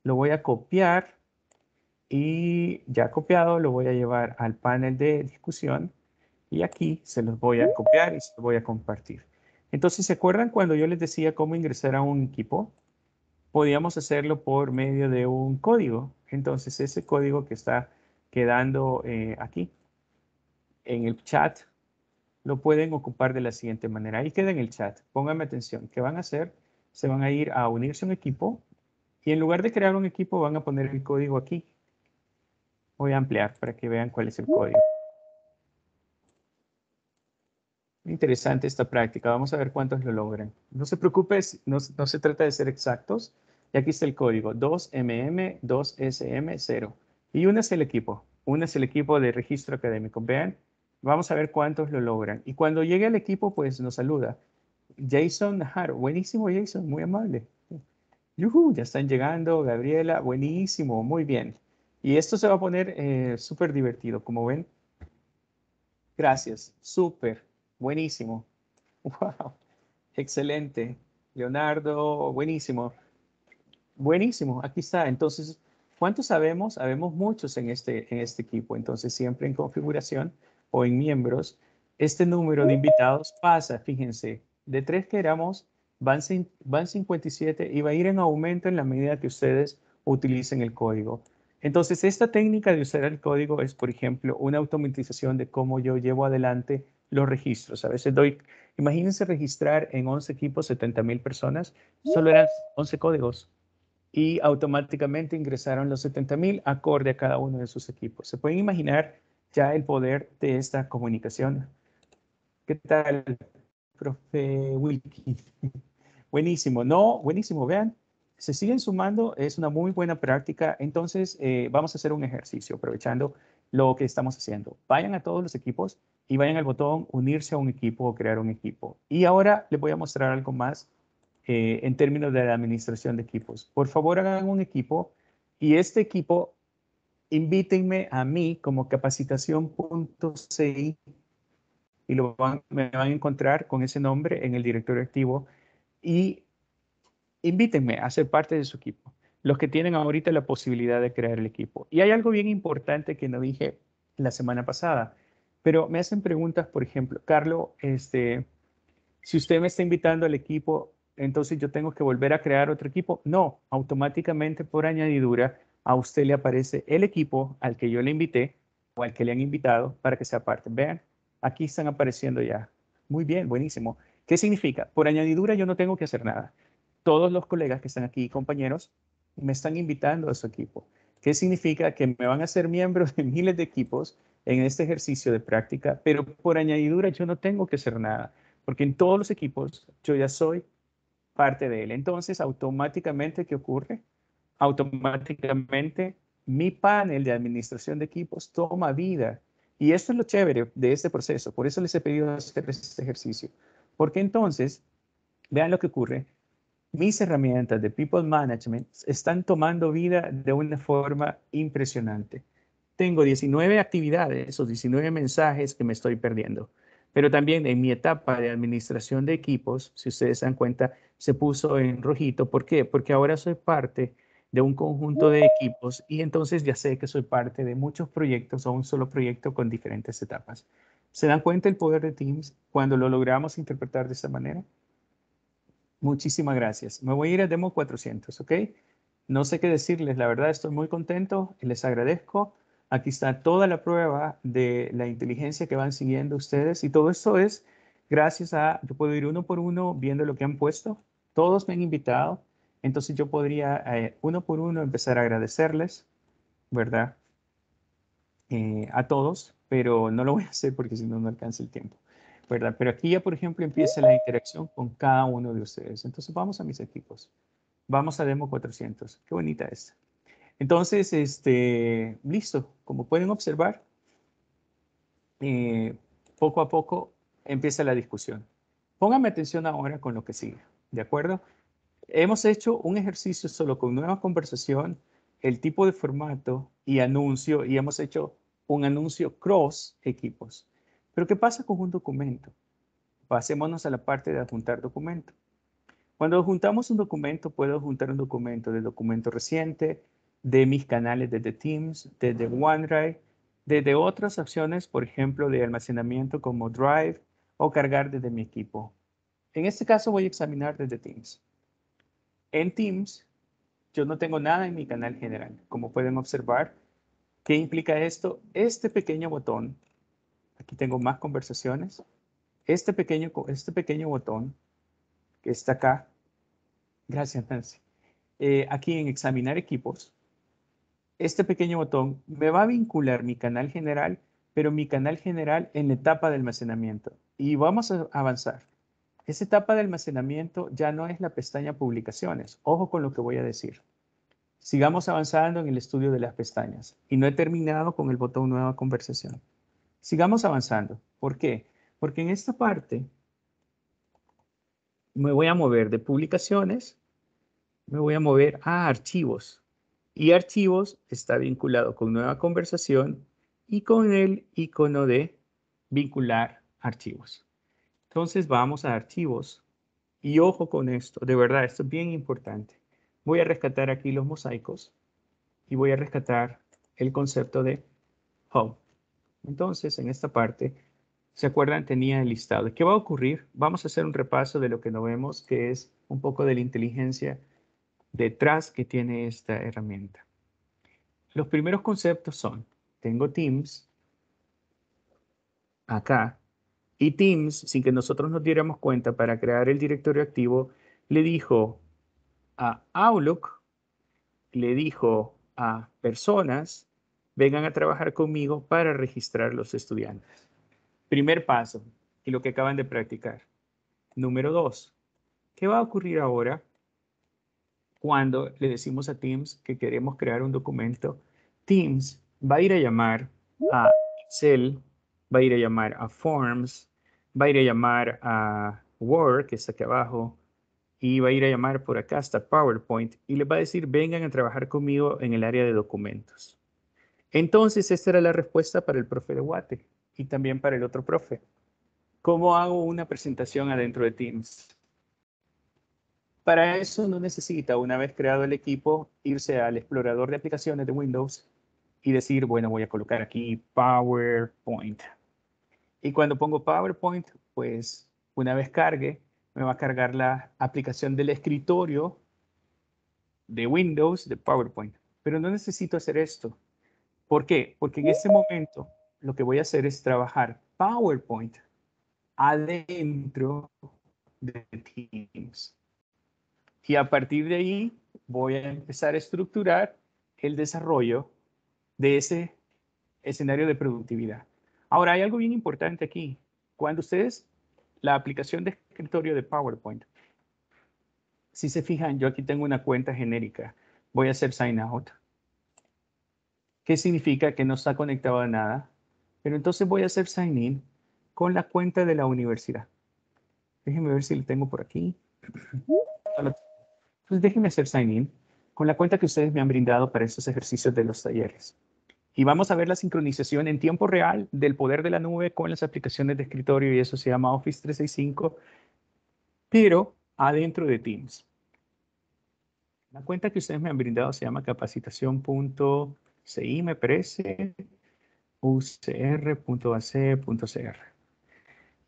lo voy a copiar y ya copiado lo voy a llevar al panel de discusión y aquí se los voy a copiar y se los voy a compartir. Entonces, ¿se acuerdan cuando yo les decía cómo ingresar a un equipo? Podíamos hacerlo por medio de un código. Entonces, ese código que está quedando eh, aquí en el chat, lo pueden ocupar de la siguiente manera. Ahí queda en el chat. Pónganme atención. ¿Qué van a hacer? Se van a ir a unirse a un equipo y en lugar de crear un equipo van a poner el código aquí. Voy a ampliar para que vean cuál es el código. Interesante esta práctica. Vamos a ver cuántos lo logran. No se preocupe, no, se trata de ser exactos. Y aquí está el código 2MM2SM0. Y uno es el equipo. Es el equipo de registro académico. Vean, vamos a ver cuántos lo logran. Y cuando llegue el equipo, pues nos saluda. Jason Naharo. Buenísimo, Jason. Muy amable. Yuhu, ya están llegando. Gabriela, buenísimo. Muy bien. Y esto se va a poner eh, súper divertido, como ven. Gracias. Súper. Buenísimo. (laughs) Wow. Excelente. Leonardo, buenísimo. Buenísimo. Aquí está. Entonces, ¿cuántos sabemos? Sabemos muchos en este, en este equipo. Entonces, siempre en configuración o en miembros, este número de invitados pasa, fíjense, de tres que éramos, van, van 57 y va a ir en aumento en la medida que ustedes utilicen el código. Entonces, esta técnica de usar el código es, por ejemplo, una automatización de cómo yo llevo adelante los registros. A veces doy, imagínense registrar en 11 equipos 70 mil personas, solo eran 11 códigos y automáticamente ingresaron los 70 mil acorde a cada uno de sus equipos. Se pueden imaginar ya el poder de esta comunicación. ¿Qué tal, profe Wilkie? (laughs) buenísimo, no, buenísimo, vean, se siguen sumando, es una muy buena práctica. Entonces, eh, vamos a hacer un ejercicio aprovechando lo que estamos haciendo. Vayan a todos los equipos y vayan al botón unirse a un equipo o crear un equipo. Y ahora les voy a mostrar algo más eh, en términos de la administración de equipos. Por favor, hagan un equipo y este equipo invítenme a mí como capacitación.ci y lo van, me van a encontrar con ese nombre en el directorio activo y invítenme a ser parte de su equipo. Los que tienen ahorita la posibilidad de crear el equipo. Y hay algo bien importante que no dije la semana pasada, pero me hacen preguntas, por ejemplo, Carlos, este, si usted me está invitando al equipo, entonces yo tengo que volver a crear otro equipo. No, automáticamente por añadidura a usted le aparece el equipo al que yo le invité o al que le han invitado para que se aparte. Vean, aquí están apareciendo ya. Muy bien, buenísimo. ¿Qué significa? Por añadidura yo no tengo que hacer nada. Todos los colegas que están aquí, compañeros, me están invitando a su equipo. ¿Qué significa? Que me van a ser miembros de miles de equipos en este ejercicio de práctica, pero por añadidura yo no tengo que hacer nada, porque en todos los equipos yo ya soy parte de él. Entonces, automáticamente, ¿qué ocurre? Automáticamente mi panel de administración de equipos toma vida. Y esto es lo chévere de este proceso. Por eso les he pedido hacer este ejercicio. Porque entonces, vean lo que ocurre. Mis herramientas de People Management están tomando vida de una forma impresionante. Tengo 19 actividades o 19 mensajes que me estoy perdiendo. Pero también en mi etapa de administración de equipos, si ustedes se dan cuenta, se puso en rojito. ¿Por qué? Porque ahora soy parte de un conjunto de equipos y entonces ya sé que soy parte de muchos proyectos o un solo proyecto con diferentes etapas. ¿Se dan cuenta el poder de Teams cuando lo logramos interpretar de esta manera? Muchísimas gracias. Me voy a ir a Demo 400, ¿ok? No sé qué decirles, la verdad estoy muy contento les agradezco. Aquí está toda la prueba de la inteligencia que van siguiendo ustedes y todo esto es gracias a, yo puedo ir uno por uno viendo lo que han puesto. Todos me han invitado, entonces yo podría eh, uno por uno empezar a agradecerles, ¿verdad? Eh, a todos, pero no lo voy a hacer porque si no, no alcanza el tiempo, ¿verdad? Pero aquí ya, por ejemplo, empieza la interacción con cada uno de ustedes. Entonces vamos a mis equipos. Vamos a Demo 400. Qué bonita esta. Entonces, este, listo. Como pueden observar, eh, poco a poco empieza la discusión. Pónganme atención ahora con lo que sigue, ¿de acuerdo? Hemos hecho un ejercicio solo con nueva conversación, el tipo de formato y anuncio, y hemos hecho un anuncio cross equipos. Pero ¿qué pasa con un documento? Pasémonos a la parte de adjuntar documento. Cuando juntamos un documento, puedo juntar un documento de documento reciente, de mis canales desde Teams, desde OneDrive, desde otras opciones, por ejemplo, de almacenamiento como Drive, o cargar desde mi equipo. En este caso voy a examinar desde Teams. En Teams, yo no tengo nada en mi canal general. Como pueden observar, ¿qué implica esto? Este pequeño botón, aquí tengo más conversaciones, este pequeño, este pequeño botón que está acá, gracias Nancy, eh, aquí en examinar equipos, este pequeño botón me va a vincular mi canal general, pero mi canal general en la etapa de almacenamiento. Y vamos a avanzar. Esa etapa de almacenamiento ya no es la pestaña publicaciones. Ojo con lo que voy a decir. Sigamos avanzando en el estudio de las pestañas. Y no he terminado con el botón nueva conversación. Sigamos avanzando. ¿Por qué? Porque en esta parte me voy a mover de publicaciones, me voy a mover a archivos. Y archivos está vinculado con nueva conversación y con el icono de vincular archivos. Entonces vamos a archivos y ojo con esto, de verdad, esto es bien importante. Voy a rescatar aquí los mosaicos y voy a rescatar el concepto de home. Entonces, en esta parte, ¿se acuerdan? Tenía el listado. ¿Qué va a ocurrir? Vamos a hacer un repaso de lo que no vemos, que es un poco de la inteligencia detrás que tiene esta herramienta. Los primeros conceptos son, tengo Teams acá, y Teams, sin que nosotros nos diéramos cuenta, para crear el directorio activo, le dijo a Outlook, le dijo a personas, vengan a trabajar conmigo para registrar los estudiantes. Primer paso, y lo que acaban de practicar. Número dos, ¿qué va a ocurrir ahora cuando le decimos a Teams que queremos crear un documento? Teams va a ir a llamar a Excel, va a ir a llamar a Forms, va a ir a llamar a Word, que está aquí abajo, y va a ir a llamar por acá hasta PowerPoint y les va a decir, vengan a trabajar conmigo en el área de documentos. Entonces, esta era la respuesta para el profe de Guate y también para el otro profe. ¿Cómo hago una presentación adentro de Teams? Para eso no necesita, una vez creado el equipo, irse al explorador de aplicaciones de Windows y decir, bueno, voy a colocar aquí PowerPoint. Y cuando pongo PowerPoint, pues una vez cargue, me va a cargar la aplicación del escritorio de Windows de PowerPoint. Pero no necesito hacer esto. ¿Por qué? Porque en ese momento lo que voy a hacer es trabajar PowerPoint adentro de Teams. Y a partir de ahí voy a empezar a estructurar el desarrollo de ese escenario de productividad. Ahora, hay algo bien importante aquí. Cuando ustedes la aplicación de escritorio de PowerPoint. Si se fijan, yo aquí tengo una cuenta genérica. Voy a hacer sign out. ¿Qué significa? Que no está conectado a nada. Pero entonces voy a hacer sign in con la cuenta de la universidad. Déjenme ver si lo tengo por aquí. (clears throat) Entonces déjenme hacer sign in con la cuenta que ustedes me han brindado para estos ejercicios de los talleres. Y vamos a ver la sincronización en tiempo real del poder de la nube con las aplicaciones de escritorio y eso se llama Office 365, pero adentro de Teams. La cuenta que ustedes me han brindado se llama capacitación.ci, me parece, ucr.ac.cr.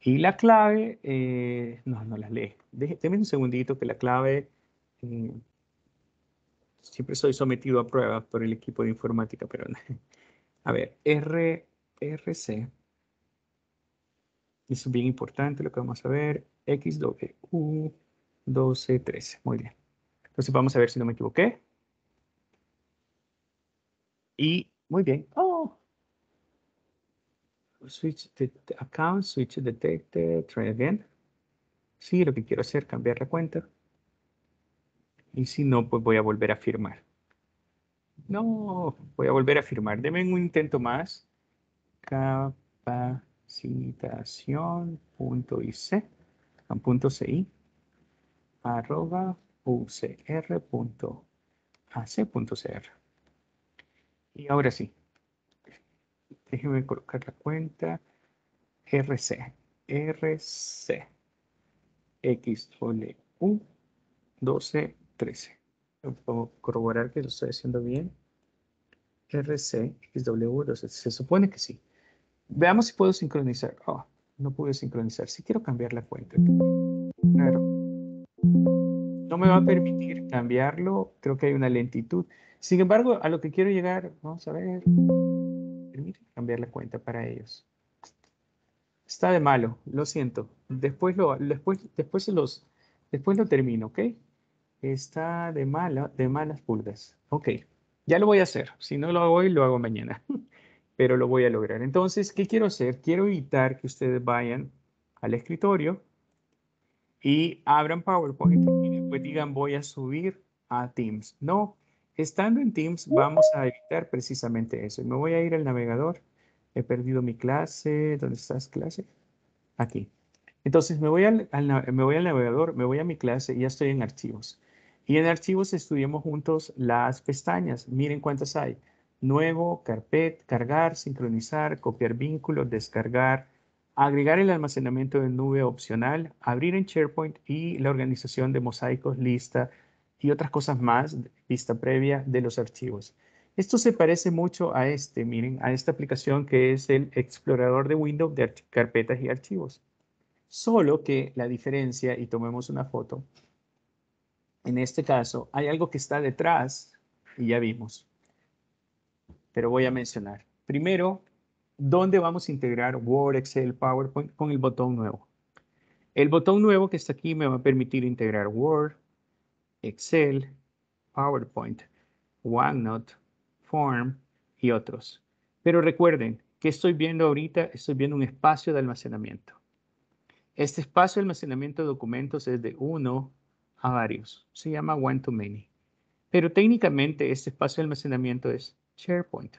Y la clave, eh, no, no la lee. Déjenme un segundito que la clave, eh, siempre soy sometido a prueba por el equipo de informática, pero (laughs) A ver, R, RC. Es bien importante lo que vamos a ver. XW 1213. Muy bien. Entonces vamos a ver si no me equivoqué. Y muy bien. Oh. Switch the account, switch detected, try again. Sí, lo que quiero hacer, cambiar la cuenta. Y si no, pues voy a volver a firmar. No, voy a volver a firmar. Deme un intento más. Capacitación.ic punto .ci arroba ucr.ac.cr Y ahora sí. Déjeme colocar la cuenta RC. RC. XW 1213. Puedo corroborar que lo estoy haciendo bien. RC, XW, se supone que sí. Veamos si puedo sincronizar. Oh, no pude sincronizar. Si quiero cambiar la cuenta. Claro. No me va a permitir cambiarlo. Creo que hay una lentitud. Sin embargo, a lo que quiero llegar, vamos a ver. Permite cambiar la cuenta para ellos. Está de malo, lo siento. Después lo, después, después los, después lo termino, ¿ok? Está de mala, de malas pulgas. Ok, ya lo voy a hacer. Si no lo hago hoy, lo hago mañana. (laughs) Pero lo voy a lograr. Entonces, ¿qué quiero hacer? Quiero evitar que ustedes vayan al escritorio y abran PowerPoint y después digan voy a subir a Teams. No, estando en Teams vamos a evitar precisamente eso. Me voy a ir al navegador. He perdido mi clase. ¿Dónde estás, clase? Aquí. Entonces me voy, al, me voy al navegador, me voy a mi clase y ya estoy en archivos. Y en archivos estudiamos juntos las pestañas. Miren cuántas hay. Nuevo, carpet, cargar, sincronizar, copiar vínculos, descargar, agregar el almacenamiento de nube opcional, abrir en SharePoint y la organización de mosaicos, lista y otras cosas más, vista previa de los archivos. Esto se parece mucho a este, miren, a esta aplicación que es el explorador de Windows de carpetas y archivos. Solo que la diferencia, y tomemos una foto, en este caso, hay algo que está detrás y ya vimos. Pero voy a mencionar. Primero, ¿dónde vamos a integrar Word, Excel, PowerPoint con el botón nuevo? El botón nuevo que está aquí me va a permitir integrar Word, Excel, PowerPoint, OneNote, Form y otros. Pero recuerden, que estoy viendo ahorita? Estoy viendo un espacio de almacenamiento. Este espacio de almacenamiento de documentos es de uno a varios. Se llama one to many. Pero técnicamente este espacio de almacenamiento es SharePoint.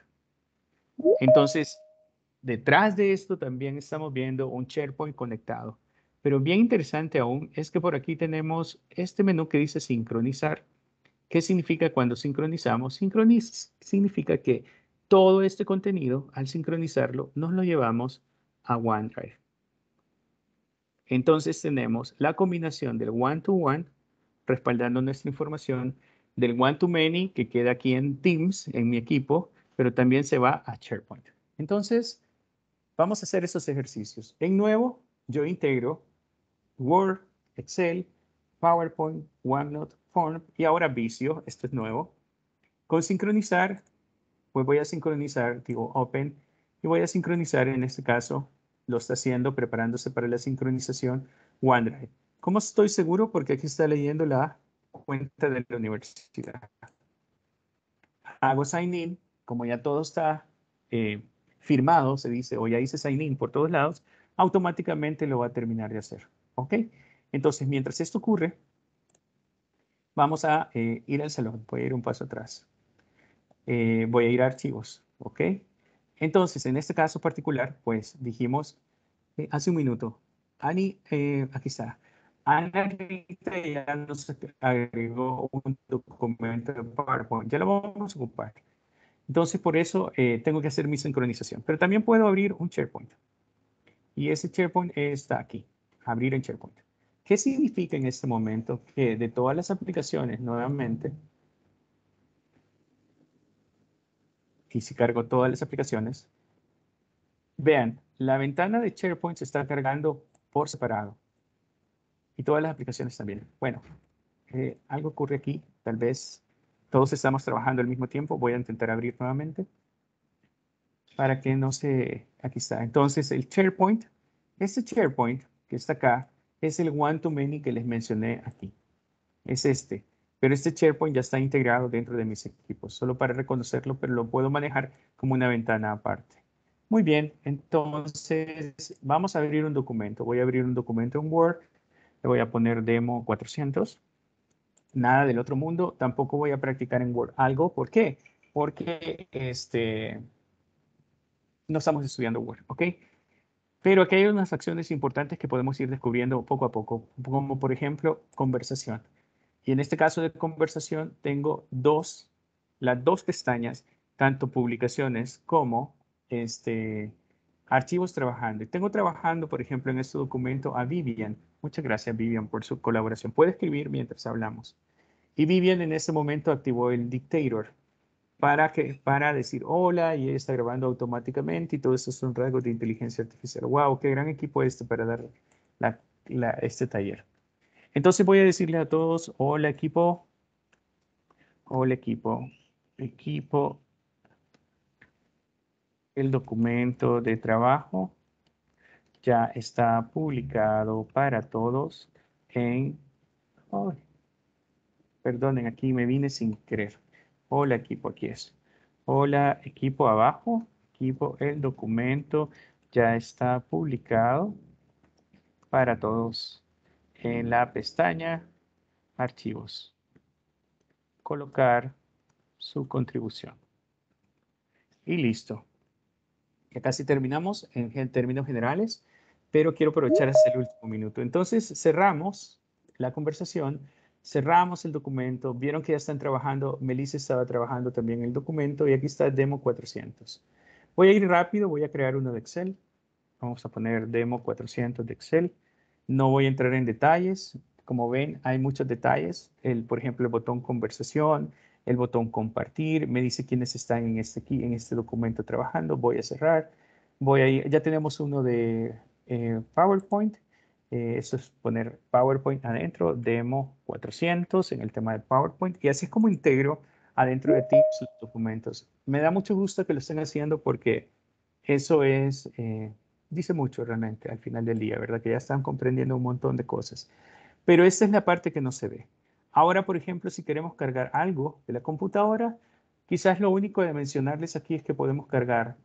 Entonces, detrás de esto también estamos viendo un SharePoint conectado. Pero bien interesante aún es que por aquí tenemos este menú que dice sincronizar. ¿Qué significa cuando sincronizamos? Sincroniz significa que todo este contenido, al sincronizarlo, nos lo llevamos a OneDrive. Entonces tenemos la combinación del one-to-one, respaldando nuestra información, del one-to-many, que queda aquí en Teams, en mi equipo, pero también se va a SharePoint. Entonces, vamos a hacer esos ejercicios. En nuevo, yo integro Word, Excel, PowerPoint, OneNote, Form y ahora Visio, esto es nuevo. Con sincronizar, pues voy a sincronizar, digo open, y voy a sincronizar en este caso, lo está haciendo, preparándose para la sincronización OneDrive. ¿Cómo estoy seguro? Porque aquí está leyendo la cuenta de la universidad. Hago sign in, como ya todo está eh, firmado, se dice, o ya hice sign in por todos lados, automáticamente lo va a terminar de hacer. ¿Ok? Entonces, mientras esto ocurre, vamos a eh, ir al salón. Voy a ir un paso atrás. Eh, voy a ir a archivos, ¿ok? Entonces, en este caso particular, pues dijimos eh, hace un minuto, Ani, eh, aquí está. Ana ya nos agregó un documento de PowerPoint. Ya lo vamos a ocupar. Entonces, por eso tengo que hacer mi sincronización. Pero también puedo abrir un SharePoint. Y ese SharePoint está aquí. Abrir en SharePoint. ¿Qué significa en este momento? Que de todas las aplicaciones, nuevamente, y si cargo todas las aplicaciones, vean, la ventana de SharePoint se está cargando por separado. Y todas las aplicaciones también. Bueno, eh, algo ocurre aquí. Tal vez todos estamos trabajando al mismo tiempo. Voy a intentar abrir nuevamente para que no se... Aquí está. Entonces, el SharePoint, este SharePoint que está acá, es el one-to-many que les mencioné aquí. Es este. Pero este SharePoint ya está integrado dentro de mis equipos, solo para reconocerlo, pero lo puedo manejar como una ventana aparte. Muy bien, entonces vamos a abrir un documento. Voy a abrir un documento en Word, le voy a poner demo 400. Nada del otro mundo, tampoco voy a practicar en Word algo. ¿Por qué? Porque este, no estamos estudiando Word, ¿ok? Pero aquí hay unas acciones importantes que podemos ir descubriendo poco a poco, como por ejemplo conversación. Y en este caso de conversación tengo dos, las dos pestañas, tanto publicaciones como este, archivos trabajando. Y tengo trabajando, por ejemplo, en este documento a Vivian. Muchas gracias, Vivian, por su colaboración. Puede escribir mientras hablamos. Y Vivian en ese momento activó el dictator para, que, para decir hola y está grabando automáticamente y todo eso son rasgos de inteligencia artificial. ¡Wow! ¡Qué gran equipo este para dar este taller! Entonces voy a decirle a todos, hola equipo, hola equipo, equipo, el documento de trabajo ya está publicado para todos en, perdonen, aquí me vine sin querer. Hola equipo, aquí es. Hola equipo abajo, equipo, el documento ya está publicado para todos en la pestaña Archivos. Colocar su contribución. Y listo. Ya casi terminamos en, términos generales, pero quiero aprovechar hasta el último minuto. Entonces cerramos la conversación, cerramos el documento, vieron que ya están trabajando, Melissa estaba trabajando también el documento y aquí está demo 400. Voy a ir rápido, voy a crear uno de Excel. Vamos a poner demo 400 de Excel. No voy a entrar en detalles. Como ven, hay muchos detalles. El, por ejemplo, el botón conversación, el botón compartir. Me dice quiénes están en este, aquí, en este documento trabajando. Voy a cerrar. Voy a ir, ya tenemos uno de eh, PowerPoint. Eh, eso es poner PowerPoint adentro, demo 400 en el tema de PowerPoint y así es como integro adentro de Teams los documentos. Me da mucho gusto que lo estén haciendo porque eso es, eh, dice mucho realmente al final del día, ¿verdad? Que ya están comprendiendo un montón de cosas. Pero esta es la parte que no se ve. Ahora, por ejemplo, si queremos cargar algo de la computadora, quizás lo único de mencionarles aquí es que podemos cargar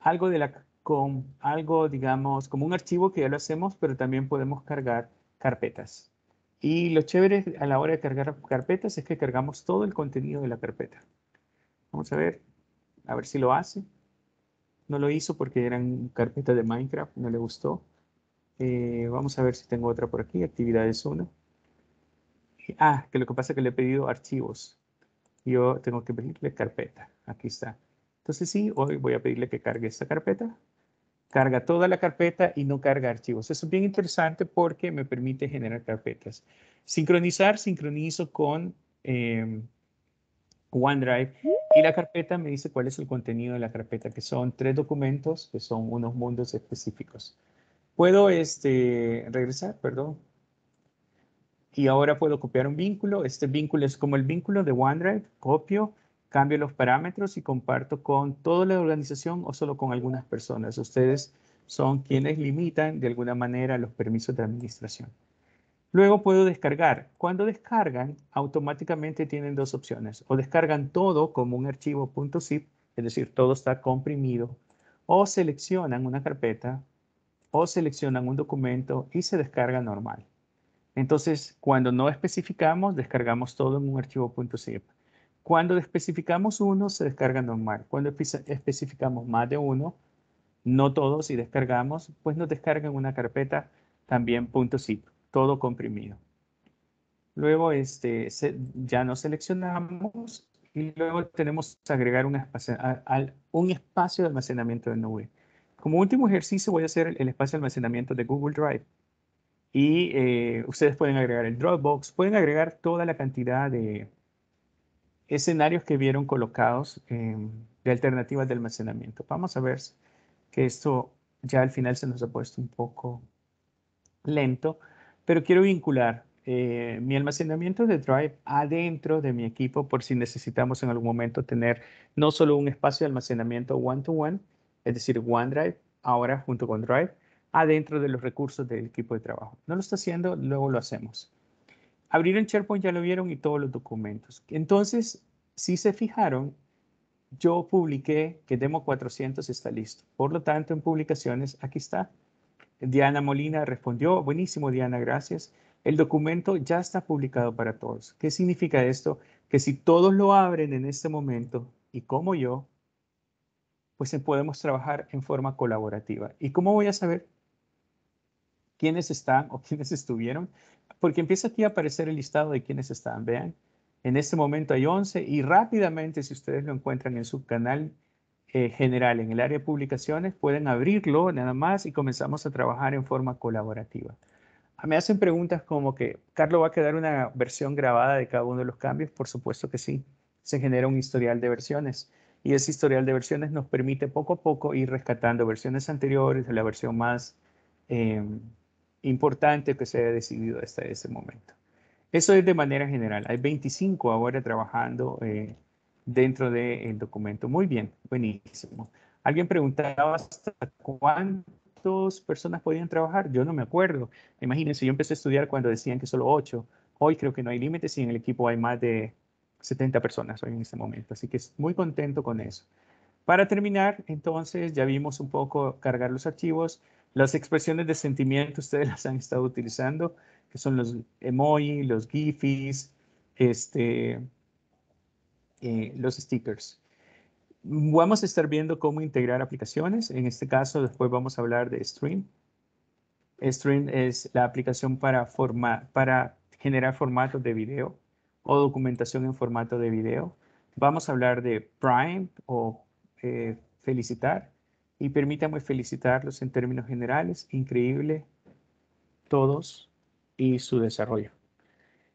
algo de la con algo, digamos, como un archivo que ya lo hacemos, pero también podemos cargar carpetas. Y lo chévere a la hora de cargar carpetas es que cargamos todo el contenido de la carpeta. Vamos a ver, a ver si lo hace. No lo hizo porque eran carpetas de Minecraft, no le gustó. Eh, vamos a ver si tengo otra por aquí, actividades 1. Ah, que lo que pasa es que le he pedido archivos. Yo tengo que pedirle carpeta. Aquí está. Entonces sí, hoy voy a pedirle que cargue esta carpeta carga toda la carpeta y no carga archivos. Eso es bien interesante porque me permite generar carpetas. Sincronizar, sincronizo con em, OneDrive y la carpeta me dice cuál es el contenido de la carpeta, que son tres documentos que son unos mundos específicos. Puedo este, regresar, perdón. Y ahora puedo copiar un vínculo. Este vínculo es como el vínculo de OneDrive. Copio, cambio los parámetros y comparto con toda la organización o solo con algunas personas. Ustedes son quienes limitan de alguna manera los permisos de administración. Luego puedo descargar. Cuando descargan, automáticamente tienen dos opciones. O descargan todo como un archivo .zip, es decir, todo está comprimido. O seleccionan una carpeta o seleccionan un documento y se descarga normal. Entonces, cuando no especificamos, descargamos todo en un archivo .zip. Cuando especificamos uno, se descarga normal. Cuando especificamos más de uno, no todos, y descargamos, pues nos descargan una carpeta también .zip, todo comprimido. Luego este, ya nos seleccionamos y luego tenemos agregar un espacio, un espacio de almacenamiento de nube. Como último ejercicio voy a hacer el espacio de almacenamiento de Google Drive. Y eh, ustedes pueden agregar el Dropbox, pueden agregar toda la cantidad de, escenarios que vieron colocados de alternativas de almacenamiento. Vamos a ver que esto ya al final se nos ha puesto un poco lento, pero quiero vincular eh, mi almacenamiento de Drive adentro de mi equipo por si necesitamos en algún momento tener no solo un espacio de almacenamiento one-to-one, -one, es decir, OneDrive, ahora junto con Drive, adentro de los recursos del equipo de trabajo. No lo está haciendo, luego lo hacemos. Abrir en SharePoint ya lo vieron y todos los documentos. Entonces, si se fijaron, yo publiqué que Demo 400 está listo. Por lo tanto, en publicaciones, aquí está. Diana Molina respondió, buenísimo Diana, gracias. El documento ya está publicado para todos. ¿Qué significa esto? Que si todos lo abren en este momento y como yo, pues podemos trabajar en forma colaborativa. ¿Y cómo voy a saber quiénes están o quiénes estuvieron? Porque empieza aquí a aparecer el listado de quienes están. Vean, en este momento hay 11 y rápidamente, si ustedes lo encuentran en su canal eh, general, en el área de publicaciones, pueden abrirlo nada más y comenzamos a trabajar en forma colaborativa. Me hacen preguntas como que, Carlos, ¿va a quedar una versión grabada de cada uno de los cambios? Por supuesto que sí. Se genera un historial de versiones y ese historial de versiones nos permite poco a poco ir rescatando versiones anteriores la versión más em, importante que se haya decidido hasta ese momento. Eso es de manera general. Hay 25 ahora trabajando eh, dentro del documento. Muy bien, buenísimo. Alguien preguntaba hasta cuántas personas podían trabajar. Yo no me acuerdo. Imagínense, yo empecé a estudiar cuando decían que solo 8. Hoy creo que no hay límites y en el equipo hay más de 70 personas hoy en este momento. Así que muy contento con eso. Para terminar, entonces, ya vimos un poco cargar los archivos. Las expresiones de sentimiento ustedes (laughs) las han estado utilizando, que son los emoji, los gifs, este, eh, los stickers. Vamos a estar viendo cómo integrar aplicaciones. En este caso, después vamos a hablar de Stream. Stream es la aplicación para, para generar formatos de video o documentación en formato de video. Vamos a hablar de Prime o eh, Felicitar y permítanme felicitarlos en términos generales. Increíble todos y su desarrollo.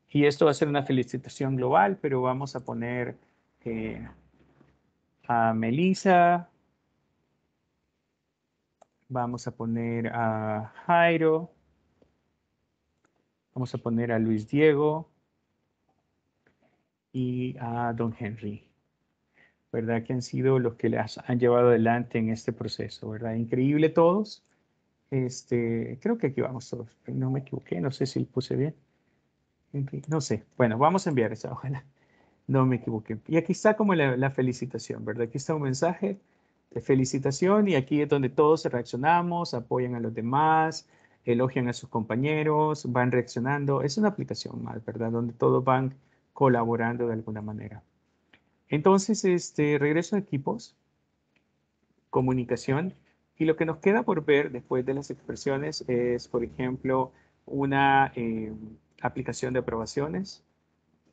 Y esto va a ser una felicitación global, pero vamos a poner eh, a Melissa, Vamos a poner a Jairo. Vamos a poner a Luis Diego y a Don Henry. ¿Verdad? Que han sido los que las han llevado adelante en este proceso, ¿verdad? Increíble todos. Este, creo que aquí vamos todos. No me equivoqué, no sé si lo puse bien. No sé. Bueno, vamos a enviar esa, (laughs) ojalá. No me equivoqué. Y aquí está como la, la felicitación, ¿verdad? Aquí está un mensaje de felicitación y aquí es donde todos reaccionamos, apoyan a los demás, elogian a sus compañeros, van reaccionando. Es una aplicación más, ¿verdad? Donde todos van colaborando de alguna manera. Entonces, este, regreso a equipos, comunicación, y lo que nos queda por ver después de las expresiones es, por ejemplo, una eh, aplicación de aprobaciones.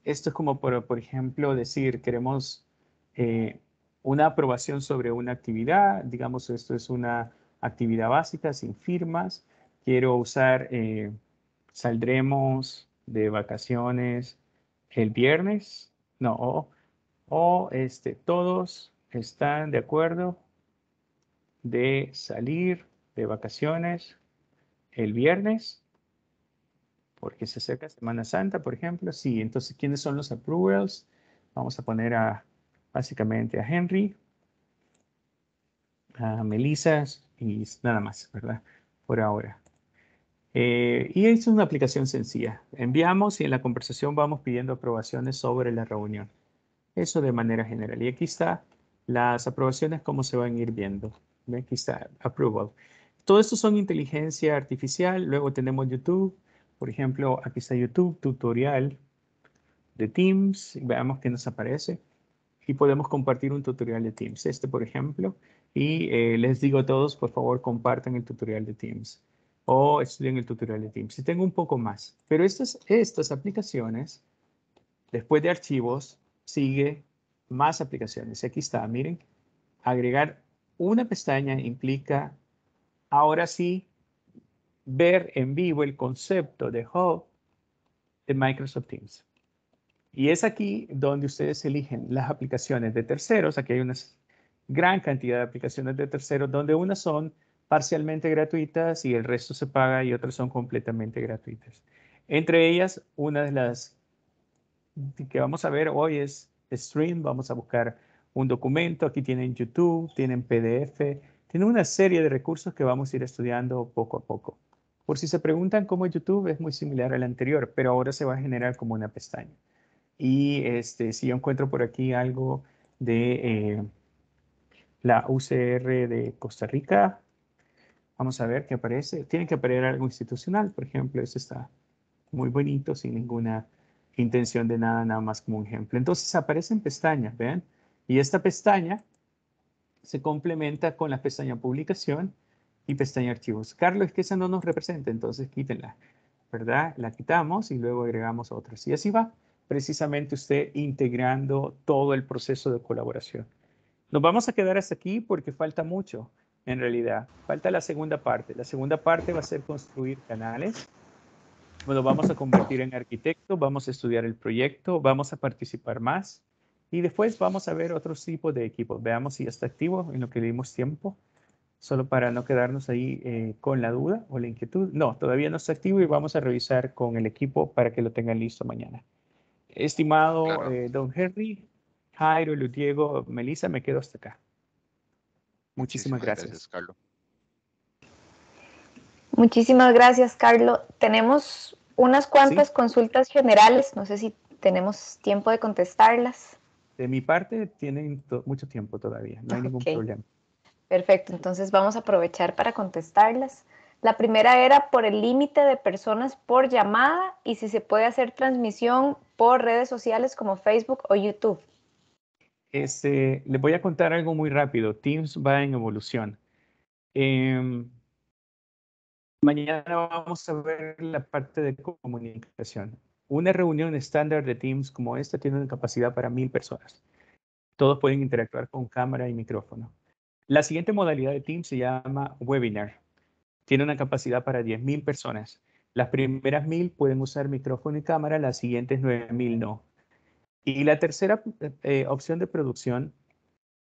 Esto es como, por, por ejemplo, decir, queremos eh, una aprobación sobre una actividad, digamos, esto es una actividad básica sin firmas, quiero usar, eh, saldremos de vacaciones el viernes, no, o, este, todos están de acuerdo de salir de vacaciones el viernes, porque se acerca Semana Santa, por ejemplo. Sí, entonces, ¿quiénes son los approvals? Vamos a poner a básicamente a Henry, a Melissa y nada más, ¿verdad? Por ahora. Eh, y es una aplicación sencilla. Enviamos y en la conversación vamos pidiendo aprobaciones sobre la reunión. Eso de manera general. Y aquí está las aprobaciones, cómo se van a ir viendo. Aquí está approval. Todo esto son inteligencia artificial. Luego tenemos YouTube. Por ejemplo, aquí está YouTube, tutorial de Teams. Veamos qué nos aparece y podemos compartir un tutorial de Teams. Este, por ejemplo, y eh, les digo a todos, por favor, compartan el tutorial de Teams o estudien el tutorial de Teams. Y tengo un poco más, pero estas, estas aplicaciones, después de archivos, sigue más aplicaciones. Aquí está, miren, agregar una pestaña implica ahora sí ver en vivo el concepto de Hub de Microsoft Teams. Y es aquí donde ustedes eligen las aplicaciones de terceros. Aquí hay una gran cantidad de aplicaciones de terceros, donde unas son parcialmente gratuitas y el resto se paga y otras son completamente gratuitas. Entre ellas, una de las que vamos a ver hoy es Stream. Vamos a buscar un documento. Aquí tienen YouTube, tienen PDF, tienen una serie de recursos que vamos a ir estudiando poco a poco. Por si se preguntan cómo YouTube, es muy similar al anterior, pero ahora se va a generar como una pestaña. Y este, si yo encuentro por aquí algo de eh, la UCR de Costa Rica, vamos a ver qué aparece. Tiene que aparecer algo institucional, por ejemplo, este está muy bonito, sin ninguna intención de nada, nada más como un ejemplo. Entonces aparecen pestañas, ¿ven? Y esta pestaña se complementa con la pestaña publicación y pestaña archivos. Carlos, es que esa no nos representa, entonces quítenla, ¿verdad? La quitamos y luego agregamos otras. Y así va precisamente usted integrando todo el proceso de colaboración. Nos vamos a quedar hasta aquí porque falta mucho, en realidad. Falta la segunda parte. La segunda parte va a ser construir canales. Nos vamos a convertir en arquitectos, vamos a estudiar el proyecto, vamos a participar más y después vamos a ver otros tipos de equipos. Veamos si está activo en lo que le dimos tiempo, solo para no quedarnos ahí eh, con la duda o la inquietud. No, todavía no está activo y vamos a revisar con el equipo para que lo tengan listo mañana. Estimado eh, don Henry, Jairo, Diego, Melissa, me quedo hasta acá. Muchísimas, gracias. Carlos. Muchísimas gracias, Carlos. Tenemos unas cuantas consultas generales. No sé si tenemos tiempo de contestarlas. De mi parte, tienen mucho tiempo todavía. No hay ningún problema. Perfecto. Entonces vamos a aprovechar para contestarlas. La primera era por el límite de personas por llamada y si se puede hacer transmisión por redes sociales como Facebook o YouTube. Este, les voy a contar algo muy rápido. Teams va en evolución. Em, mañana vamos a ver la parte de comunicación. Una reunión estándar de Teams como esta tiene una capacidad para mil personas. Todos pueden interactuar con cámara y micrófono. La siguiente modalidad de Teams se llama webinar tiene una capacidad para 10.000 personas. Las primeras 1.000 pueden usar micrófono y cámara, las siguientes 9.000 no. Y la tercera eh, opción de producción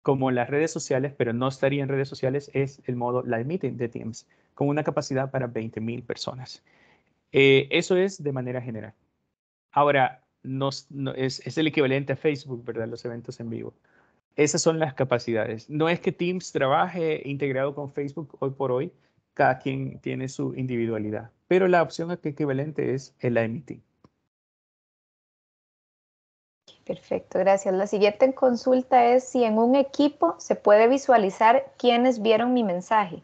como las redes sociales, pero no estaría en redes sociales, es el modo live meeting de Teams, con una capacidad para 20.000 personas. Eh, eso es de manera general. Ahora, es, el equivalente a Facebook, ¿verdad? Los eventos en vivo. Esas son las capacidades. No es que Teams trabaje integrado con Facebook hoy por hoy, cada quien tiene su individualidad, pero la opción equivalente es el live meeting. Perfecto, gracias. La siguiente consulta es si en un equipo se puede visualizar quiénes vieron mi mensaje.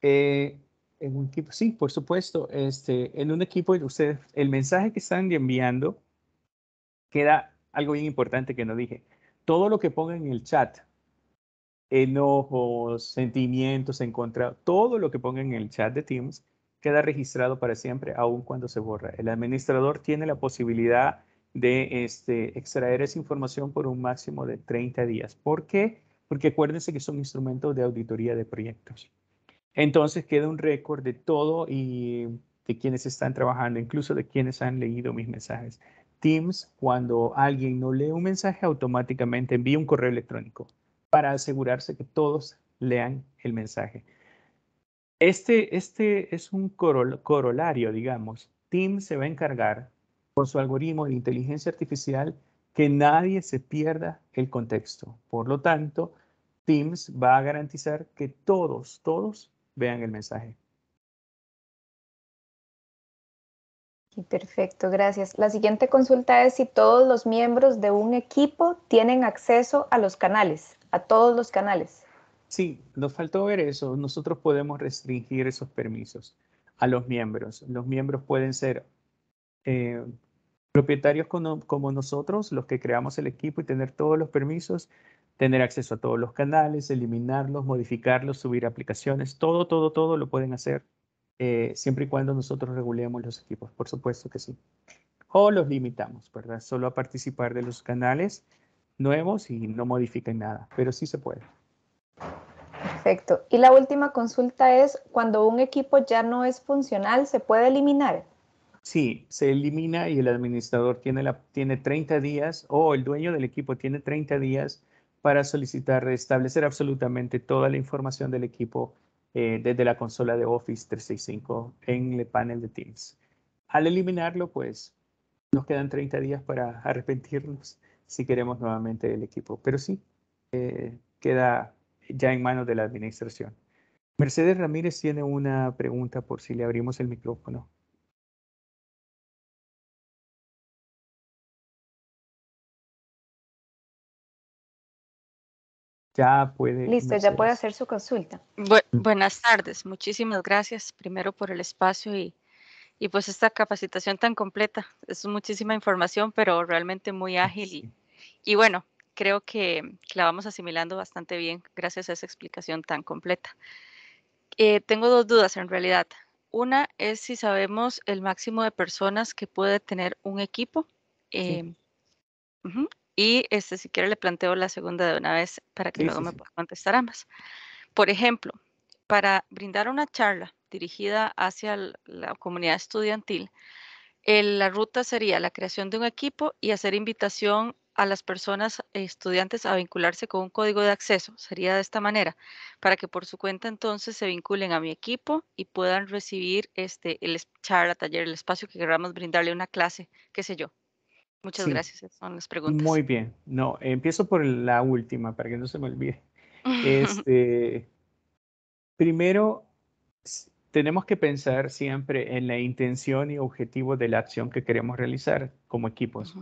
Eh, en un equipo, sí, por supuesto. Este, en un equipo, ustedes, el mensaje que están enviando, queda algo bien importante que no dije. Todo lo que pongan en el chat, enojos, sentimientos en contra, todo lo que pongan en el chat de Teams queda registrado para siempre, aun cuando se borra. El administrador tiene la posibilidad de este, extraer esa información por un máximo de 30 días. ¿Por qué? Porque acuérdense que son instrumentos de auditoría de proyectos. Entonces queda un récord de todo y de quienes están trabajando, incluso de quienes han leído mis mensajes. Teams, cuando alguien no lee un mensaje, automáticamente envía un correo electrónico para asegurarse que todos lean el mensaje. Este, este es un corolario, digamos. Teams se va a encargar con su algoritmo de inteligencia artificial que nadie se pierda el contexto. Por lo tanto, Teams va a garantizar que todos, todos vean el mensaje. Perfecto, gracias. La siguiente consulta es si todos los miembros de un equipo tienen acceso a los canales, a todos los canales. Sí, nos faltó ver eso. Nosotros podemos restringir esos permisos a los miembros. Los miembros pueden ser eh, propietarios como, nosotros, los que creamos el equipo y tener todos los permisos, tener acceso a todos los canales, eliminarlos, modificarlos, subir aplicaciones, todo, todo, todo lo pueden hacer eh, siempre y cuando nosotros regulemos los equipos, por supuesto que sí. O los limitamos, ¿verdad? Solo a participar de los canales nuevos y no modifiquen nada, pero sí se puede. Perfecto. Y la última consulta es, cuando un equipo ya no es funcional, ¿se puede eliminar? Sí, se elimina y el administrador tiene, la, tiene 30 días o el dueño del equipo tiene 30 días para solicitar restablecer absolutamente toda la información del equipo eh, desde la consola de Office 365 en el panel de Teams. Al eliminarlo, pues nos quedan 30 días para (laughs) arrepentirnos si queremos nuevamente el equipo. Pero sí, eh, queda ya en manos de la administración. Mercedes Ramírez tiene una pregunta por si le abrimos el micrófono. Ya puede. Listo, ya puede hacer su consulta. buenas tardes, muchísimas gracias primero por el espacio y, y, pues esta capacitación tan completa. Es muchísima información, pero realmente muy ágil y, y bueno, creo que, la vamos asimilando bastante bien gracias a esa explicación tan completa. Eh, tengo dos dudas en realidad. Una es si sabemos el máximo de personas que puede tener un equipo. Em, y este, si quiere le planteo la segunda de una vez para que luego me pueda contestar ambas. Por ejemplo, para brindar una charla dirigida hacia la comunidad estudiantil, la ruta sería la creación de un equipo y hacer invitación a las personas estudiantes a vincularse con un código de acceso. Sería de esta manera, para que por su cuenta entonces se vinculen a mi equipo y puedan recibir este, el charla, taller, el espacio que queramos brindarle una clase, qué sé yo. Muchas gracias, son las preguntas. Muy bien. No, empiezo por la última para que no se me olvide. (laughs) Este, primero, tenemos que pensar siempre en la intención y objetivo de la acción que queremos realizar como equipos.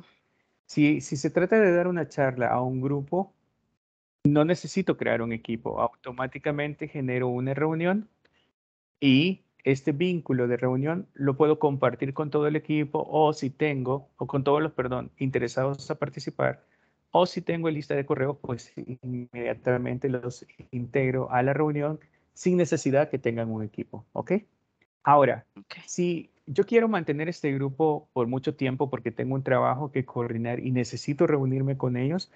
si, si se trata de dar una charla a un grupo, no necesito crear un equipo. Automáticamente genero una reunión y este vínculo de reunión lo puedo compartir con todo el equipo o si tengo, o con todos los, perdón, interesados a participar, o si tengo lista de correos, pues inmediatamente los integro a la reunión sin necesidad que tengan un equipo, ¿ok? Ahora, si yo quiero mantener este grupo por mucho tiempo porque tengo un trabajo que coordinar y necesito reunirme con ellos,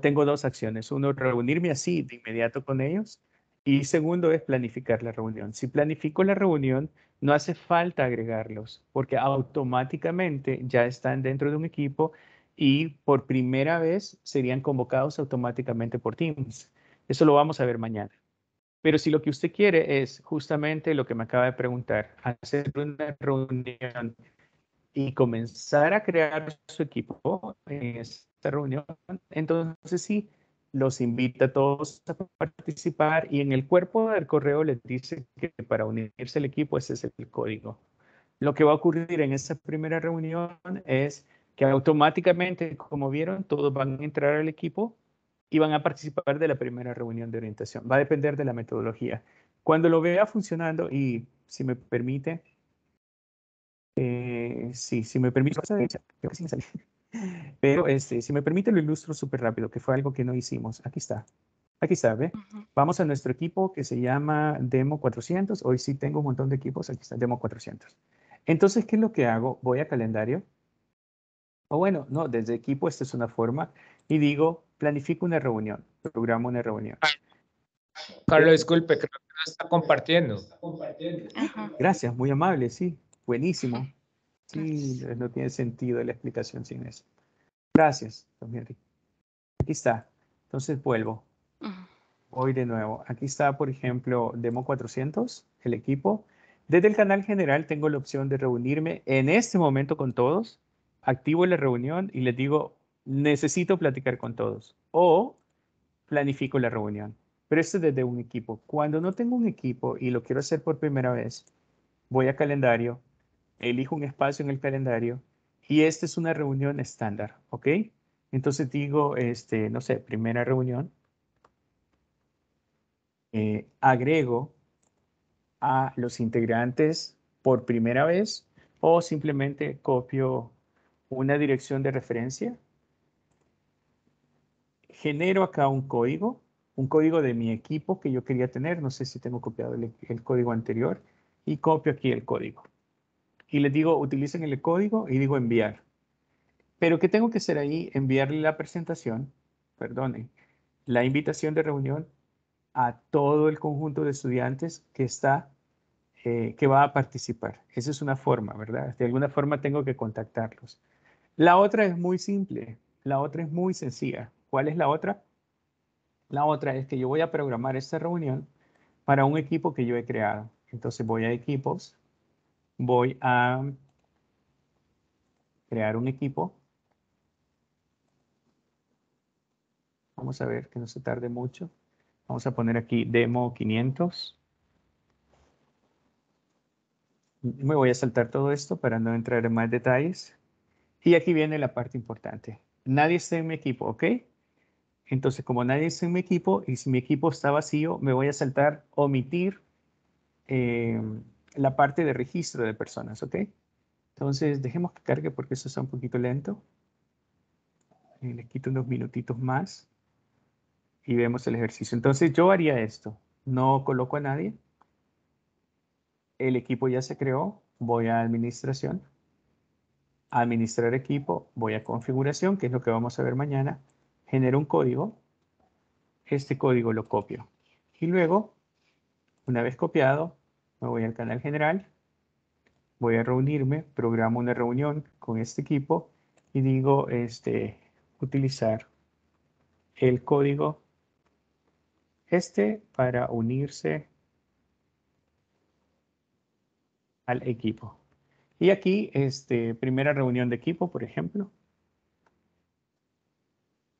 tengo dos acciones. Uno, reunirme así de inmediato con ellos y segundo es planificar la reunión. Si planifico la reunión, no hace falta agregarlos porque automáticamente ya están dentro de un equipo y por primera vez serían convocados automáticamente por Teams. Eso lo vamos a ver mañana. Pero si lo que usted quiere es justamente lo que me acaba de preguntar, hacer una reunión y comenzar a crear su equipo en esta reunión, entonces sí, los invita a todos a participar y en el cuerpo del correo les dice que para unirse al equipo ese es el código. Lo que va a ocurrir en esa primera reunión es que automáticamente, como vieron, todos van a entrar al equipo y van a participar de la primera reunión de orientación. Va a depender de la metodología. Cuando lo vea funcionando, y si me permite, eh, sí, si me permite, Pero este, si me permite, lo ilustro súper rápido, que fue algo que no hicimos. Aquí está. Aquí está, ¿ve? Vamos a nuestro equipo que se llama Demo 400. Hoy sí tengo un montón de equipos. Aquí está, Demo 400. Entonces, ¿qué es lo que hago? Voy a calendario. O bueno, no, desde equipo esta es una forma. Y digo, planifico una reunión, programo una reunión. Carlos, disculpe, creo que no está compartiendo. Gracias, muy amable, sí, buenísimo. Sí, no tiene sentido la explicación sin eso. Gracias, don Henry. Aquí está. Entonces vuelvo. Voy de nuevo. Aquí está, por ejemplo, Demo 400, el equipo. Desde el canal general tengo la opción de reunirme en este momento con todos. Activo la reunión y les digo, necesito platicar con todos. O planifico la reunión. Pero esto es desde un equipo. Cuando no tengo un equipo y lo quiero hacer por primera vez, voy a calendario, elijo un espacio en el calendario y esta es una reunión estándar, ¿ok? Entonces digo, este, no sé, primera reunión, eh, agrego a los integrantes por primera vez o simplemente copio una dirección de referencia, genero acá un código, un código de mi equipo que yo quería tener, no sé si tengo copiado el, el código anterior, y copio aquí el código y les digo, utilicen el código y digo enviar. Pero ¿qué tengo que hacer ahí? Enviarle la presentación, perdonen, la invitación de reunión a todo el conjunto de estudiantes que está, eh, que va a participar. Esa es una forma, ¿verdad? De alguna forma tengo que contactarlos. La otra es muy simple, la otra es muy sencilla. ¿Cuál es la otra? La otra es que yo voy a programar esta reunión para un equipo que yo he creado. Entonces voy a equipos, voy a crear un equipo. Vamos a ver que no se tarde mucho. Vamos a poner aquí demo 500. Me voy a saltar todo esto para no entrar en más detalles. Y aquí viene la parte importante. Nadie está en mi equipo, ¿ok? Entonces, como nadie está en mi equipo y si mi equipo está vacío, me voy a saltar omitir eh, la parte de registro de personas, ¿ok? Entonces, dejemos que cargue porque eso está un poquito lento. Y le quito unos minutitos más y vemos el ejercicio. Entonces, yo haría esto. No coloco a nadie. El equipo ya se creó. Voy a administración. Administrar equipo. Voy a configuración, que es lo que vamos a ver mañana. Genero un código. Este código lo copio. Y luego, una vez copiado, me voy al canal general, voy a reunirme, programo una reunión con este equipo y digo este, utilizar el código este para unirse al equipo. Y aquí, este, primera reunión de equipo, por ejemplo.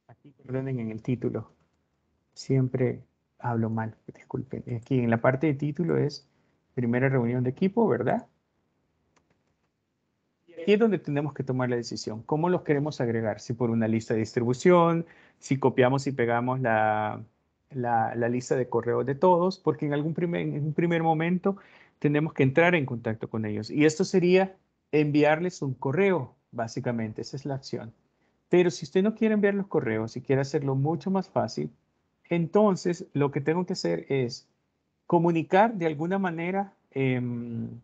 Aquí, perdonen en el título. Siempre hablo mal, disculpen. Aquí en la parte de título es primera reunión de equipo, ¿verdad? Y aquí es donde tenemos que tomar la decisión. ¿Cómo los queremos agregar? Si por una lista de distribución, si copiamos y pegamos la, la, lista de correos de todos, porque en algún primer, en un primer momento tenemos que entrar en contacto con ellos. Y esto sería enviarles un correo, básicamente, esa es la acción. Pero si usted no quiere enviar los correos y quiere hacerlo mucho más fácil, entonces lo que tengo que hacer es comunicar de alguna manera em,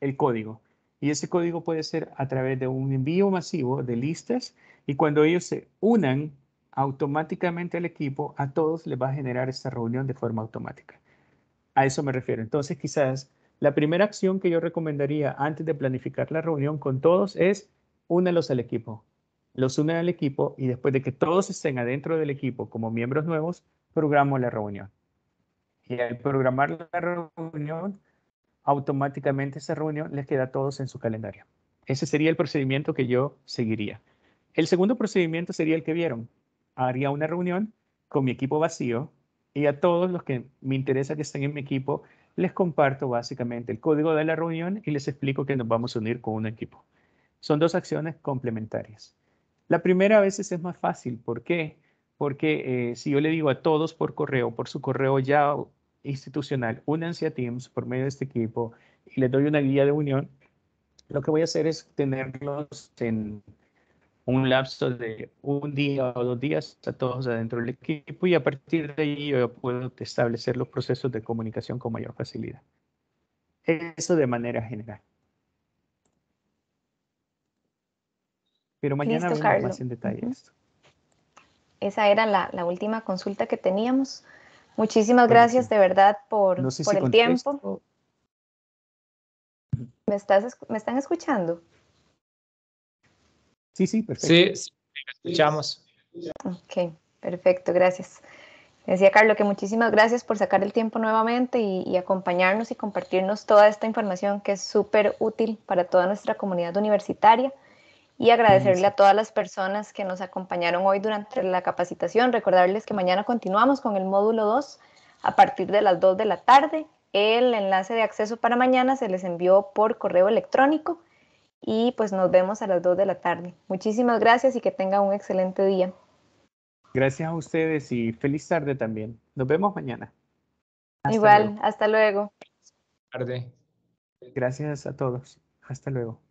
el código. Y ese código puede ser a través de un envío masivo de listas y cuando ellos se unan automáticamente al equipo, a todos les va a generar esta reunión de forma automática. A eso me refiero. Entonces, quizás la primera acción que yo recomendaría antes de planificar la reunión con todos es únelos al equipo. los unen al equipo y después de que todos estén adentro del equipo como miembros nuevos, programo la reunión. Y al programar la reunión, automáticamente esa reunión les queda a todos en su calendario. Ese sería el procedimiento que yo seguiría. El segundo procedimiento sería el que vieron. Haría una reunión con mi equipo vacío y a todos los que me interesa que estén en mi equipo, les comparto básicamente el código de la reunión y les explico que nos vamos a unir con un equipo. Son dos acciones complementarias. La primera a veces es más fácil. ¿Por qué? Porque eh, si yo le digo a todos por correo, por su correo ya institucional, únanse a Teams por medio de este equipo y les doy una guía de unión, lo que voy a hacer es tenerlos en un lapso de un día o dos días a todos adentro del equipo y a partir de ahí yo puedo establecer los procesos de comunicación con mayor facilidad. Eso de manera general. Pero mañana Listo, vemos Carlos. más en detalle esto. Esa era la, la última consulta que teníamos. Muchísimas gracias de verdad por, No sé por si el tiempo. ¿Me, estás, ¿Me están escuchando? Sí, sí, perfecto. Sí, sí, escuchamos. Ok, perfecto, gracias. Decía Carlos que muchísimas gracias por sacar el tiempo nuevamente y, y acompañarnos y compartirnos toda esta información que es súper útil para toda nuestra comunidad universitaria y agradecerle a todas las personas que nos acompañaron hoy durante la capacitación. Recordarles que mañana continuamos con el módulo 2 a partir de las 2 de la tarde. El enlace de acceso para mañana se les envió por correo electrónico y pues nos vemos a las 2 de la tarde. Muchísimas gracias y que tengan un excelente día. Gracias a ustedes y feliz tarde también. Nos vemos mañana. Hasta Igual, luego. hasta luego. Tarde. Gracias a todos. Hasta luego.